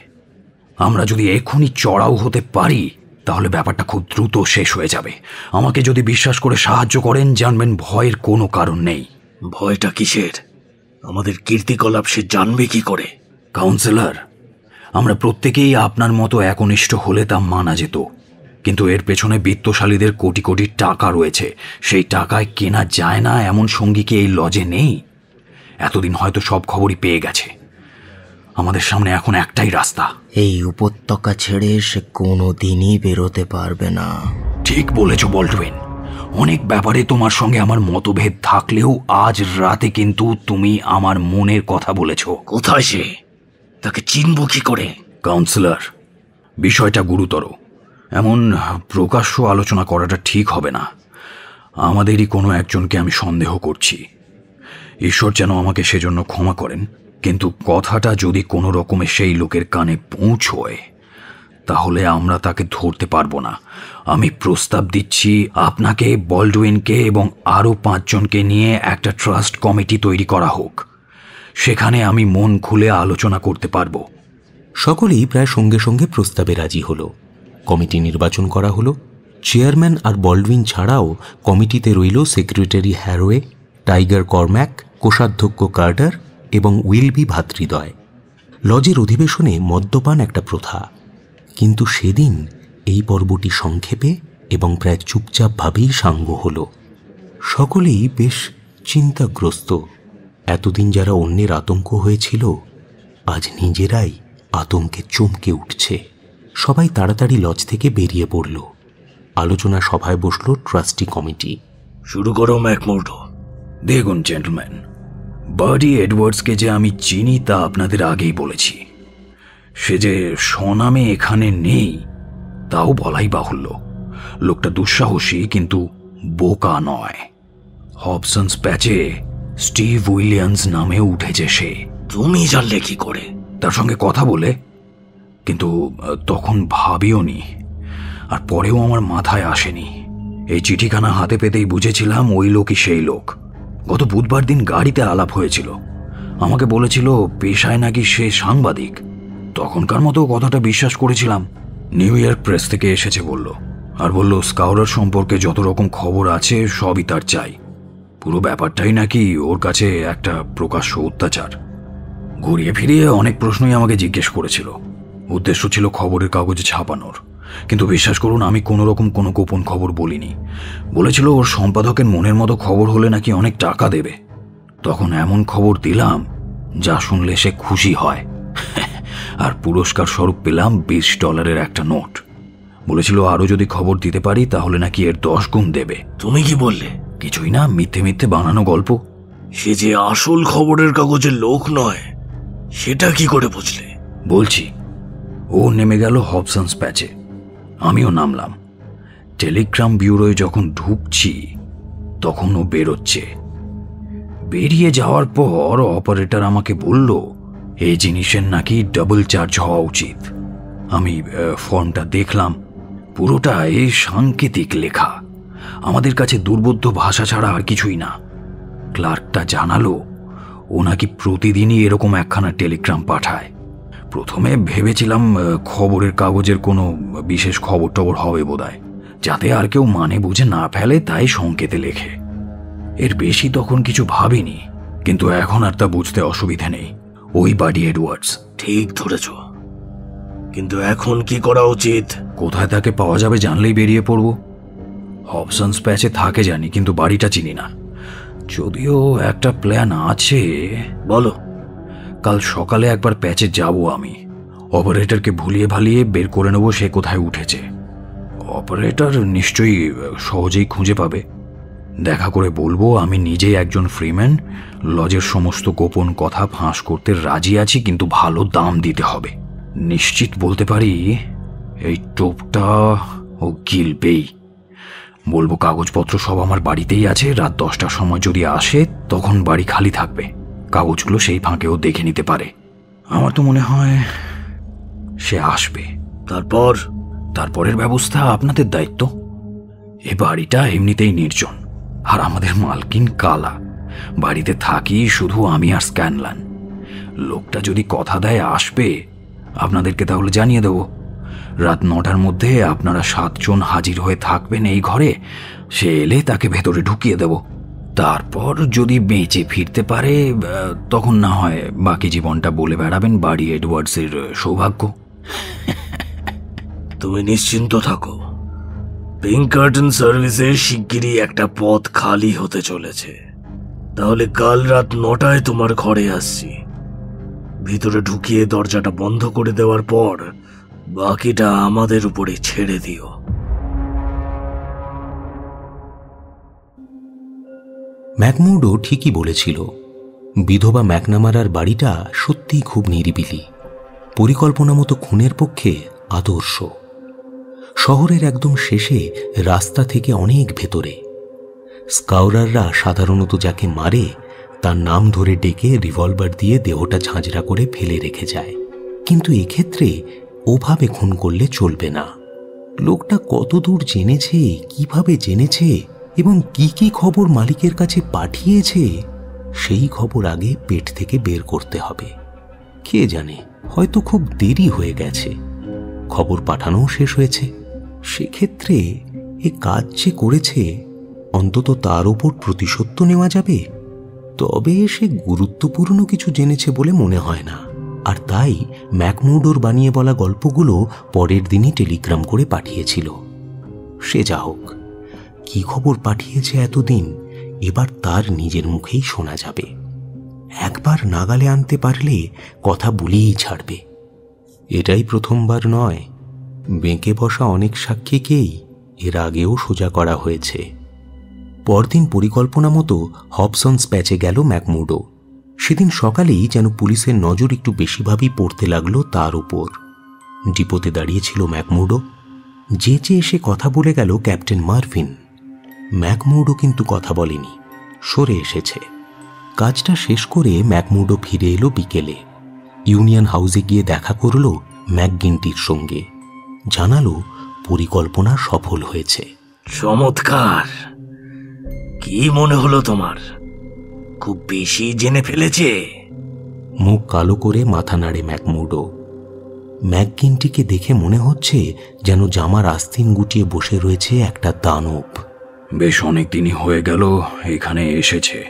আমরা যদি এক্ষুনি চড়াও হতে পারি তাহলে ব্যাপারটা খুব দ্রুত শেষ হয়ে যাবে। আমাকে যদি বিশ্বাস করে সাহায্য করেন জানবেন ভয়ের কোনো কারণ নেই। ভয়টা কিসের? আমাদের কীর্তিকলাপ সে জানবে কি করে? কাউন্সিলর আমরা প্রত্যেকেই আপনার মতো একনিষ্ঠ হলে তা মানা যেত। কিন্তু এর পেছনে বিত্তশালীদের কোটি কোটি টাকা রয়েছে। সেই টাকায় কেনা যায় না এমন সঙ্গী কি এই লজে নেই? এতদিন হয়তো সব খবরই পেয়ে গেছে। আমাদের সামনে এখন একটাই রাস্তা। এই উপত্যকা ছেড়ে সে কোনো দিনই বেরোতে পারবে না। ঠিক বলেছ বল্টুইন। অনেক ব্যাপারে তোমার সঙ্গে আমার মতভেদ থাকলেও আজ রাতে কিন্তু তুমি আমার মনের কথা বলেছ। কোথায় সে? তাকে চিনব কি করে? কাউন্সিলর বিষয়টা গুরুতর। এমন প্রকাশ্য আলোচনা করাটা ঠিক হবে না। আমাদেরই কোনো একজনকে আমি সন্দেহ করছি। ঈশ্বর যেন আমাকে সেজন্য ক্ষমা করেন কিন্তু কথাটা যদি কোনো রকমে সেই লোকের কানে পৌঁছয়। তাহলে আমরা তাকে ধরতে পারব না। আমি প্রস্তাব দিচ্ছি আপনাকে, বল্ডউইনকে এবং আরও পাঁচজনকে নিয়ে একটা ট্রাস্ট কমিটি তৈরি করা হোক। সেখানে আমি মন খুলে আলোচনা করতে পারব। সকলেই প্রায় সঙ্গে সঙ্গে প্রস্তাবে রাজি হলো। কমিটি নির্বাচন করা হলো। চেয়ারম্যান আর বল্ডউইন ছাড়াও কমিটিতে রইল সেক্রেটারি হ্যারোয়ে, টাইগার কর্ম্যাক, কোষাধ্যক্ষ কার্টার এবং উইলবি ভাতৃদয় লজের অধিবেশনে মদ্যপান একটা প্রথা। কিন্তু সেদিন এই পর্বটি সংক্ষেপে এবং প্রায় চুপচাপভাবেই সাঙ্গ হল। সকলেই বেশ চিন্তাগ্রস্ত। এতদিন যারা অন্যের আতঙ্ক হয়েছিল, আজ নিজেরাই আতঙ্কে চমকে উঠছে। সবাই তাড়াতাড়ি লজ থেকে বেরিয়ে পড়ল। আলোচনা সভায় বসল ট্রাস্টি কমিটি। শুরু করো ম্যাকমোর্ডো দেখুন, জেন্টলম্যান, বার্ডি এডওয়ার্ডসকে যে আমি চিনি তা আপনাদের আগেই বলেছি। সে যে স্বনামে এখানে নেই, তাও বলাই বাহুল্য। লোকটা দুঃসাহসী, কিন্তু বোকা নয়। হবসন্স প্যাচে স্টিভ উইলিয়ামস নামে উঠেছে সে। তুমি জানলে কি করে? তার সঙ্গে কথা বলে, কিন্তু তখন ভাবিও নি। আর পরেও আমার মাথায় আসেনি। এই চিঠিখানা হাতে পেতেই বুঝেছিলাম ওই লোকই সেই লোক। গত বুধবার দিন গাড়িতে আলাপ হয়েছিল। আমাকে বলেছিল, পেশায় নাকি সে সাংবাদিক। তখনকার মতো কথাটা বিশ্বাস করেছিলাম। নিউ ইয়র্ক প্রেস থেকে এসেছে বলল। আর বলল স্কাউরার সম্পর্কে যত রকম খবর আছে, সবই তার চাই। পুরো ব্যাপারটাই নাকি ওর কাছে একটা প্রকাশ্য অত্যাচার। ঘুরিয়ে ফিরিয়ে অনেক প্রশ্নই আমাকে জিজ্ঞেস করেছিল। উদ্দেশ্য ছিল খবরের কাগজে ছাপানোর। কিন্তু বিশ্বাস করুন, আমি কোনো রকম কোনো গোপন খবর বলিনি। বলেছিল, ওর সম্পাদকের মনের মতো খবর হলে নাকি অনেক টাকা দেবে। তখন এমন খবর দিলাম, যা শুনলে সে খুশি হয়। আর পুরস্কার স্বরূপ পেলাম বিশ ডলারের একটা নোট। বলেছিল আরও যদি খবর দিতে পারি তাহলে নাকি এর দশ গুণ দেবে। তুমি কি বললে? কিছুই না মিথ্যে মিথ্যে বানানো গল্প। সে যে আসল খবরের কাগজের লোক নয় সেটা কি করে বুঝলে? বলছি ও নেমে গেল হবসন্স প্যাচে। আমিও নামলাম। টেলিগ্রাম ব্যুরোয় যখন ঢুকছি তখন ও বেরোচ্ছে। বেরিয়ে যাওয়ার পর অপারেটর আমাকে বলল এই জিনিসের নাকি ডাবল চার্জ হওয়া উচিত। আমি ফর্মটা দেখলাম। পুরোটা পুরোটাই সাংকেতিক লেখা। আমাদের কাছে দুর্বোধ্য ভাষা ছাড়া আর কিছুই না। ক্লার্কটা জানালো, ও নাকি প্রতিদিনই এরকম একখানা টেলিগ্রাম পাঠায়। প্রথমে ভেবেছিলাম খবরের কাগজের কোনো বিশেষ খবর টবর হবে বোধহয়, যাতে আর কেউ মানে বুঝে না ফেলে, তাই সংকেতে লেখে। এর বেশি তখন কিছু ভাবিনি, কিন্তু এখন আর তা বুঝতে অসুবিধে নেই। ওই বাডি এডওয়ার্ডস। ঠিক ধরেছ। কিন্তু এখন কি করা উচিত? কোথায় তাকে পাওয়া যাবে জানলেই বেরিয়ে পড়ব। হবসন্স প্যাচে থাকে জানি কিন্তু বাড়িটা চিনি না। যদিও একটা প্ল্যান আছে। বলো। কাল সকালে একবার প্যাচে যাব আমি। অপারেটরকে ভুলিয়ে ভালিয়ে বের করে নেব সে কোথায় উঠেছে। অপারেটর নিশ্চয়ই সহজেই খুঁজে পাবে। দেখা করে বলব, আমি নিজেই একজন ফ্রিম্যান। লজের সমস্ত গোপন কথা ফাঁস করতে রাজি আছি, কিন্তু ভালো দাম দিতে হবে। নিশ্চিত বলতে পারি, এই টোপটা ও গিলবেই। বলব, কাগজপত্র সব আমার বাড়িতেই আছে। রাত দশটার সময় যদি আসে, তখন বাড়ি খালি থাকবে। কাগজগুলো সেই ফাঁকেও দেখে নিতে পারে। আমার তো মনে হয় সে আসবে। তারপর, তারপরের ব্যবস্থা আপনাদের দায়িত্ব। এ বাড়িটা এমনিতেই নির্জন। আর আমাদের মালকিন কালা। বাড়িতে থাকি শুধু আমি আর স্ক্যানলান। লোকটা যদি কথা দেয় আসবে, আপনাদেরকে তাহলে জানিয়ে দেব। রাত নটার মধ্যে আপনারা সাতজন হাজির হয়ে থাকবেন এই ঘরে, সে এলে তাকে ভেতরে ঢুকিয়ে দেব। তারপর যদি বেঁচে ফিরতে পারে, তখন না হয় বাকি জীবনটা বলে বেড়াবেন বাড়ি এডওয়ার্ডসের সৌভাগ্য। তুমি নিশ্চিন্ত থাকো। পিঙ্ক কার্টন সার্ভিসে শিগগিরই একটা পথ খালি হতে চলেছে। তাহলে কাল রাত নটায় তোমার ঘরে আসছি। ভিতরে ঢুকিয়ে দরজাটা বন্ধ করে দেওয়ার পর বাকিটা আমাদের উপরে ছেড়ে দিও। ম্যাকমুডো ঠিকই বলেছিল, বিধবা ম্যাকনামারার বাড়িটা সত্যিই খুব নিরিবিলি, পরিকল্পনা মতো খুনের পক্ষে আদর্শ। শহরের একদম শেষে রাস্তা থেকে অনেক ভেতরে। স্কাউরাররা সাধারণত যাকে মারে, তার নাম ধরে ডেকে রিভলভার দিয়ে দেহটা ঝাঁঝরা করে ফেলে রেখে যায়। কিন্তু এক্ষেত্রে ওভাবে খুন করলে চলবে না। লোকটা কতদূর জেনেছে, কীভাবে জেনেছে এবং কি কি খবর মালিকের কাছে পাঠিয়েছে, সেই খবর আগে পেট থেকে বের করতে হবে। কে জানে, হয়তো খুব দেরি হয়ে গেছে। খবর পাঠানোও শেষ হয়েছে। সেক্ষেত্রে এ কাজ যে করেছে, অন্তত তার ওপর প্রতিশোধ তো নেওয়া যাবে। তবে সে গুরুত্বপূর্ণ কিছু জেনেছে বলে মনে হয় না। আর তাই ম্যাকমুডোর বানিয়ে বলা গল্পগুলো পরের দিনই টেলিগ্রাম করে পাঠিয়েছিল। সে যা হোক, কি খবর পাঠিয়েছে এতদিন, এবার তার নিজের মুখেই শোনা যাবে। একবার নাগালে আনতে পারলে কথা বলেই ছাড়বে। এটাই প্রথমবার নয় বেঁকে বসা অনেক সাক্ষীকেই এর আগেও সোজা করা হয়েছে। পরদিন পরিকল্পনা মতো হবসন্স প্যাচে গেল ম্যাকমুডো। সেদিন সকালেই যেন পুলিশের নজর একটু বেশিভাবেই পড়তে লাগল তার উপর। ডিপোতে দাঁড়িয়েছিল ম্যাকমুডো। যে যেচে এসে কথা বলে গেল ক্যাপ্টেন মার্ভিন ম্যাকমুডো কিন্তু কথা বলেনি, সরে এসেছে। কাজটা শেষ করে ম্যাকমুডো ফিরে এলো বিকেলে। ইউনিয়ন হাউসে গিয়ে দেখা করল ম্যাকগিনটির সঙ্গে। জানালো পরিকল্পনা সফল হয়েছে। চমৎকার! কি মনে হলো তোমার? খুব বেশি জেনে ফেলেছে? মুখ কালো করে মাথা নাড়ে ম্যাকমুডো। ম্যাকগিনটিকে দেখে মনে হচ্ছে যেন জামার আস্তিন গুটিয়ে বসে রয়েছে একটা দানব। বেশ অনেক দিনই হয়ে গেল এখানে এসেছে।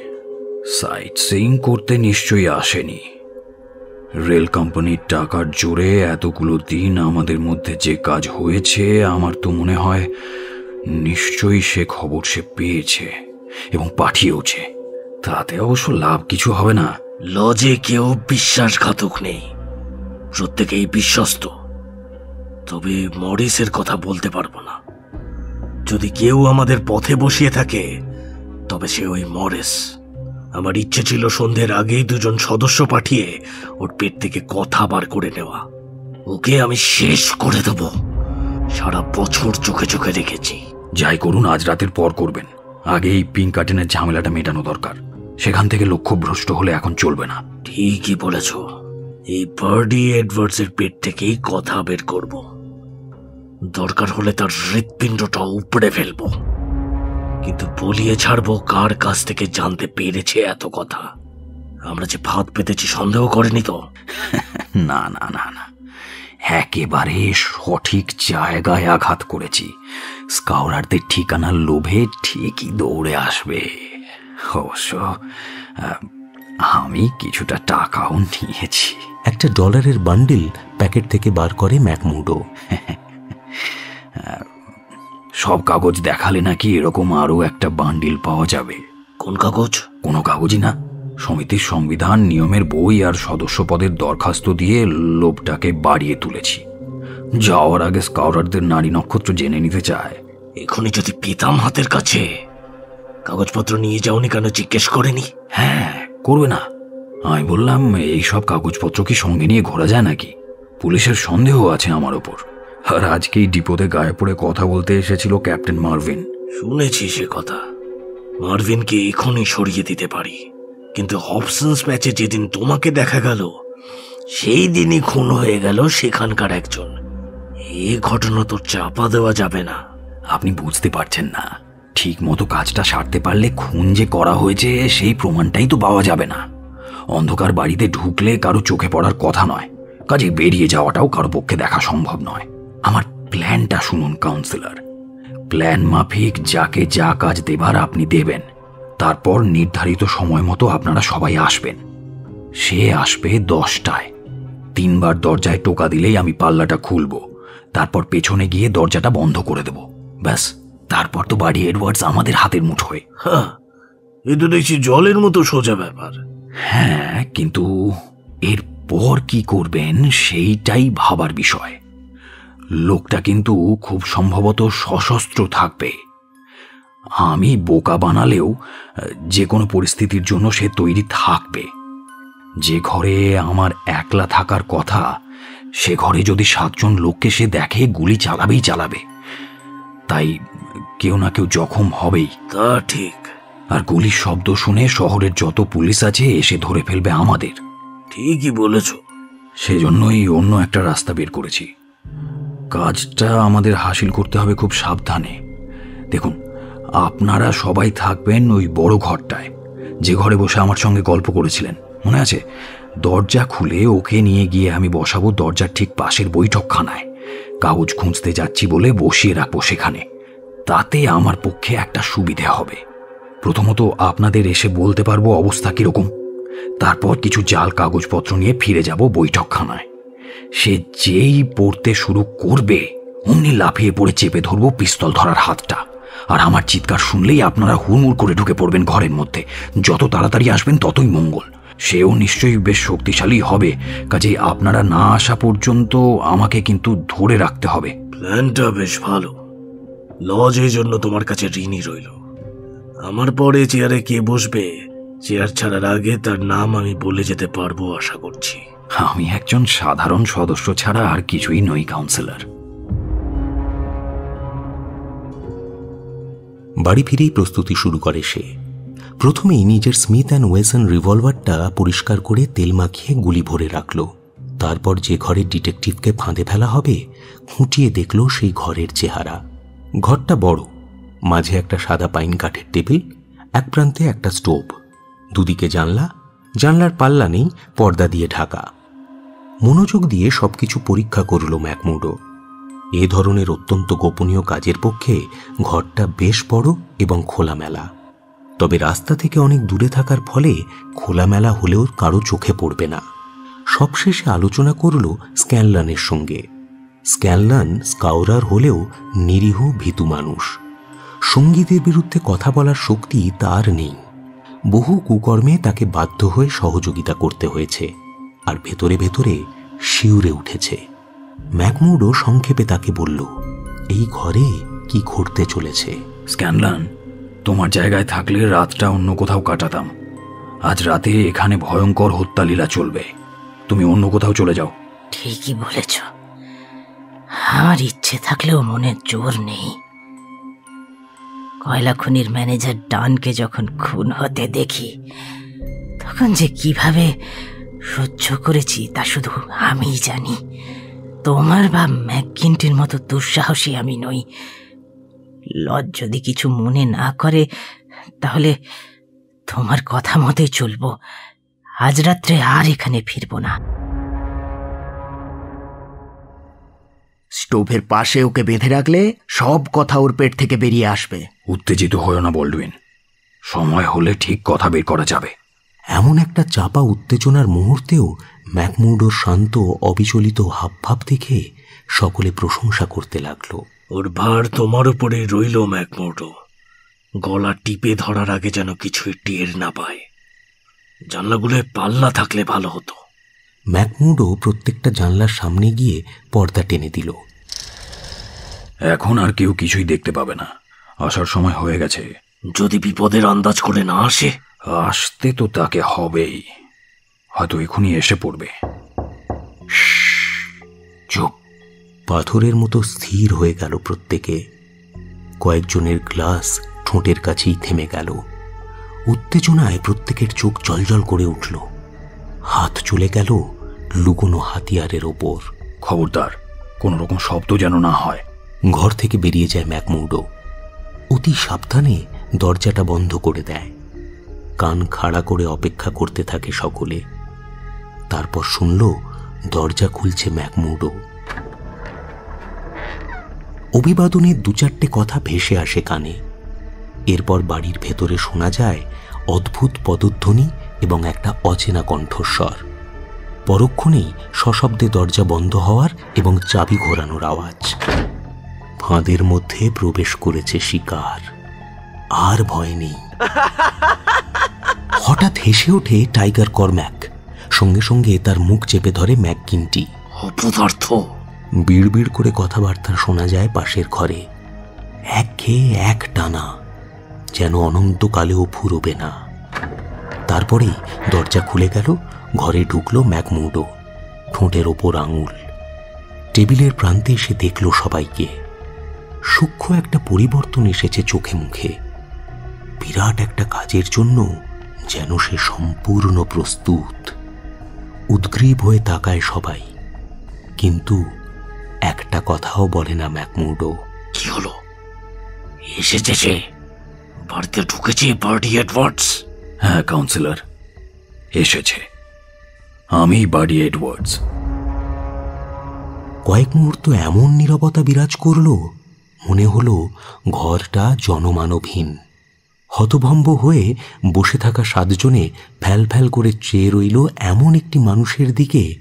সাইট সিইং করতে নিশ্চয়ই আসেনি। রেল কোম্পানির টাকার জোরে এতগুলো দিন আমাদের মধ্যে যে কাজ হয়েছে, আমার তো মনে হয় নিশ্চয়ই সে খবর সে পেয়েছে এবং পাঠিয়েওছে। তাতে অবশ্য লাভ কিছু হবে না। লজে কেউ বিশ্বাসঘাতক নেই। প্রত্যেকেই বিশ্বস্ত। তবে মরিসের কথা বলতে পারব না। যদি কেউ আমাদের পথে বসিয়ে থাকে, তবে সে ওই মরিস। আমার ইচ্ছে ছিল সন্ধ্যের আগেই দুজন সদস্য পাঠিয়ে ওর পেট থেকে কথা বার করে নেওয়া। ওকে আমি শেষ করে দেব। সারা বছর চোখে চোখে রেখেছি যাই করুন আজ রাতের পর করবেন। আগে এই পিঙ্ক কার্টেনের ঝামেলাটা মেটানো দরকার। সেখান থেকে লক্ষ্য ভ্রষ্ট হলে এখন চলবে না। ঠিকই বলেছ। এই বার্ডি এডওয়ার্ডসের পেট থেকেই কথা বের করব। দরকার হলে তার হৃৎপিণ্ডটা উপড়ে ফেলব। কিন্তু বলিয়ে ছাড়বো কার কাছ থেকে জানতে পেরেছে এত কথা। আমরা যে ফাঁদ পেতেছি সন্দেহ করেনি তো? না না না না। একেবারে সঠিক জায়গায় আঘাত করেছি। স্কাউরারদের ঠিকানার লোভে ঠিকই দৌড়ে আসবে। অবশ্য আমি কিছুটা টাকাও নিয়েছি। একটা ডলারের বান্ডিল প্যাকেট থেকে বার করে ম্যাকমুডো। সব কাগজ দেখালে নাকি এরকম আরও একটা বান্ডিল পাওয়া যাবে। কোন কাগজ? কোনো কাগজই না। সমিতির সংবিধান নিয়মের বই আর সদস্য পদের দরখাস্ত দিয়ে লোভটাকে বাড়িয়ে তুলেছি। যাওয়ার আগে স্কাউরারদের নারী নক্ষত্র জেনে নিতে চায়। এখনই যদি পেতাম হাতের কাছে কাগজপত্র নিয়ে যাওনি কেন জিজ্ঞেস করেনি? হ্যাঁ করবে না। আমি বললাম এই সব কাগজপত্র কি সঙ্গে নিয়ে ঘোরা যায় নাকি? পুলিশের সন্দেহ আছে আমার ওপর। আর আজকেই ডিপোতে গায়ে পড়ে কথা বলতে এসেছিল ক্যাপ্টেন মার্ভিন। শুনেছি সে কথা। মার্ভিনকে এখনই সরিয়ে দিতে পারি। কিন্তু হবসন্স ম্যাচে যেদিন তোমাকে দেখা গেল সেই দিনই খুন হয়ে গেল সেখানকার একজন। এই ঘটনা তো চাপা দেওয়া যাবে না। আপনি বুঝতে পারছেন না। ঠিক মতো কাজটা সারতে পারলে খুন যে করা হয়েছে সেই প্রমাণটাই তো পাওয়া যাবে না। অন্ধকার বাড়িতে ঢুকলে কারও চোখে পড়ার কথা নয়। কাজে বেরিয়ে যাওয়াটাও কারও পক্ষে দেখা সম্ভব নয়। আমার প্ল্যানটা শুনুন কাউন্সিলর প্ল্যান মাফিক যাকে যা কাজ দেবার আপনি দেবেন তারপর নির্ধারিত সময় মতো আপনারা সবাই আসবেন। সে আসবে দশটায়। তিনবার দরজায় টোকা দিলেই আমি পাল্লাটা খুলব। তারপর পেছনে গিয়ে দরজাটা বন্ধ করে দেব। ব্যাস তারপর তো বাড়ি এডওয়ার্ডস আমাদের হাতের মুঠোয় হ্যাঁ এ তো দেখছি জলের মতো সোজা ব্যাপার। হ্যাঁ কিন্তু এরপর কি করবেন সেইটাই ভাবার বিষয়। লোকটা কিন্তু খুব সম্ভবত সশস্ত্র থাকবে। আমি বোকা বানালেও যে কোনো পরিস্থিতির জন্য সে তৈরি থাকবে। যে ঘরে আমার একলা থাকার কথা সে ঘরে যদি সাতজন লোককে সে দেখে গুলি চালাবেই চালাবে। তাই কেউ না কেউ জখম হবেই। তা ঠিক। আর গুলির শব্দ শুনে শহরের যত পুলিশ আছে এসে ধরে ফেলবে আমাদের। ঠিকই বলেছ। সেজন্যই অন্য একটা রাস্তা বের করেছি। কাজটা আমাদের হাসিল করতে হবে খুব সাবধানে। দেখুন, আপনারা সবাই থাকবেন ওই বড় ঘরটায়। যে ঘরে বসে আমার সঙ্গে গল্প করেছিলেন। মনে আছে? দরজা খুলে ওকে নিয়ে গিয়ে আমি বসাবো দরজার ঠিক পাশের বৈঠকখানায়। কাগজ খুঁজতে যাচ্ছি বলে বসিয়ে রাখব সেখানে। তাতে আমার পক্ষে একটা সুবিধে হবে। প্রথমত আপনাদের এসে বলতে পারব অবস্থা কীরকম। তারপর কিছু জাল কাগজপত্র নিয়ে ফিরে যাব বৈঠকখানায়। সে যেই পড়তে শুরু করবে, অমনি লাফিয়ে পড়ে চেপে ধরবো পিস্তল ধরার হাতটা। আর আমার চিৎকার শুনলেই আপনারা হুড়মুড় করে ঢুকে পড়বেন ঘরের মধ্যে। যত তাড়াতাড়ি আসবেন ততই মঙ্গল। সেও নিশ্চয়ই বেশ শক্তিশালী হবে। কাজে আপনারা না আসা পর্যন্ত আমাকে কিন্তু ধরে রাখতে হবে। প্ল্যানটা বেশ ভালো। লজ এই জন্য তোমার কাছে ঋণই রইল। আমার পরে চেয়ারে কে বসবে, চেয়ার ছাড়ার আগে তার নাম আমি বলে যেতে পারব আশা করছি। আমি একজন সাধারণ সদস্য ছাড়া আর কিছুই নই কাউন্সিলর বাড়ি ফিরেই প্রস্তুতি শুরু করে সে। প্রথমেই নিজের স্মিথ অ্যান্ড ওয়েসন রিভলভারটা পরিষ্কার করে তেল মাখিয়ে গুলি ভরে রাখল। তারপর যে ঘরে ডিটেকটিভকে ফাঁদে ফেলা হবে, খুঁটিয়ে দেখল সেই ঘরের চেহারা। ঘরটা বড়, মাঝে একটা সাদা পাইন কাঠের টেবিল, এক প্রান্তে একটা স্টোভ। দুদিকে জানলা, জানলার পাল্লা নেই, পর্দা দিয়ে ঢাকা। মনোযোগ দিয়ে সবকিছু পরীক্ষা করল ম্যাকমুডো। এ ধরনের অত্যন্ত গোপনীয় কাজের পক্ষে ঘরটা বেশ বড় এবং খোলামেলা। তবে রাস্তা থেকে অনেক দূরে থাকার ফলে খোলামেলা হলেও কারও চোখে পড়বে না। সবশেষে আলোচনা করল স্ক্যানলানের সঙ্গে। স্ক্যানলান স্কাউরার হলেও নিরীহ ভীতু মানুষ। সঙ্গীদের বিরুদ্ধে কথা বলার শক্তি তার নেই। বহু কুকর্মে তাকে বাধ্য হয়ে সহযোগিতা করতে হয়েছে। আর ভেতরে ভেতরে শিউরে উঠেছে। ম্যাকমুডো সংক্ষেপে তাকে বলল এই ঘরে কি ঘটতে চলেছে? স্ক্যানলান তোমার জায়গায় থাকলে রাতটা অন্য কোথাও কাটাতাম। আজ রাতে এখানে ভয়ঙ্কর হত্যালীলা চলবে। তুমি অন্য কোথাও চলে যাও। ঠিকই বলেছ। আমার ইচ্ছে থাকলেও মনের জোর নেই। কয়লা খনির ম্যানেজার ডানকে যখন খুন হতে দেখি তখন যে কীভাবে সহ্য করেছি তা শুধু আমিই জানি। তোমার বা ম্যাককিনটির মতো দুঃসাহসী আমি নই। লজ যদি কিছু মনে না করে তাহলে তোমার কথা মতোই চলবো। আজ রাত্রে আর এখানে ফিরবো না। স্টোভের পাশে ওকে বেঁধে রাখলে সব কথা ওর পেট থেকে বেরিয়ে আসবে। উত্তেজিত হয়েও না বলডুইন। সময় হলে ঠিক কথা বের করা যাবে। এমন একটা চাপা উত্তেজনার মুহূর্তেও ম্যাকমুডোর শান্ত অবিচলিত হাবভাব দেখে সকলে প্রশংসা করতে লাগল। ওর ভার তোমার উপরে রইল ম্যাকমোটো গলা টিপে ধরার আগে যেন কিছুই টের না পায়। জানলাগুলোয় পাল্লা থাকলে ভালো হতো। ম্যাকমুডো প্রত্যেকটা জানলার সামনে গিয়ে পর্দা টেনে দিল। এখন আর কেউ কিছুই দেখতে পাবে না। আসার সময় হয়ে গেছে। যদি বিপদের আন্দাজ করে না আসে আসতে তো তাকে হবেই। হয়তো এখনই এসে পড়বে। চুপ। পাথরের মতো স্থির হয়ে গেল প্রত্যেকে। কয়েকজনের গ্লাস ঠোঁটের কাছেই থেমে গেল। উত্তেজনায় প্রত্যেকের চোখ জলজল করে উঠল। হাত চলে গেল লুকোনো হাতিয়ারের ওপর। খবরদার কোনো রকম শব্দ যেন না হয়। ঘর থেকে বেরিয়ে যায় ম্যাকমুডো। অতি সাবধানে দরজাটা বন্ধ করে দেয়। কান খাড়া করে অপেক্ষা করতে থাকে সকলে। তারপর শুনল, দরজা খুলছে ম্যাকমুডো। অভিবাদনের দু চারটে কথা ভেসে আসে কানে। এরপর বাড়ির ভেতরে শোনা যায়, অদ্ভুত পদধ্বনি এবং একটা অচেনা কণ্ঠস্বর। পরক্ষণেই সশব্দে দরজা বন্ধ হওয়ার এবং চাবি ঘোরানোর আওয়াজ। ফাঁদের মধ্যে প্রবেশ করেছে শিকার। আর ভয় নেই। হঠাৎ হেসে ওঠে টাইগার করম্যাক। সঙ্গে সঙ্গে তার মুখ চেপে ধরে ম্যাককিনটি। অপদার্থ বিড়বিড় করে কথাবার্তা শোনা যায় পাশের ঘরে। এক খেয়ে এক টানা যেন অনন্তকালেও ফুরবে না। তারপরেই দরজা খুলে গেল ঘরে ঢুকলো ম্যাকমুডো ঠোঁটের ওপর আঙুল। টেবিলের প্রান্তে এসে দেখল সবাইকে। সূক্ষ্ম একটা পরিবর্তন এসেছে চোখে মুখে। বিরাট একটা কাজের জন্য যেন সে সম্পূর্ণ প্রস্তুত। উদ্গ্রীব হয়ে তাকায় সবাই। কিন্তু একটা কথাও বলে না ম্যাকমুডো। কি হলো? এসেছে সে? বাড়িতে ঢুকেছে বার্ডি এডওয়ার্ডস? হ্যাঁ কাউন্সিলর। এসেছে। আমি বাডি এডওয়ার্ডস। কয়েক মুহূর্ত এমন নীরবতা বিরাজ করল মনে হলো ঘরটা জনমানবহীন। হতভম্ব হয়ে বসে থাকা সাতজনে ফ্যাল ফ্যাল করে চেয়ে রইল এমন একটি মানুষের দিকে,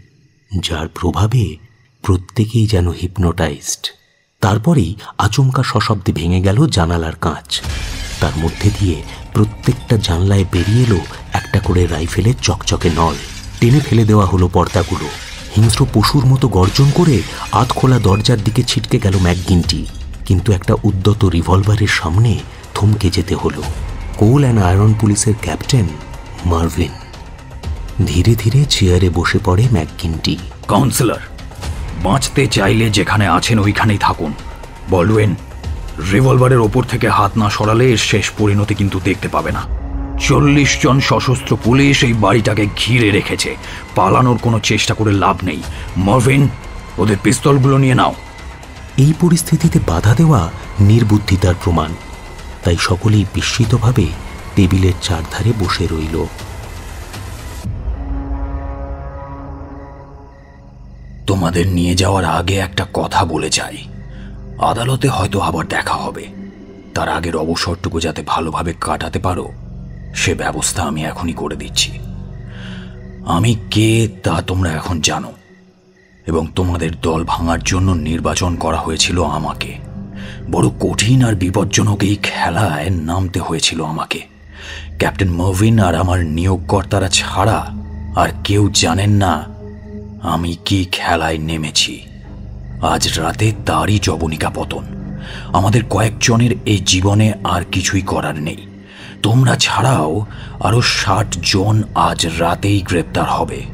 যার প্রভাবে প্রত্যেকেই যেন হিপনোটাইজড। তারপরেই আচমকা সশব্দে ভেঙে গেল জানালার কাঁচ। তার মধ্যে দিয়ে প্রত্যেকটা জানলায় বেরিয়ে এলো একটা করে রাইফেলের চকচকে নল। টেনে ফেলে দেওয়া হলো পর্দাগুলো। হিংস্র পশুর মতো গর্জন করে আত খোলা দরজার দিকে ছিটকে গেল ম্যাকগিনটি। কিন্তু একটা উদ্যত রিভলভারের সামনে থমকে যেতে হলো কোল অ্যান্ড আয়রন পুলিশের ক্যাপ্টেন মার্ভিন। ধীরে ধীরে চেয়ারে বসে পড়ে ম্যাকগিনটি কাউন্সিলর বাঁচতে চাইলে যেখানে আছেন ওইখানেই থাকুন। বলবেন রিভলভারের ওপর থেকে হাত না সরালে এর শেষ পরিণতি কিন্তু দেখতে পাবে না। চল্লিশ জন সশস্ত্র পুলিশ এই বাড়িটাকে ঘিরে রেখেছে। পালানোর কোনো চেষ্টা করে লাভ নেই। মরভিন ওদের পিস্তলগুলো নিয়ে নাও। এই পরিস্থিতিতে বাধা দেওয়া নির্বুদ্ধিতার প্রমাণ। তাই সকলেই বিস্মিতভাবে টেবিলের চারধারে বসে রইল। তোমাদের নিয়ে যাওয়ার আগে একটা কথা বলে যাই। আদালতে হয়তো আবার দেখা হবে। তার আগের অবসরটুকু যাতে ভালোভাবে কাটাতে পারো, সে ব্যবস্থা আমি এখনই করে দিচ্ছি। আমি কে তা তোমরা এখন জানো, এবং তোমাদের দল ভাঙার জন্য নির্বাচন করা হয়েছিল আমাকে। বড় কঠিন আর বিপজ্জনক এই খেলায় নামতে হয়েছিল আমাকে। ক্যাপ্টেন মভিন আর আমার নিয়োগকর্তারা ছাড়া আর কেউ জানেন না আমি কি খেলায় নেমেছি। আজ রাতে তারই জবনিকা পতন। আমাদের কয়েকজনের এই জীবনে আর কিছুই করার নেই। তোমরা ছাড়াও আরও ষাট জন আজ রাতেই গ্রেপ্তার হবে।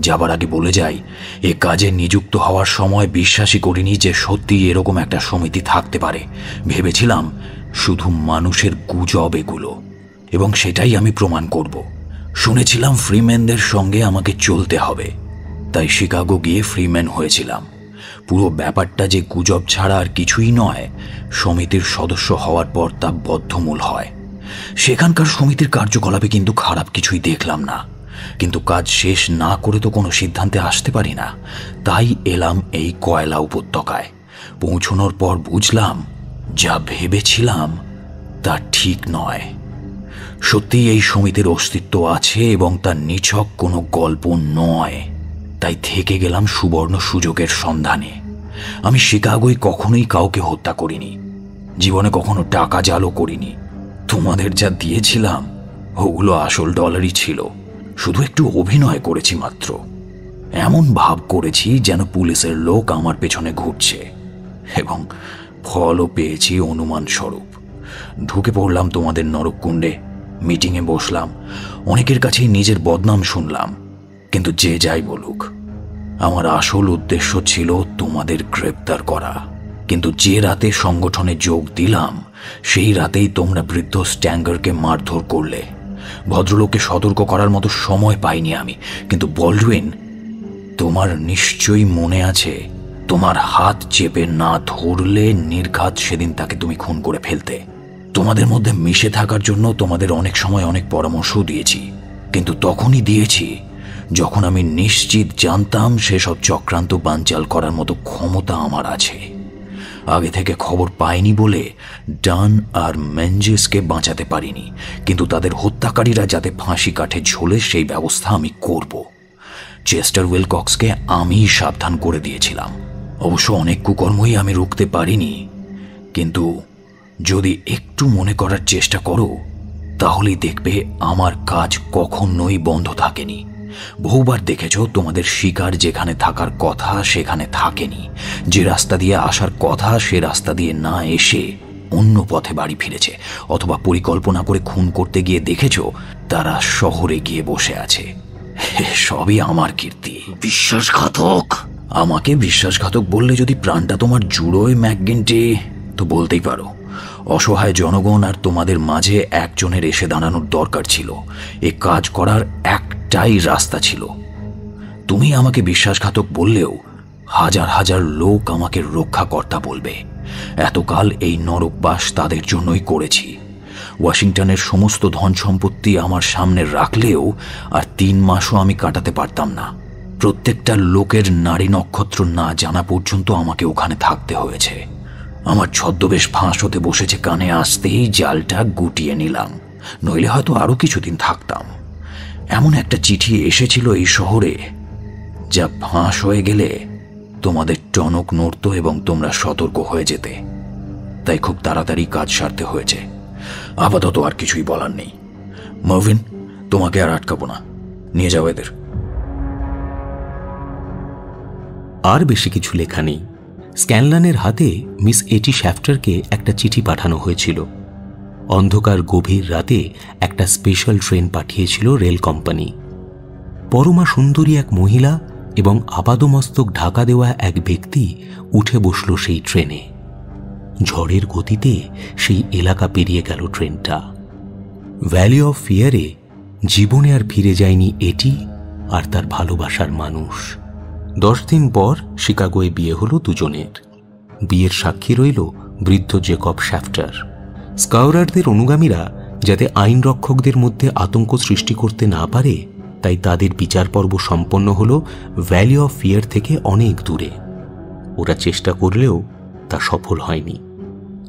যাবার আগে বলে যাই, এ কাজে নিযুক্ত হওয়ার সময় বিশ্বাসই করিনি যে সত্যি এরকম একটা সমিতি থাকতে পারে। ভেবেছিলাম শুধু মানুষের গুজব এগুলো, এবং সেটাই আমি প্রমাণ করব। শুনেছিলাম ফ্রিম্যানদের সঙ্গে আমাকে চলতে হবে, তাই শিকাগো গিয়ে ফ্রিম্যান হয়েছিলাম। পুরো ব্যাপারটা যে গুজব ছাড়া আর কিছুই নয়, সমিতির সদস্য হওয়ার পর তা বদ্ধমূল হয়। সেখানকার সমিতির কার্যকলাপে কিন্তু খারাপ কিছুই দেখলাম না। কিন্তু কাজ শেষ না করে তো কোনো সিদ্ধান্তে আসতে পারি না। তাই এলাম এই কয়লা উপত্যকায়। পৌঁছনোর পর বুঝলাম, যা ভেবেছিলাম তা ঠিক নয়। সত্যি এই সমিতির অস্তিত্ব আছে এবং তার নিছক কোনো গল্প নয়। তাই থেকে গেলাম সুবর্ণ সুযোগের সন্ধানে। আমি শিকাগোয় কখনোই কাউকে হত্যা করিনি। জীবনে কখনো টাকা জালও করিনি। তোমাদের যা দিয়েছিলাম, ওগুলো আসল ডলারই ছিল। শুধু একটু অভিনয় করেছি মাত্র। এমন ভাব করেছি যেন পুলিশের লোক আমার পেছনে ঘুরছে এবং ফলও পেয়েছি অনুমান স্বরূপ ঢুকে পড়লাম তোমাদের নরককুণ্ডে, মিটিংয়ে বসলাম, অনেকের কাছেই নিজের বদনাম শুনলাম, কিন্তু যে যাই বলুক। আমার আসল উদ্দেশ্য ছিল তোমাদের গ্রেপ্তার করা, কিন্তু যে রাতে সংগঠনে যোগ দিলাম, সেই রাতেই তোমরা বৃদ্ধ স্ট্যাঙ্গারকে মারধর করলে। ভদ্রলোককে সতর্ক করার মতো সময় পাইনি আমি। কিন্তু বলডুইন তোমার নিশ্চয়ই মনে আছে, তোমার হাত চেপে না ধরলে নির্ঘাত সেদিন তাকে তুমি খুন করে ফেলতে। তোমাদের মধ্যে মিশে থাকার জন্য তোমাদের অনেক সময় অনেক পরামর্শও দিয়েছি। কিন্তু তখনই দিয়েছি, যখন আমি নিশ্চিত জানতাম সেসব চক্রান্ত বানচাল করার মতো ক্ষমতা আমার আছে। আগে থেকে খবর পাইনি বলে ডান আর মেঞ্জেসকে বাঁচাতে পারিনি। কিন্তু তাদের হত্যাকারীরা যাতে ফাঁসি কাঠে ঝোলে সেই ব্যবস্থা আমি করব। চেস্টার উইলকক্সকে আমি সাবধান করে দিয়েছিলাম। অবশ্য অনেক কুকর্মই আমি রুখতে পারিনি। কিন্তু যদি একটু মনে করার চেষ্টা করো, তাহলেই দেখবে আমার কাজ কখনোই বন্ধ থাকেনি। বহুবার দেখেছ তোমাদের শিকার যেখানে থাকার কথা সেখানে থাকেনি। যে রাস্তা দিয়ে আসার কথা সে রাস্তা দিয়ে না এসে অন্য পথে বাড়ি ফিরেছে। অথবা পরিকল্পনা করে খুন করতে গিয়ে দেখেছ তারা শহরে গিয়ে বসে আছে। সবই আমার কীর্তি। বিশ্বাসঘাতক! আমাকে বিশ্বাসঘাতক বললে যদি প্রাণটা তোমার জুড়োয় ম্যাকগিনটি তো বলতেই পারো। অসহায় জনগণ আর তোমাদের মাঝে একজনের এসে দাঁড়ানোর দরকার ছিল। এ কাজ করার একটাই রাস্তা ছিল। তুমি আমাকে বিশ্বাসঘাতক বললেও হাজার হাজার লোক আমাকে রক্ষাকর্তা বলবে। এতকাল এই নরকবাস তাদের জন্যই করেছি। ওয়াশিংটনের সমস্ত ধন সম্পত্তি আমার সামনে রাখলেও আর তিন মাসও আমি কাটাতে পারতাম না। প্রত্যেকটা লোকের নারী নক্ষত্র না জানা পর্যন্ত আমাকে ওখানে থাকতে হয়েছে। আমার ছদ্মবেশ ফাঁস হতে বসেছে কানে আসতেই জালটা গুটিয়ে নিলাম, নইলে হয়তো আরও কিছুদিন থাকতাম। এমন একটা চিঠি এসেছিল এই শহরে, যা ফাঁস হয়ে গেলে তোমাদের টনক নড়ত এবং তোমরা সতর্ক হয়ে যেতে। তাই খুব তাড়াতাড়ি কাজ সারতে হয়েছে। আপাতত আর কিছুই বলার নেই। মভিন তোমাকে আর আটকাবো না। নিয়ে যাও এদের। আর বেশি কিছু লেখা নেই। স্ক্যানলানের হাতে মিস এটি শ্যাফটারকে একটা চিঠি পাঠানো হয়েছিল। অন্ধকার গভীর রাতে একটা স্পেশাল ট্রেন পাঠিয়েছিল রেল কোম্পানি। পরমা সুন্দরী এক মহিলা এবং আপাদমস্তক ঢাকা দেওয়া এক ব্যক্তি উঠে বসল সেই ট্রেনে। ঝড়ের গতিতে সেই এলাকা পেরিয়ে গেল ট্রেনটা। ভ্যালি অফ ফিয়ারে জীবনে আর ফিরে যায়নি এটি আর তার ভালোবাসার মানুষ। দশ দিন পর শিকাগোয় বিয়ে হলো দুজনের। বিয়ের সাক্ষী রইল বৃদ্ধ জেকব শ্যাফটার। স্কাউরারদের অনুগামীরা যাতে আইন রক্ষকদের মধ্যে আতঙ্ক সৃষ্টি করতে না পারে, তাই তাদের বিচার পর্ব সম্পন্ন হল ভ্যালি অফ ফিয়ার থেকে অনেক দূরে। ওরা চেষ্টা করলেও তা সফল হয়নি।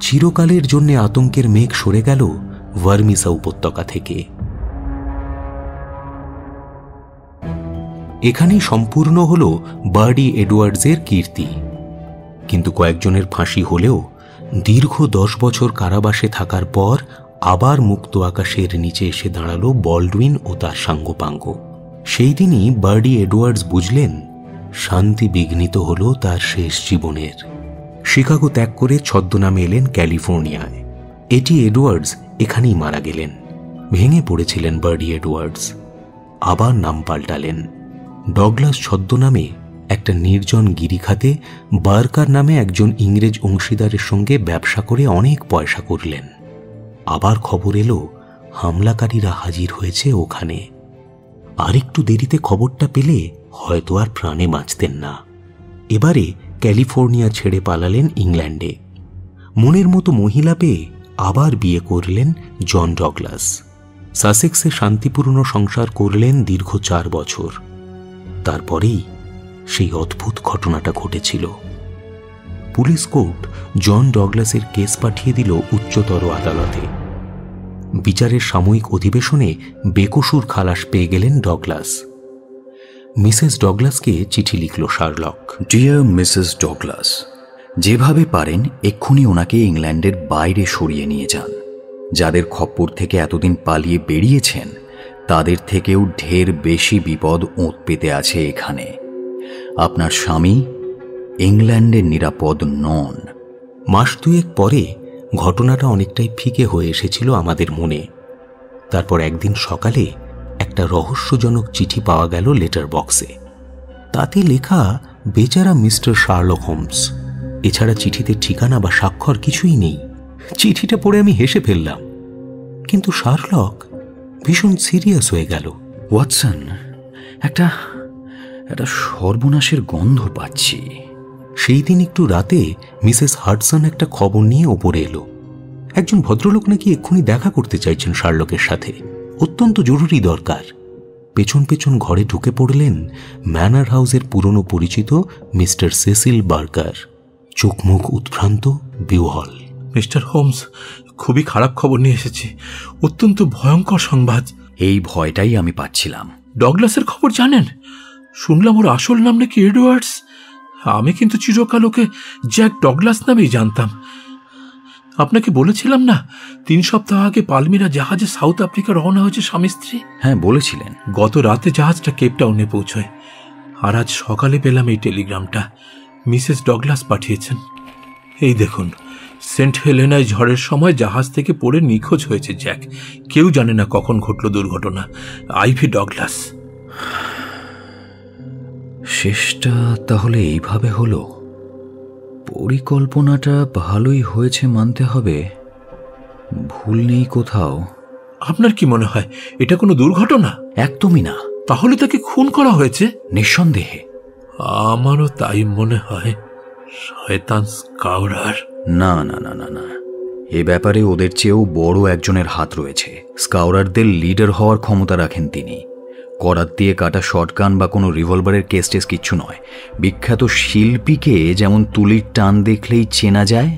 চিরকালের জন্যে আতঙ্কের মেঘ সরে গেল ভার্মিসা উপত্যকা থেকে। এখানেই সম্পূর্ণ হল বার্ডি এডওয়ার্ডসের কীর্তি। কিন্তু কয়েকজনের ফাঁসি হলেও দীর্ঘ দশ বছর কারাবাসে থাকার পর আবার মুক্ত আকাশের নিচে এসে দাঁড়াল বলডুইন ও তার সাঙ্গপাঙ্গ। সেই দিনই বার্ডি এডওয়ার্ডস বুঝলেন, শান্তি বিঘ্নিত হল তার শেষ জীবনের। শিকাগো ত্যাগ করে ছদ্মনামে এলেন ক্যালিফোর্নিয়ায়। এটি এডওয়ার্ডস এখানেই মারা গেলেন। ভেঙে পড়েছিলেন বার্ডি এডওয়ার্ডস। আবার নাম পাল্টালেন। ডগলাস ছদ্মনামে একটা নির্জন গিরিখাতে বার্কার নামে একজন ইংরেজ অংশীদারের সঙ্গে ব্যবসা করে অনেক পয়সা করলেন। আবার খবর এলো, হামলাকারীরা হাজির হয়েছে ওখানে। আরেকটু দেরিতে খবরটা পেলে হয়তো আর প্রাণে বাঁচতেন না। এবারে ক্যালিফোর্নিয়া ছেড়ে পালালেন ইংল্যান্ডে। মনের মতো মহিলা পেয়ে আবার বিয়ে করলেন জন ডগলাস। সাসেক্সে শান্তিপূর্ণ সংসার করলেন দীর্ঘ চার বছর। তারপরেই সেই অদ্ভুত ঘটনাটা ঘটেছিল। পুলিশ কোর্ট জন ডগলাসের কেস পাঠিয়ে দিল উচ্চতর আদালতে। বিচারের সাময়িক অধিবেশনে বেকসুর খালাস পেয়ে গেলেন ডগলাস। মিসেস ডগলাসকে চিঠি লিখল শার্লক। ডিয়ার মিসেস ডগলাস, যেভাবে পারেন এক্ষুনি ওনাকে ইংল্যান্ডের বাইরে সরিয়ে নিয়ে যান। যাদের খপ্পর থেকে এতদিন পালিয়ে বেরিয়েছেন তাদের থেকেও ঢের বেশি বিপদ ওঁত পেতে আছে এখানে। আপনার স্বামী ইংল্যান্ডের নিরাপদ নন। মাস দুয়েক পরে ঘটনাটা অনেকটাই ফিকে হয়ে এসেছিল আমাদের মনে। তারপর একদিন সকালে একটা রহস্যজনক চিঠি পাওয়া গেল লেটার বক্সে। তাতে লেখা, বেচারা মিস্টার শার্লক হোমস। এছাড়া চিঠিতে ঠিকানা বা স্বাক্ষর কিছুই নেই। চিঠিটা পড়ে আমি হেসে ফেললাম। কিন্তু শার্লক ভীষণ সিরিয়াস হয়ে গেল। ওয়াটসন, একটা একটা সর্বনাশের গন্ধ পাচ্ছি। সেই দিন একটু রাতে মিসেস হাডসন একটা খবর নিয়ে ওপরে এলো। একজন ভদ্রলোক নাকি এক্ষুনি দেখা করতে চাইছেন শার্লকের সাথে। অত্যন্ত জরুরি দরকার। পেছন পেছন ঘরে ঢুকে পড়লেন ম্যানার হাউসের পুরনো পরিচিত মিস্টার সেসিল বার্কার। চোখ মুখ উৎভ্রান্ত মিস্টার হোমস খুবই খারাপ খবর নিয়ে এসেছি। অত্যন্ত ভয়ঙ্কর সংবাদ। এই ভয়টাই আমি পাচ্ছিলাম। ডগলাসের খবর জানেন? শুনলাম ওর আসল নাম নাকি এডওয়ার্ডস। আমি কিন্তু চিরকাল ওকে জ্যাক ডগলাস নামেই জানতাম। আপনাকে বলেছিলাম না তিন সপ্তাহ আগে পালমিরা জাহাজে সাউথ আফ্রিকা রওনা হয়েছে স্বামী স্ত্রী? হ্যাঁ বলেছিলেন। গত রাতে জাহাজটা কেপটাউনে পৌঁছয়। আর আজ সকালে পেলাম এই টেলিগ্রামটা। মিসেস ডগলাস পাঠিয়েছেন। এই দেখুন সেন্ট হেলেনায় ঝড়ের সময় জাহাজ থেকে পড়ে নিখোঁজ হয়েছে জ্যাক। কেউ জানে না কখন ঘটল দুর্ঘটনা। Ivy Douglas. শেষটা তাহলে এইভাবে হলো। পরিকল্পনাটা ভালোই হয়েছে মানতে হবে। ভুল নেই কোথাও। আপনার কি মনে হয় এটা কোনো দুর্ঘটনা? একদমই না। তাহলে তাকে খুন করা হয়েছে? নিঃসন্দেহে। আমারও তাই মনে হয় শয়তান স্কাউরার। না না না না না। এ ব্যাপারে ওদের চেয়েও বড় একজনের হাত রয়েছে। স্কাউরারদের লিডার হওয়ার ক্ষমতা রাখেন তিনি। করাত দিয়ে কাটা শটগান বা কোনো রিভলভারের কেস টেস কিচ্ছু নয়। বিখ্যাত শিল্পীকে যেমন তুলির টান দেখলেই চেনা যায়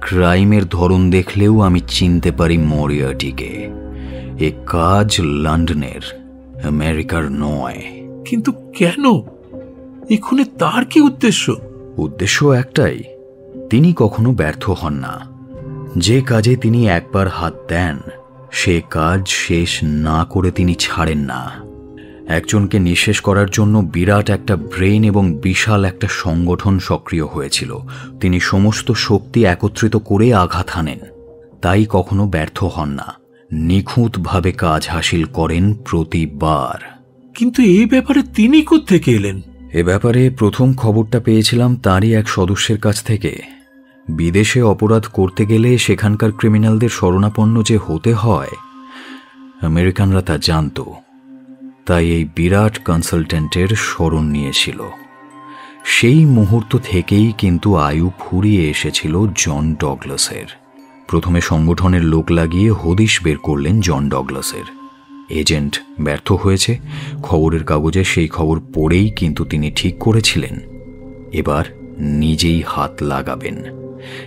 ক্রাইমের ধরন দেখলেও আমি চিনতে পারি মরিয়াটিকে। এ কাজ লন্ডনের আমেরিকার নয়। কিন্তু কেন? এখানে তার কি উদ্দেশ্য? উদ্দেশ্য একটাই। তিনি কখনো ব্যর্থ হন না। যে কাজে তিনি একবার হাত দেন সে কাজ শেষ না করে তিনি ছাড়েন না। একজনকে নিঃশেষ করার জন্য বিরাট একটা ব্রেন এবং বিশাল একটা সংগঠন সক্রিয় হয়েছিল। তিনি সমস্ত শক্তি একত্রিত করে আঘাত হানেন। তাই কখনো ব্যর্থ হন না। নিখুঁতভাবে কাজ হাসিল করেন প্রতিবার। কিন্তু এই ব্যাপারে তিনি থেকে এলেন? এ ব্যাপারে প্রথম খবরটা পেয়েছিলাম তারই এক সদস্যের কাছ থেকে। বিদেশে অপরাধ করতে গেলে সেখানকার ক্রিমিনালদের শরণাপন্ন যে হতে হয়, আমেরিকানরা তা জানত। তাই এই বিরাট কনসালটেন্টের স্মরণ নিয়েছিল। সেই মুহূর্ত থেকেই কিন্তু আয়ু ফুরিয়ে এসেছিল জন ডগলাসের। প্রথমে সংগঠনের লোক লাগিয়ে হদিশ বের করলেন জন ডগলাসের। এজেন্ট ব্যর্থ হয়েছে, খবরের কাগজে সেই খবর পড়েই কিন্তু তিনি ঠিক করেছিলেন। এবার নিজেই হাত লাগাবেন।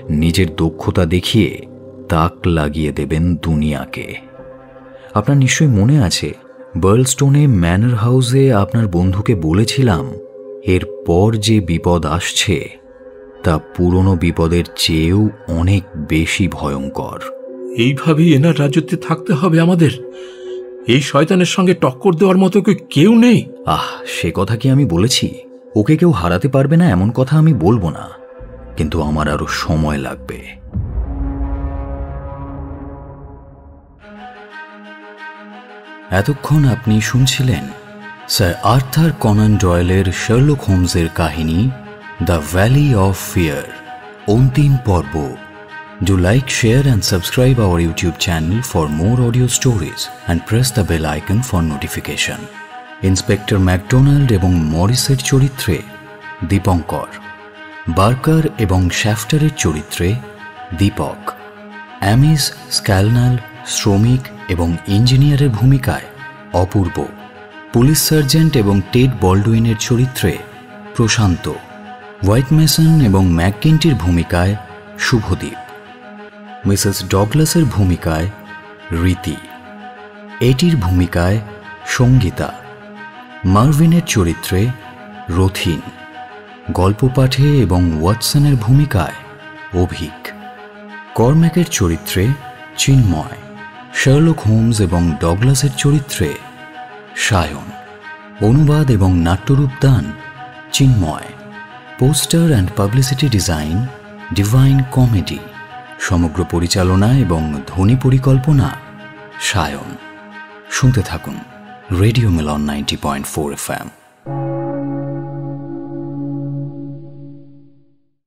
নিজের দক্ষতা দেখিয়ে তাক লাগিয়ে দেবেন দুনিয়াকে। আপনার নিশ্চয়ই মনে আছে বার্লস্টোনে ম্যানার হাউসে আপনার বন্ধুকে বলেছিলাম এরপর যে বিপদ আসছে তা পুরনো বিপদের চেয়েও অনেক বেশি ভয়ঙ্কর। এইভাবেই এনার রাজত্বে থাকতে হবে আমাদের। এই শয়তানের সঙ্গে টক্কর দেওয়ার মতো কেউ নেই? আহ সে কথা কি আমি বলেছি? ওকে কেউ হারাতে পারবে না এমন কথা আমি বলব না, কিন্তু আমার আরও সময় লাগবে। এতক্ষণ আপনি শুনছিলেন স্যার আর্থার কনন ডয়েলের শার্লক হোমসের কাহিনী দ্য ভ্যালি অফ ফিয়ার, অন্তিম পর্ব। Do like share and subscribe our YouTube channel for more audio stories and press the bell icon for notification inspector McDonald এবং মরিসের চরিত্রে দীপঙ্কর, বার্কার এবং শ্যাফটারের চরিত্রে দীপক। অ্যামিস স্ক্যালনাল শ্রমিক এবং ইঞ্জিনিয়ারের ভূমিকায় অপূর্ব। পুলিশ সার্জেন্ট এবং টেড বল্ডুইনের চরিত্রে প্রশান্ত। হোয়াইট মেসন এবং ম্যাককিনটির ভূমিকায় শুভদীপ। মিসেস ডগলাসের ভূমিকায় রীতি। এটির ভূমিকায় সঙ্গীতা। মার্ভিনের চরিত্রে রথিন। গল্প পাঠে এবং ওয়াটসনের ভূমিকায় অভিক। কর্ম্যাকের চরিত্রে চিন্ময়। শার্লক হোমস এবং ডগলাসের চরিত্রে সায়ন। অনুবাদ এবং নাট্যরূপদান Chinmoy. Poster and publicity design divine comedy. সমগ্র পরিচালনা এবং ধ্বনি পরিকল্পনা সায়ন। শুনতে থাকুন। Radio Milan 90.4 FM.